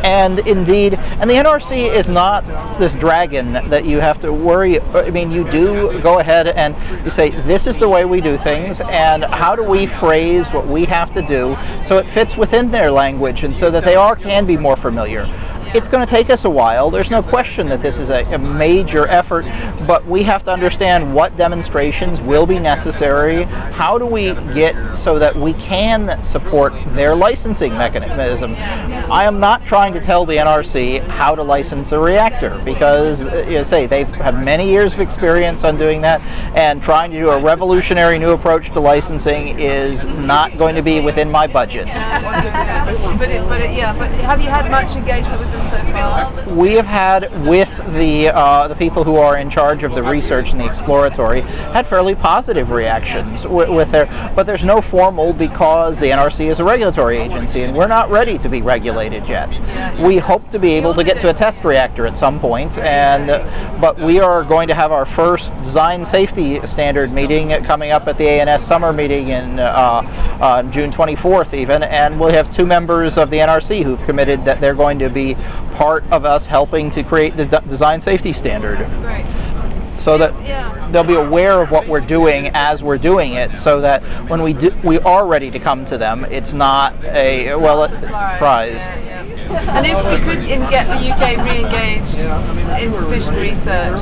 And indeed, and the NRC is not this dragon that you have to worry. I mean, you do go ahead and you say, this is the way we do things, and how do we phrase what we have to do so it fits within their language and so that they are can be more familiar. It's going to take us a while. There's no question that this is a, a major effort, but we have to understand what demonstrations will be necessary. How do we get so that we can support their licensing mechanism? I am not trying to tell the NRC how to license a reactor because, uh, you say, they've had many years of experience on doing that, and trying to do a revolutionary new approach to licensing is not going to be within my budget. (laughs) but, it, but it, yeah, but have you had much engagement with them we have had with the uh, the people who are in charge of the research and the exploratory had fairly positive reactions with, with their but there's no formal because the NRC is a regulatory agency and we're not ready to be regulated yet. We hope to be able to get to a test reactor at some point and but we are going to have our first design safety standard meeting coming up at the ANS summer meeting in uh, uh, June 24th even and we'll have two members of the NRC who've committed that they're going to be part of us helping to create the d- design safety standard. So that they'll be aware of what we're doing as we're doing it, so that when we do, we are ready to come to them, it's not a well a prize. And if we could get the UK re-engaged into fission research,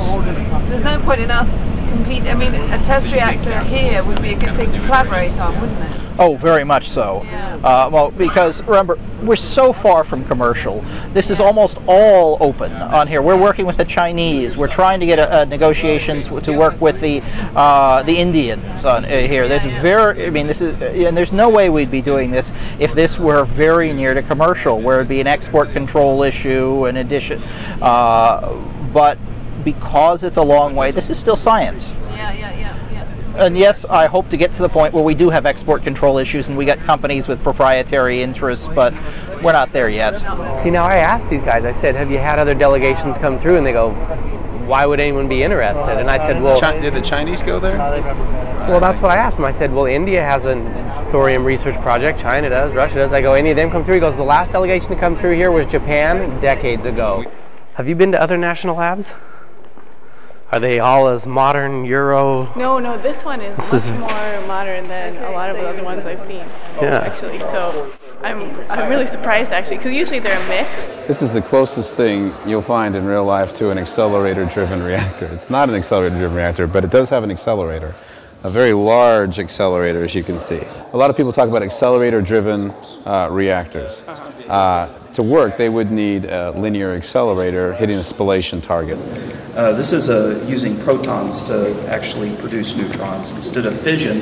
there's no point in us competing. I mean, a test reactor here would be a good thing to collaborate on, wouldn't it? Oh, very much so. Uh, well, because remember, we're so far from commercial. This is almost all open on here. We're working with the Chinese. We're trying to get a, a negotiations to work with the uh, the Indians on uh, here. There's very, I mean, this is, and there's no way we'd be doing this if this were very near to commercial, where it'd be an export control issue in addition. Uh, but because it's a long way, this is still science. Yeah, yeah, yeah. And yes, I hope to get to the point where we do have export control issues and we got companies with proprietary interests, but we're not there yet. See, now I asked these guys, I said, have you had other delegations come through? And they go, why would anyone be interested? And I said, well, Chi- did the Chinese go there? well, that's what I asked them. I said, well, India has a thorium research project, China does, Russia does. I go, any of them come through? He goes, the last delegation to come through here was Japan decades ago. Have you been to other national labs? Are they all as modern Euro? No, no, this one is This much is- more modern than a lot of the other ones I've seen. Yeah. Actually, so I'm I'm really surprised actually because usually they're a mix. This is the closest thing you'll find in real life to an accelerator-driven reactor. It's not an accelerator-driven reactor, but it does have an accelerator. A very large accelerator, as you can see. A lot of people talk about accelerator-driven uh, reactors. Uh, to work, they would need a linear accelerator hitting a spallation target. Uh, this is uh, using protons to actually produce neutrons. Instead of fission,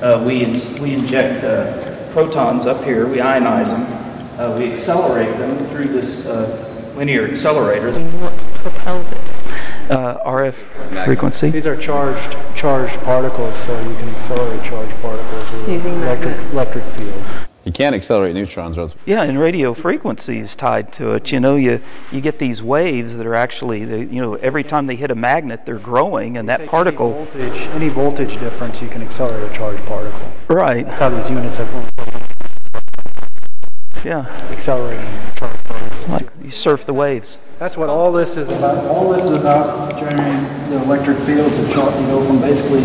uh, we, ins- we inject uh, protons up here, we ionize them, uh, we accelerate them through this uh, linear accelerator. What propels it? Uh, RF frequency. These are charged, charged particles, so you can accelerate charged particles with Using electric, magnets. electric field. You can't accelerate neutrons, or Yeah, and radio frequency is tied to it. You know, you you get these waves that are actually, they, you know, every time they hit a magnet, they're growing, and that particle. Voltage, any voltage difference, you can accelerate a charged particle. Right. That's how these units have Yeah. accelerating charged particles. It's like you surf the waves. That's what all this is about. All this is about generating the electric fields that chart, you go from basically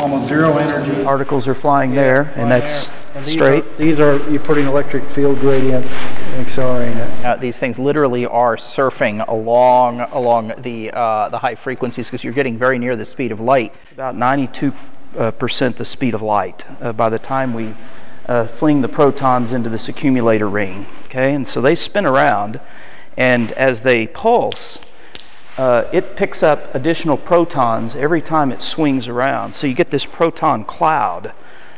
almost zero energy. Particles are flying there, and that's And these straight. Are, these are, you're putting electric field gradient and accelerating it. Uh, these things literally are surfing along along the uh, the high frequencies because you're getting very near the speed of light. About 92 uh, percent the speed of light uh, by the time we uh, fling the protons into this accumulator ring. Okay, and so they spin around, and as they pulse, uh, it picks up additional protons every time it swings around. So you get this proton cloud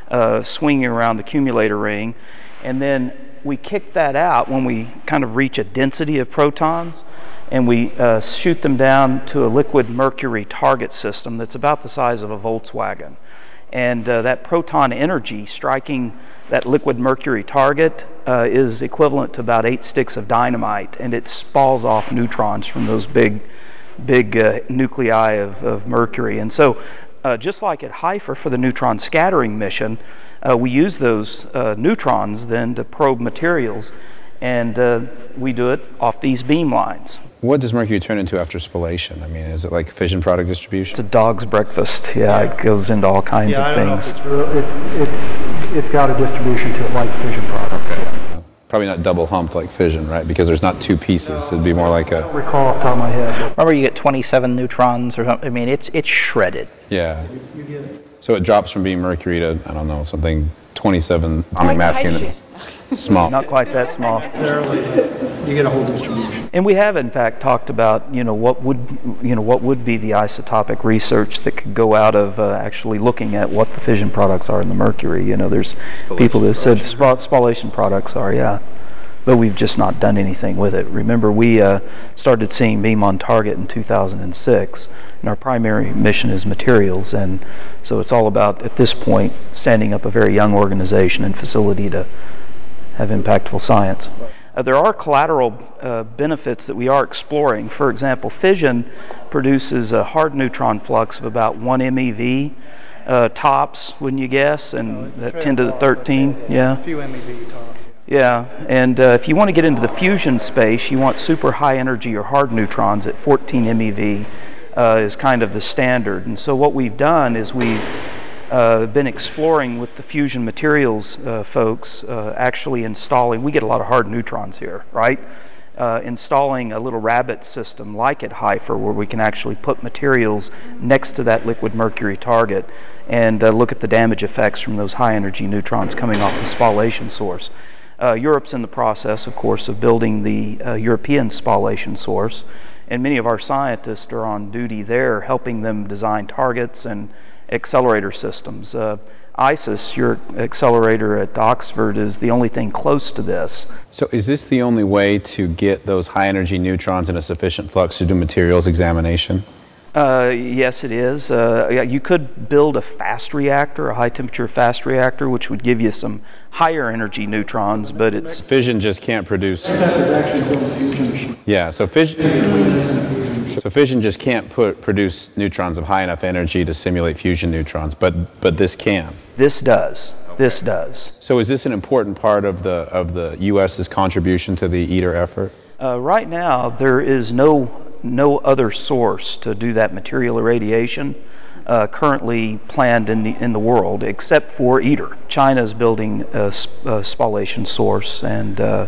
uh, swinging around the accumulator ring, and then we kick that out when we kind of reach a density of protons, and we uh, shoot them down to a liquid mercury target system that's about the size of a Volkswagen. And uh, that proton energy striking that liquid mercury target uh, is equivalent to about eight sticks of dynamite, and it spalls off neutrons from those big, big uh, nuclei of, of mercury. And so, uh, just like at HFIR for the neutron scattering mission, uh, we use those uh, neutrons then to probe materials, and uh, we do it off these beam lines. What does mercury turn into after spallation? I mean, is it like fission product distribution? It's a dog's breakfast. Yeah, it goes into all kinds Yeah, I of don't know if things. it's real, it, it's, it's got a distribution to it like fission product. Probably not double humped like fission, right? Because there's not two pieces. It'd be more like a. Recall off the top of my head. Remember, you get 27 neutrons or something. I mean, it's it's shredded. Yeah. So it drops from being mercury to, I don't know, something 27 atomic mass units. Small. Not quite that small. You get a whole distribution. And we have, in fact, talked about you know what would you know what would be the isotopic research that could go out of uh, actually looking at what the fission products are in the mercury. You know, there's people that said spa- spallation products are, yeah, but we've just not done anything with it. Remember, we uh, started seeing beam on target in 2006, and our primary mission is materials, and so it's all about at this point standing up a very young organization and facility to have impactful science. Uh, there are collateral uh, benefits that we are exploring. For example, fission produces a hard neutron flux of about 1 MeV uh, tops, wouldn't you guess? And that 10 to the 13, yeah. A few MeV tops. Yeah, and uh, if you want to get into the fusion space, you want super high energy or hard neutrons at 14 MeV uh, is kind of the standard. And so what we've done is we've uh, been exploring with the fusion materials uh, folks, uh, actually installing. We get a lot of hard neutrons here, right? Uh, installing a little rabbit system like at HFIR where we can actually put materials next to that liquid mercury target and uh, look at the damage effects from those high energy neutrons coming off the spallation source. Uh, Europe's in the process, of course, of building the European spallation source, and many of our scientists are on duty there helping them design targets and accelerator systems. Uh, ISIS, your accelerator at Oxford, is the only thing close to this. So is this the only way to get those high energy neutrons in a sufficient flux to do materials examination? Uh, yes, it is. Uh, yeah, you could build a fast reactor, a high temperature fast reactor, which would give you some higher energy neutrons, but it's. Fission just can't produce. That is actually built fusion. Yeah, so fission, so fission just can't put, produce neutrons of high enough energy to simulate fusion neutrons, but, but this can. This does. This does. So is this an important part of the, of the U.S.'s contribution to the ITER effort? Uh, right now, there is no no other source to do that material irradiation uh, currently planned in the in the world except for ITER. China is building a, sp- a spallation source, and uh,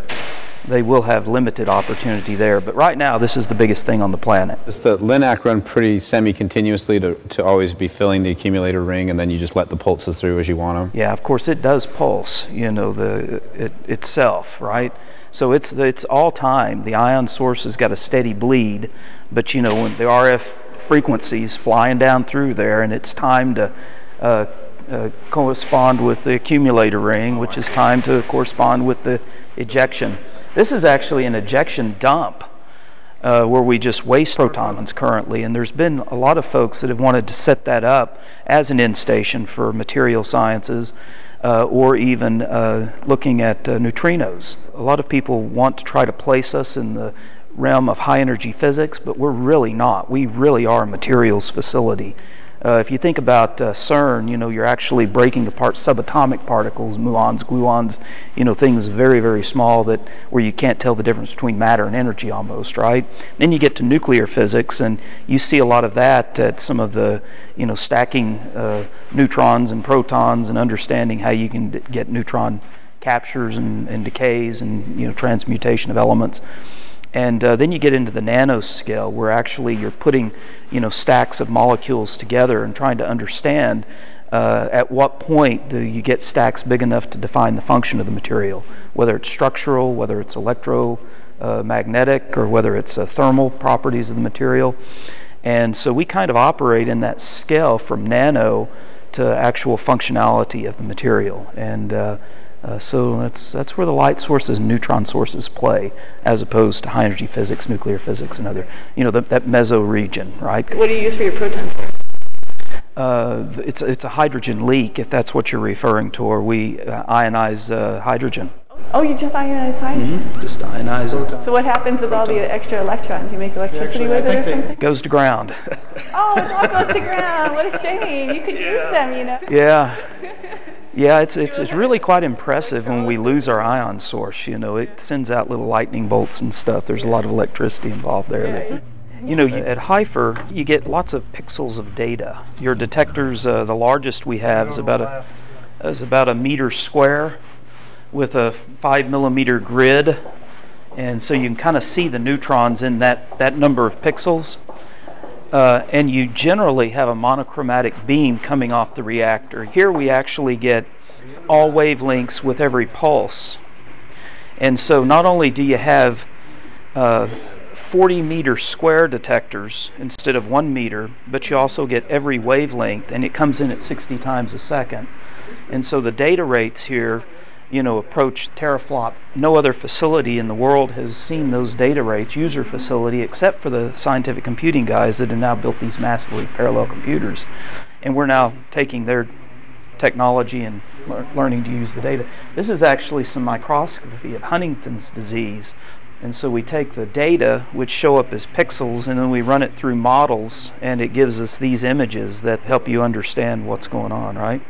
they will have limited opportunity there. But right now, this is the biggest thing on the planet. Does the LINAC run pretty semi-continuously to, to always be filling the accumulator ring, and then you just let the pulses through as you want them? Yeah, of course it does pulse. You know the it itself, right? So it's it's all time. The ion source has got a steady bleed, but you know when the RF frequencies flying down through there, and it's time to uh, uh, correspond with the accumulator ring, which is time to correspond with the ejection. This is actually an ejection dump. Uh, where we just waste protons currently, and there's been a lot of folks that have wanted to set that up as an end station for material sciences, uh, or even uh, looking at uh, neutrinos. A lot of people want to try to place us in the realm of high energy physics, but we're really not. We really are a materials facility. Uh, if you think about uh, CERN, you know, you're actually breaking apart subatomic particles, muons, gluons, you know, things very, very small that where you can't tell the difference between matter and energy almost, right? Then you get to nuclear physics, and you see a lot of that at some of the, you know, stacking uh, neutrons and protons and understanding how you can d- get neutron captures and, and decays and, you know, transmutation of elements. And uh, then you get into the nanoscale where actually you're putting, you know, stacks of molecules together and trying to understand uh, at what point do you get stacks big enough to define the function of the material, whether it's structural, whether it's electromagnetic, or whether it's uh, thermal properties of the material. And so we kind of operate in that scale from nano to actual functionality of the material. And uh, uh, so that's that's where the light sources and neutron sources play, as opposed to high energy physics, nuclear physics, and other, you know, the, that meso region, right? What do you use for your proton source? uh, it's it's a hydrogen leak if that's what you're referring to, or we uh, ionize uh, hydrogen. Oh, you just ionize hydrogen? Mm-hmm. Just ionize it. So what happens with all the extra electrons? You make electricity with it or something? Goes to ground. oh, it all goes to (laughs) ground. What a shame. You could use them, you know. yeah. Yeah, it's, it's, it's really quite impressive when we lose our ion source. You know, it sends out little lightning bolts and stuff. There's a lot of electricity involved there. That, you know, at HFIR, you get lots of pixels of data. Your detectors, uh, the largest we have is about a is about a meter square with a five millimeter grid, and so you can kind of see the neutrons in that that number of pixels. Uh, and you generally have a monochromatic beam coming off the reactor. Here we actually get all wavelengths with every pulse. And so not only do you have uh, 40 meter square detectors instead of one meter, but you also get every wavelength and it comes in at 60 times a second. And so the data rates here you know, approach teraflop. No other facility in the world has seen those data rates, user facility, except for the scientific computing guys that have now built these massively parallel computers. And we're now taking their technology and lear learning to use the data. This is actually some microscopy of Huntington's disease. And so we take the data, which show up as pixels, and then we run it through models, and it gives us these images that help you understand what's going on, right?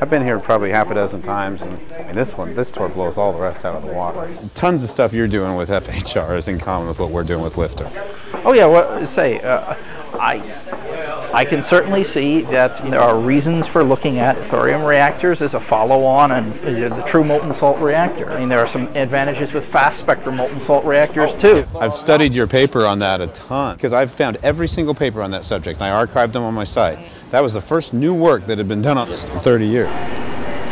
I've been here probably half a dozen times, and, and this one, this tour blows all the rest out of the water. Tons of stuff you're doing with (laughs) FHR is in common with what we're doing with LFTR. Oh yeah, what say? Uh, I I can certainly see that there are reasons for looking at thorium reactors as a follow-on and uh, the true molten salt reactor. I mean, there are some advantages with fast spectrum molten salt reactors too. I've studied your paper on that a ton because I've found every single paper on that subject, and I archived them on my site. That was the first new work that had been done on this in 30 years.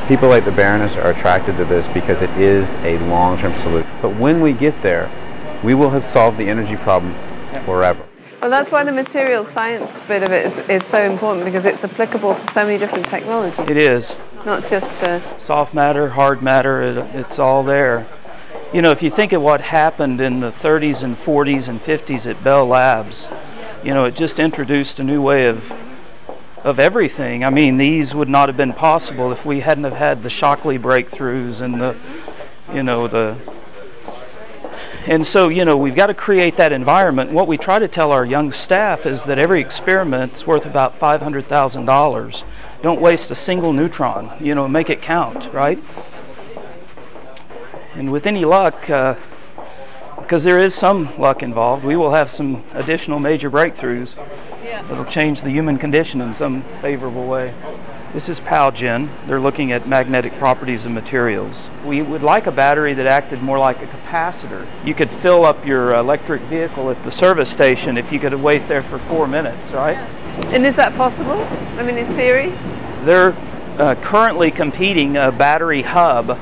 People like the Baroness are attracted to this because it is a long-term solution. But when we get there, we will have solved the energy problem forever. Well, that's why the materials science bit of it is, is so important because it's applicable to so many different technologies. It is. Not just uh, soft matter, hard matter, it, it's all there. You know, if you think of what happened in the 30s and 40s and 50s at Bell Labs, you know, it just introduced a new way of of everything. I mean, these would not have been possible if we hadn't have had the Shockley breakthroughs and the, you know, the. And so, you know, we've got to create that environment. What we try to tell our young staff is that every experiment's worth about $500,000. Don't waste a single neutron, you know, make it count, right? And with any luck, uh, because there is some luck involved, we will have some additional major breakthroughs yeah. that'll change the human condition in some favorable way. This is POWGEN. They're looking at magnetic properties of materials. We would like a battery that acted more like a capacitor. You could fill up your electric vehicle at the service station if you could wait there for four minutes, right? And is that possible? I mean, in theory? They're uh, currently competing a battery hub,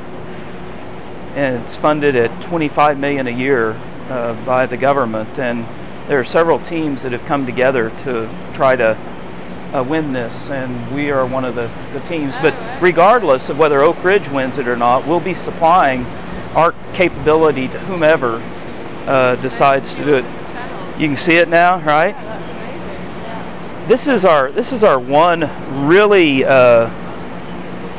and it's funded at 25 million a year uh, by the government. And there are several teams that have come together to try to uh, win this, and we are one of the, the teams. But regardless of whether Oak Ridge wins it or not, we'll be supplying our capability to whomever uh, decides to do it. You can see it now, right? This is our this is our one really uh,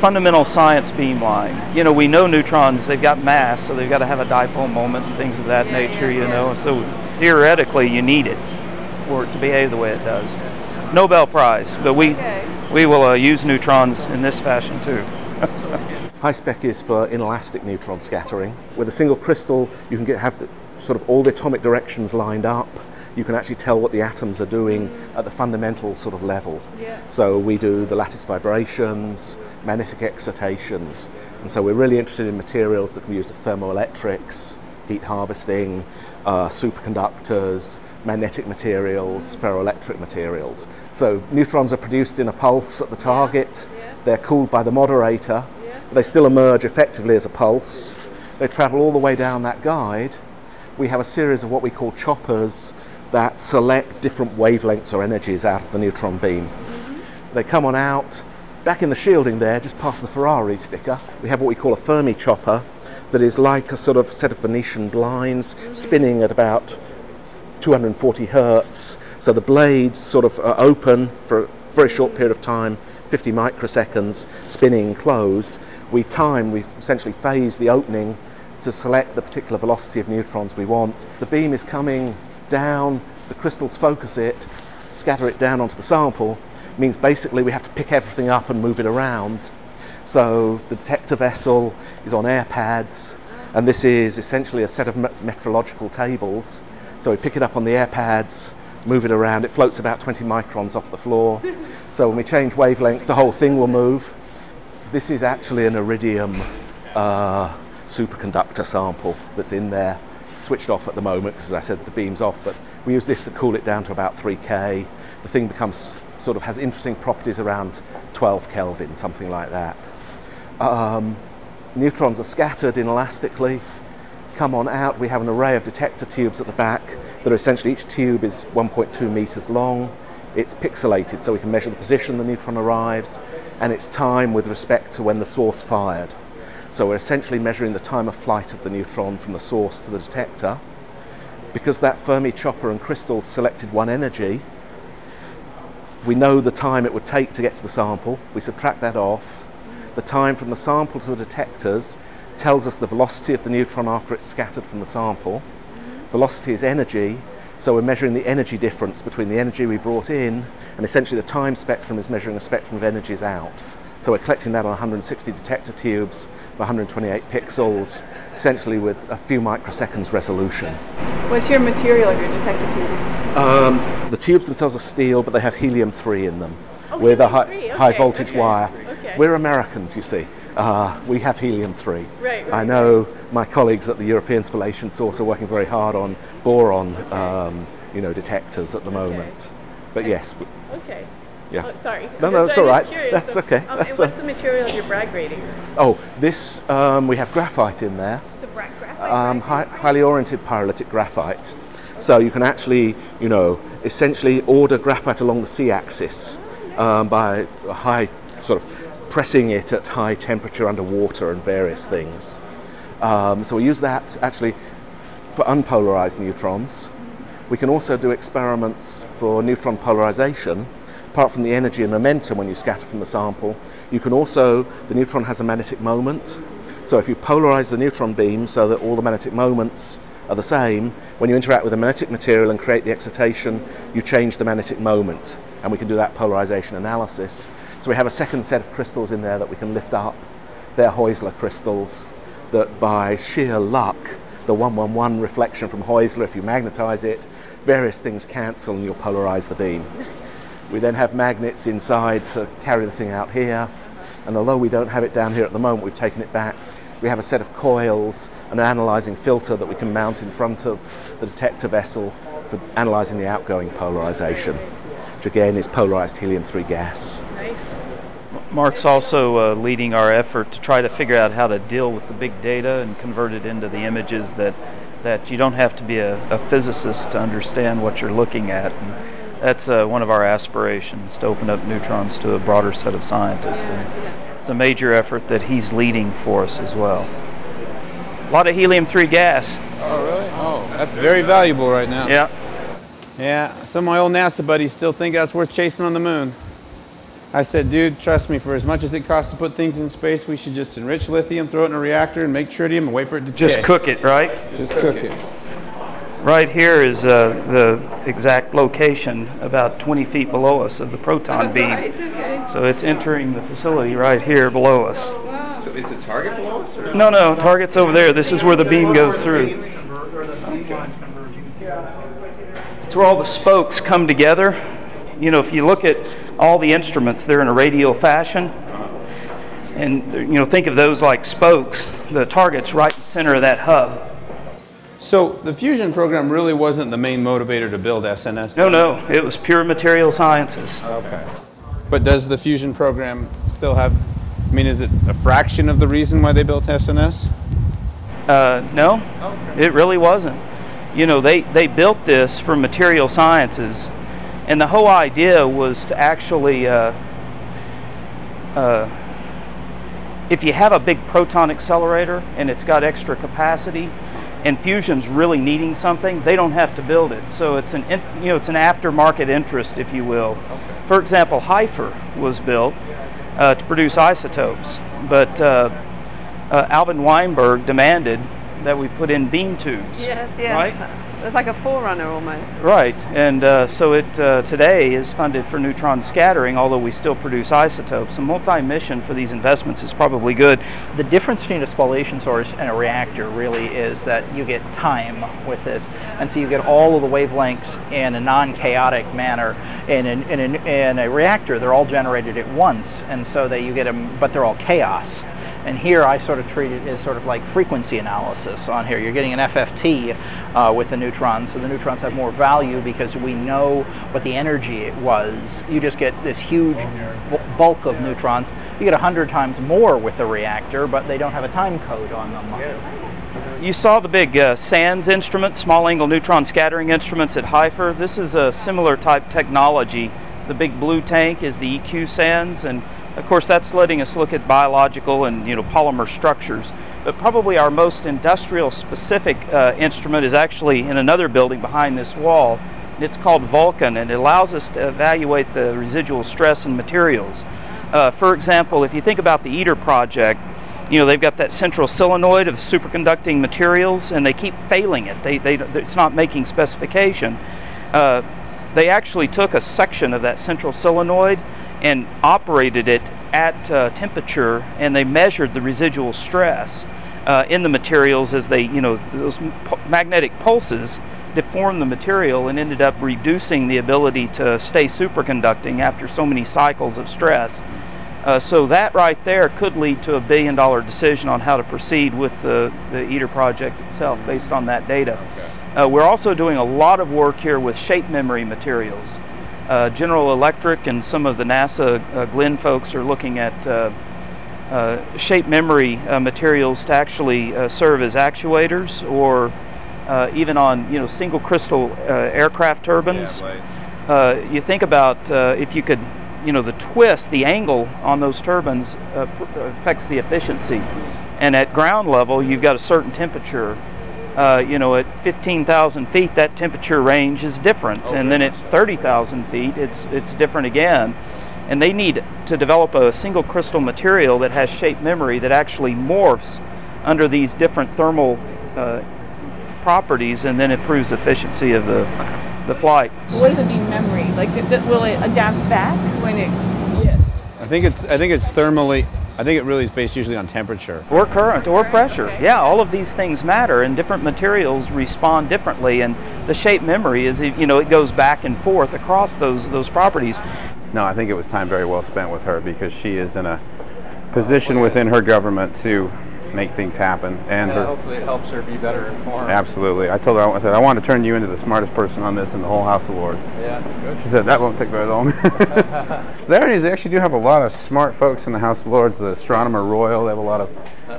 fundamental science beamline. You know, we know neutrons, they've got mass, so they've got to have a dipole moment and things of that yeah, nature, yeah, you know. So theoretically, you need it for it to behave the way it does. Nobel Prize, but we, okay. we will uh, use neutrons in this fashion too. (laughs) HYSPEC is for inelastic neutron scattering. With a single crystal, you can get, have the, sort of all the atomic directions lined up you can actually tell what the atoms are doing at the fundamental sort of level. Yeah. So we do the lattice vibrations, magnetic excitations, and so we're really interested in materials that can be used as thermoelectrics, heat harvesting, uh, superconductors, magnetic materials, ferroelectric materials. So neutrons are produced in a pulse at the target, yeah. Yeah. they're cooled by the moderator, they still emerge effectively as a pulse. They travel all the way down that guide. We have a series of what we call choppers that select different wavelengths or energies out of the neutron beam. Mm-hmm. They come on out, back in the shielding there, just past the Ferrari sticker, we have what we call a Fermi chopper that is like a sort of set of Venetian blinds spinning at about 240 hertz. So the blades sort of are open for a very short period of time, 50 microseconds, spinning closed, we time, we essentially phase the opening to select the particular velocity of neutrons we want. The beam is coming down, the crystals focus it, scatter it down onto the sample, means basically we have to pick everything up and move it around. So the detector vessel is on air pads, and this is essentially a set of metrological tables. So we pick it up on the air pads, move it around. It floats about 20 microns off the floor. (laughs) so when we change wavelength, the whole thing will move. This is actually an iridium uh, superconductor sample that's in there. Switched off at the moment because, as I said, the beam's off, but we use this to cool it down to about 3K. The thing becomes sort of has interesting properties around 12 Kelvin, something like that. Um, neutrons are scattered inelastically, come on out. We have an array of detector tubes at the back that are essentially each tube is 1.2 meters long. It's pixelated so we can measure the position the neutron arrives and its time with respect to when the source fired. So we're essentially measuring the time of flight of the neutron from the source to the detector. Because that Fermi chopper and crystal selected one energy, we know the time it would take to get to the sample. We subtract that off. The time from the sample to the detectors tells us the velocity of the neutron after it's scattered from the sample. Velocity is energy, so we're measuring the energy difference between the energy we brought in and essentially the time spectrum is measuring a spectrum of energies out. So we're collecting that on 160 detector tubes 128 pixels, essentially with a few microseconds resolution. What's your material of your detector tubes? Um, the tubes themselves are steel, but they have helium-3 in them oh, with a high, okay, high voltage okay, wire. Okay. We're Americans, you see. Uh, we have helium-3. Right, right, I know my colleagues at the European Spallation Source are working very hard on boron um, you know, detectors at the moment. But yes. Okay. Yeah. Oh, sorry. No, no, (laughs) So that's I'm all right. curious. That's So, okay. Um, That's, and uh, what's the material of your Bragg grating? Oh, this, um, we have graphite in there. It's a bra- graphite. Um, hi- highly oriented pyrolytic graphite. So you can actually, you know, essentially order graphite along the c-axis um, by a high sort of pressing it at high temperature under water and various things. Um, so we use that actually for unpolarized neutrons. We can also do experiments for neutron polarization. Apart from the energy and momentum when you scatter from the sample, you can also, the neutron has a magnetic moment. So if you polarize the neutron beam so that all the magnetic moments are the same, when you interact with the magnetic material and create the excitation, you change the magnetic moment. And we can do that polarization analysis. So we have a second set of crystals in there that we can lift up. They're Heusler crystals that by sheer luck, the 111 reflection from Heusler, if you magnetize it, various things cancel and you'll polarize the beam. We then have magnets inside to carry the thing out here. And although we don't have it down here at the moment, we've taken it back. We have a set of coils, an analyzing filter that we can mount in front of the detector vessel for analyzing the outgoing polarization, which again is polarized helium-3 gas. Nice. Mark's also uh, leading our effort to try to figure out how to deal with the big data and convert it into the images that, that you don't have to be a, a physicist to understand what you're looking at. And that's uh, one of our aspirations to open up neutrons to a broader set of scientists. And it's a major effort that he's leading for us as well. A lot of helium-3 gas. Oh, really? Oh, that's very valuable right now. Yeah. Yeah, some of my old NASA buddies still think that's worth chasing on the moon. I said, dude, trust me, for as much as it costs to put things in space, we should just enrich lithium, throw it in a reactor, and make tritium and wait for it to Just decay. cook it, right? Just cook it. Right here is uh, the exact location, about 20 feet below us, of the proton (laughs) beam. Right, okay. So it's entering the facility right here below us. So is the target below us? Or? No, no, target's over there. This is where the beam goes through. It's where all the spokes come together. You know, if you look at all the instruments, they're in a radial fashion. And, you know, think of those like spokes. The target's right in the center of that hub. So the fusion program really wasn't the main motivator to build SNS? No, no, it was pure material sciences. Okay. But does the fusion program still have, I mean, is it a fraction of the reason why they built SNS? Uh, no, it really wasn't. You know, they, they built this for material sciences, and the whole idea was to actually, uh, uh, if you have a big proton accelerator and it's got extra capacity, and fusion's really needing something, they don't have to build it. So it's an in, you know it's an aftermarket interest, if you will. For example, HFIR was built uh, to produce isotopes, but uh, uh, Alvin Weinberg demanded that we put in beam tubes. Yes, yes. Right? It's like a forerunner almost. Right, and uh, so it uh, today is funded for neutron scattering, although we still produce isotopes. A multi-mission for these investments is probably good. The difference between a spallation source and a reactor really is that you get time with this, and so you get all of the wavelengths in a non-chaotic manner. In, in, in, in a reactor, they're all generated at once, and so that you get them, but they're all chaos. And here I sort of treat it as sort of like frequency analysis on here. You're getting an FFT uh, with the neutrons, so the neutrons have more value because we know what the energy it was. You just get this huge bulk of neutrons. You get 100 times more with the reactor, but they don't have a time code on them. You saw the big uh, SANS instrument, small angle neutron scattering instruments at HFIR. This is a similar type technology. The big blue tank is the EQ SANS, and of course, that's letting us look at biological and you know polymer structures. But probably our most industrial specific uh, instrument is actually in another building behind this wall. It's called Vulcan, and it allows us to evaluate the residual stress in materials. Uh, for example, if you think about the ITER project, you know they've got that central solenoid of superconducting materials, and they keep failing it. They, they, it's not making specification. Uh, they actually took a section of that central solenoid and operated it at uh, temperature and they measured the residual stress uh, in the materials as they, you know, those magnetic pulses deformed the material and ended up reducing the ability to stay superconducting after so many cycles of stress. Uh, so that right there could lead to a billion dollar decision on how to proceed with the, the ITER project itself based on that data. Uh, we're also doing a lot of work here with shape memory materials. Uh, General Electric and some of the NASA uh, Glenn folks are looking at uh, uh shape memory uh, materials to actually uh, serve as actuators or even on you know single crystal aircraft turbines. Yeah, right. you think about if you could you know the twist, the angle on those turbines affects the efficiency. And at ground level, you've got a certain temperature uh, you know, at 15,000 feet, that temperature range is different, okay. and then at 30,000 feet, it's it's different again. And they need to develop a single crystal material that has shape memory that actually morphs under these different thermal uh, properties, and then improves efficiency of the the flight. What does it mean, memory? Like, will it adapt back when it? Yes. I think it's I think it's thermally I think it really is based usually on temperature. Or current or pressure. Yeah, all of these things matter and different materials respond differently and the shape memory is you know it goes back and forth across those those properties. No, I think it was time very well spent with her because she is in a position within her government to make things happen. And yeah, her, hopefully it helps her be better informed. Absolutely. I told her, I said, I want to turn you into the smartest person on this in the whole House of Lords. Yeah, good. She said, that won't take very long. (laughs) there it is. They actually do have a lot of smart folks in the House of Lords. The Astronomer Royal, they have a lot of,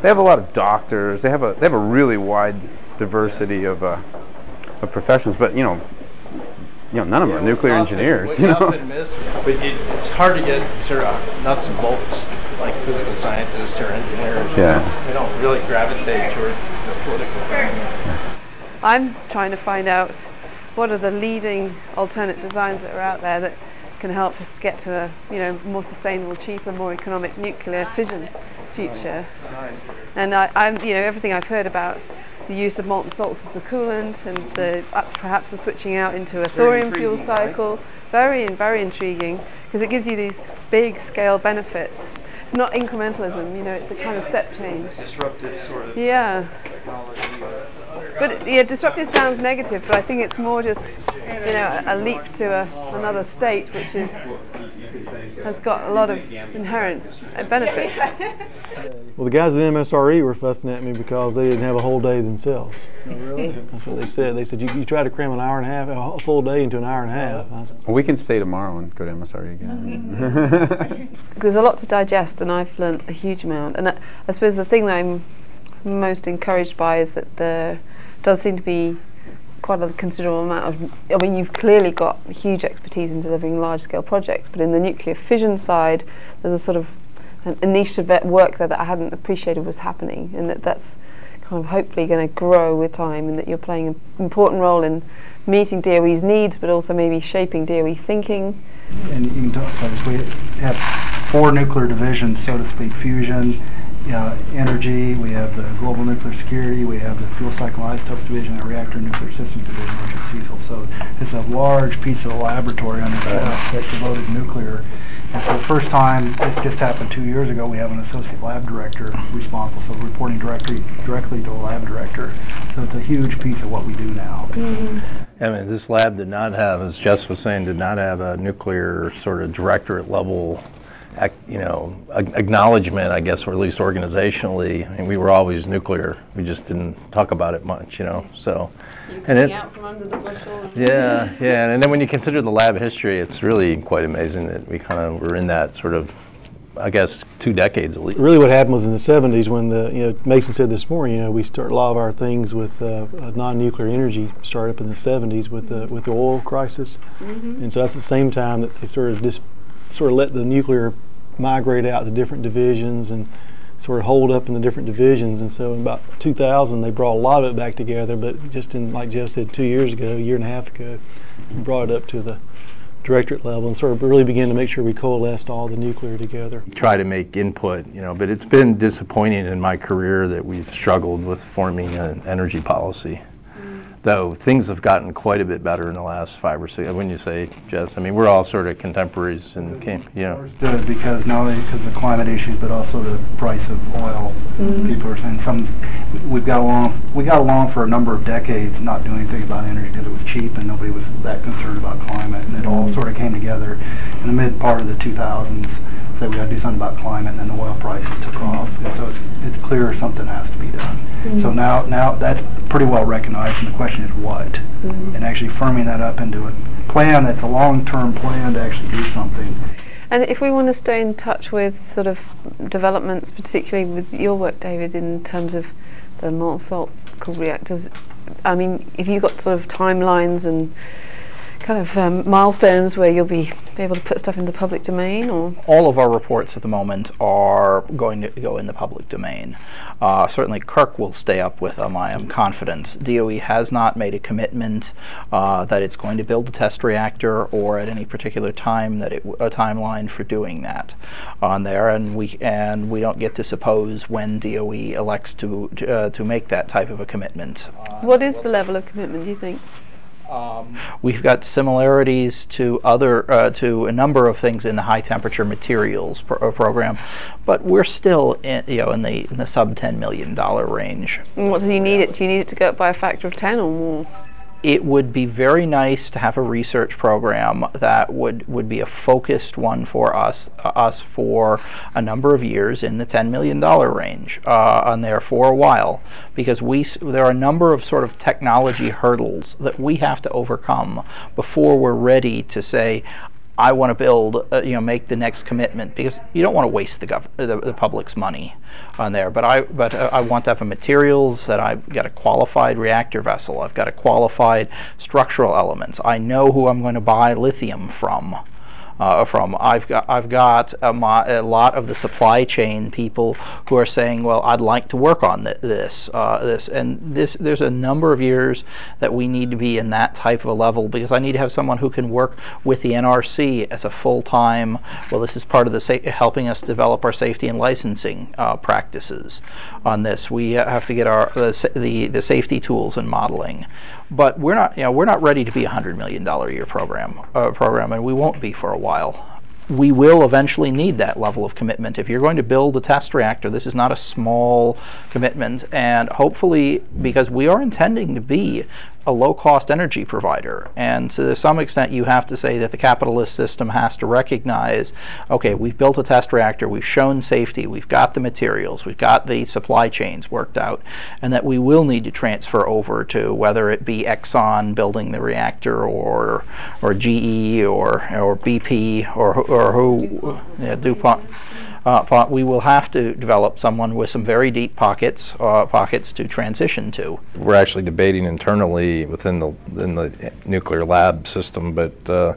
they have a lot of doctors. They have a, they have a really wide diversity of, uh, of professions. But, you know, you know, none of them are nuclear engineers. You know, but it, it's hard to get sort of nuts and bolts like physical scientists or engineers. Yeah. They don't really gravitate towards the political thing. I'm trying to find out what are the leading alternate designs that are out there that can help us get to a you know more sustainable, cheaper, more economic nuclear fission future. And I, I'm you know everything I've heard about the use of molten salts as the coolant and the uh, perhaps the switching out into a thorium fuel cycle. Right? Very, very intriguing because it gives you these big scale benefits. It's not incrementalism, you know, it's a kind of step change. Disruptive sort of yeah. technology. But yeah, disruptive sounds negative, but I think it's more just, you know, a, a leap to a, another state, which is has got a lot of inherent benefits. (laughs) Well, the guys at MSRE were fussing at me because they didn't have a whole day themselves. Oh, really? That's what they said. They said, you, you try to cram an hour and a half, a full day into an hour and a half. Said, well, we can stay tomorrow and go to MSRE again. (laughs) (laughs) There's a lot to digest, and I've learned a huge amount. And I, I suppose the thing that I'm most encouraged by is that there does seem to be quite a considerable amount of. I mean, you've clearly got huge expertise in delivering large-scale projects, but in the nuclear fission side, there's a sort of a niche of work there that I hadn't appreciated was happening, and that that's kind of hopefully going to grow with time and that you're playing an important role in meeting DOE's needs but also maybe shaping DOE thinking. And you can talk about this. We have four nuclear divisions, so to speak, fusion, uh, energy, we have the global nuclear security, we have the fuel cycle isotopes division, the reactor nuclear systems division, which is CECL. So it's a large piece of the laboratory under that that's devoted to nuclear. And for the first time, this just happened two years ago, we have an associate lab director responsible, so reporting directly directly to a lab director. So it's a huge piece of what we do now. I mean, this lab did not have, as Jess was saying, did not have a nuclear sort of directorate level, ac- you know, acknowledgement, I guess, or at least organizationally. I mean, we were always nuclear. We just didn't talk about it much, you know. So, and it, out from under the yeah, yeah. And then when you consider the lab history, it's really quite amazing that we kind of were in that sort of, I guess, two decades at least. Really, what happened was in the 70s when the you know Mason said this morning. You know, we start a lot of our things with uh, a non-nuclear energy startup in the 70s with the with the oil crisis, Mhm. and so that's the same time that they sort of just sort of let the nuclear migrate out to different divisions and sort of hold up in the different divisions. And so in about 2000, they brought a lot of it back together. But just in like Jeff said, two years ago, a year and a half ago, brought it up to the directorate level and sort of really began to make sure we coalesced all the nuclear together. try to make input, you know, but it's been disappointing in my career that we've struggled with forming an energy policy. Though things have gotten quite a bit better in the last five or six. When you say, Jess, I mean we're all sort of contemporaries and came, you know. Good, because not only because of the climate issues, but also the price of oil. Mhm. People are saying some, we've got along, we got along for a number of decades not doing anything about energy because it was cheap and nobody was that concerned about climate. And it all Mhm. sort of came together in the mid part of the 2000s. Say we got to do something about climate, and then the oil prices took off. And so it's, it's clear something has to be done. So Mhm. now, now that's pretty well recognized, and the question is what? Mhm. And actually firming that up into a plan that's a long-term plan to actually do something. And if we want to stay in touch with sort of developments, particularly with your work, David, in terms of the molten salt cooled reactors, I mean, if you've got sort of timelines and kind of um, milestones where you'll be, able to put stuff in the public domain, or all of our reports at the moment are going to go in the public domain. Uh, certainly, Kirk will stay up with them. I am confident. DOE has not made a commitment uh, that it's going to build a test reactor or at any particular time that it a timeline for doing that on there, and we and we don't get to suppose when DOE elects to to, uh, to make that type of a commitment. what is the level of commitment? Do you think? We've got similarities to other uh, to a number of things in the high temperature materials pro- uh, program, but we're still in, you know in the in the sub ten million dollar range. And what do you need it? Do you need it to go up by a factor of ten or more? It would be very nice to have a research program that would, would be a focused one for us uh, us for a number of years in the ten million dollar range uh, on there for a while. Because we there are a number of sort of technology hurdles that we have to overcome before we're ready to say I want to build, uh, you know, make the next commitment because you don't want to waste the, gov- the, the public's money on there. But I, but uh, I want to have materials that I've got a qualified reactor vessel. I've got a qualified structural elements. I know who I'm going to buy lithium from. Uh, from I've got I've got a, mo- a lot of the supply chain people who are saying, well, I'd like to work on th- this uh, this and this. There's a number of years that we need to be in that type of a level because I need to have someone who can work with the NRC as a full time. Well, this is part of the helping us develop our safety and licensing uh, practices on this. We uh, have to get our the, the the safety tools and modeling but we're not you know we're not ready to be a hundred million dollar a year program uh, program and we won't be for a while. We will eventually need that level of commitment. If you're going to build a test reactor this is not a small commitment and hopefully because we are intending to be a low cost energy provider. And to some extent you have to say that the capitalist system has to recognize okay we've built a test reactor we've shown safety we've got the materials we've got the supply chains worked out and that we will need to transfer over to whether it be Exxon building the reactor or or GE or or BP or or who yeah, DuPont uh, we will have to develop someone with some very deep pockets uh, pockets to transition to We're actually debating internally within the in the nuclear lab system, but uh,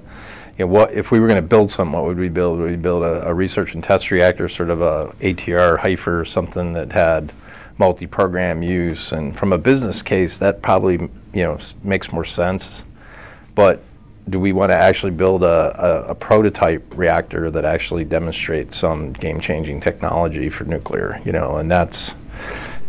you know, what if we were going to build something? What would we build? Would we build a, a research and test reactor, sort of a ATR HFIR or something that had multi-program use. And from a business case, that probably you know makes more sense. But do we want to actually build a, a, a prototype reactor that actually demonstrates some game-changing technology for nuclear? You know, and that's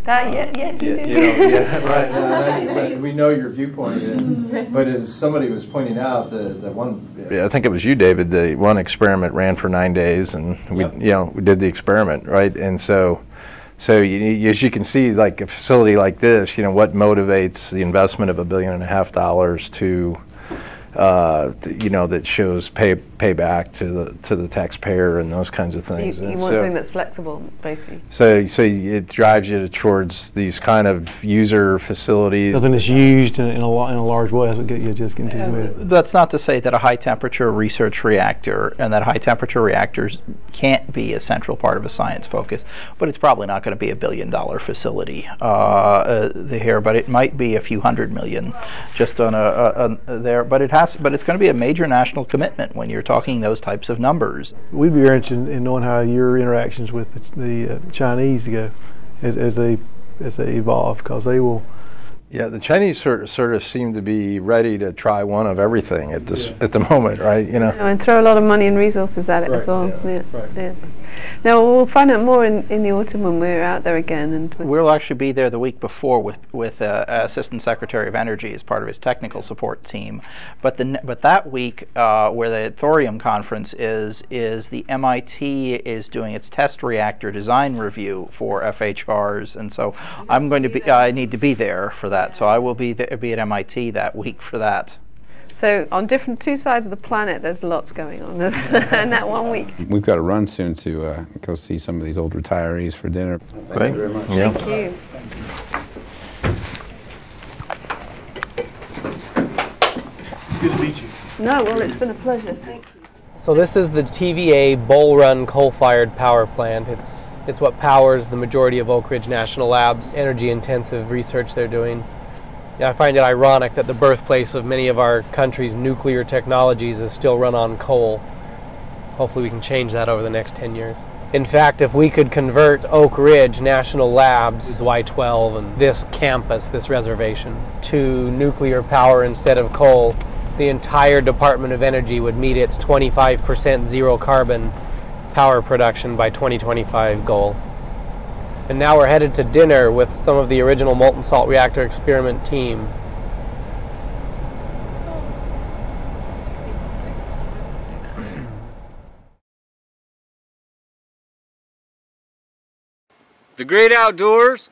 That, yeah, yes, you do. You know, yeah, (laughs) right. yeah, right, but we know your viewpoint, and, (laughs) but as somebody was pointing out, the, the one, Yeah, I think it was you, David. The one experiment ran for nine days, and we, you know, we did the experiment, right? And so, so you, you- as you can see, like a facility like this, you know, what motivates the investment of a billion and a half dollars to, uh, you know, that shows pay payback to the to the taxpayer and those kinds of things. you And want so- something that's flexible, basically. so, so it drives you towards these kind of user facilities. Something that's used in, in a in a large way. That's what get you just get into with. That's not to say that a high temperature research reactor and that high temperature reactors can't be a central part of a science focus, but it's probably not going to be a billion dollar facility uh, uh, here, but it might be a few hundred million just on a, a, a there. But it has, but it's going to be a major national commitment when you're talking those types of numbers. We'd be interested in knowing how your interactions with the, the uh, Chinese go as, as they as they evolve, because they will. Yeah, the Chinese sort sort of seem to be ready to try one of everything at this at the moment, right? You know. and throw a lot of money and resources at it as well. Yeah, yeah. Now we'll find out more in, in the autumn when we're out there again. And We'll actually be there the week before with with uh, Assistant Secretary of Energy as part of his technical support team. But the but that week, uh, where the thorium conference is, is the MIT is doing its test reactor design review for FHRs, and so I'm going to be I need to be there for that. So I will be there, be at MIT that week for that. So on different two sides of the planet, there's lots going on (laughs) in that one week. We've got to run soon to uh, go see some of these old retirees for dinner. Thank you very much. Yeah. Thank you. Good to meet you. No, well, it's been a pleasure. Thank you. So this is the TVA Bull Run coal-fired power plant. It's it's what powers the majority of Oak Ridge National Labs energy-intensive research they're doing. I find it ironic that the birthplace of many of our country's nuclear technologies is still run on coal. Hopefully we can change that over the next 10 years. In fact, if we could convert Oak Ridge National Labs, Y12, and this campus, this reservation, to nuclear power instead of coal, the entire Department of Energy would meet its 25% zero carbon power production by 2025 goal. And now we're headed to dinner with some of the original molten salt reactor experiment team. The great outdoors,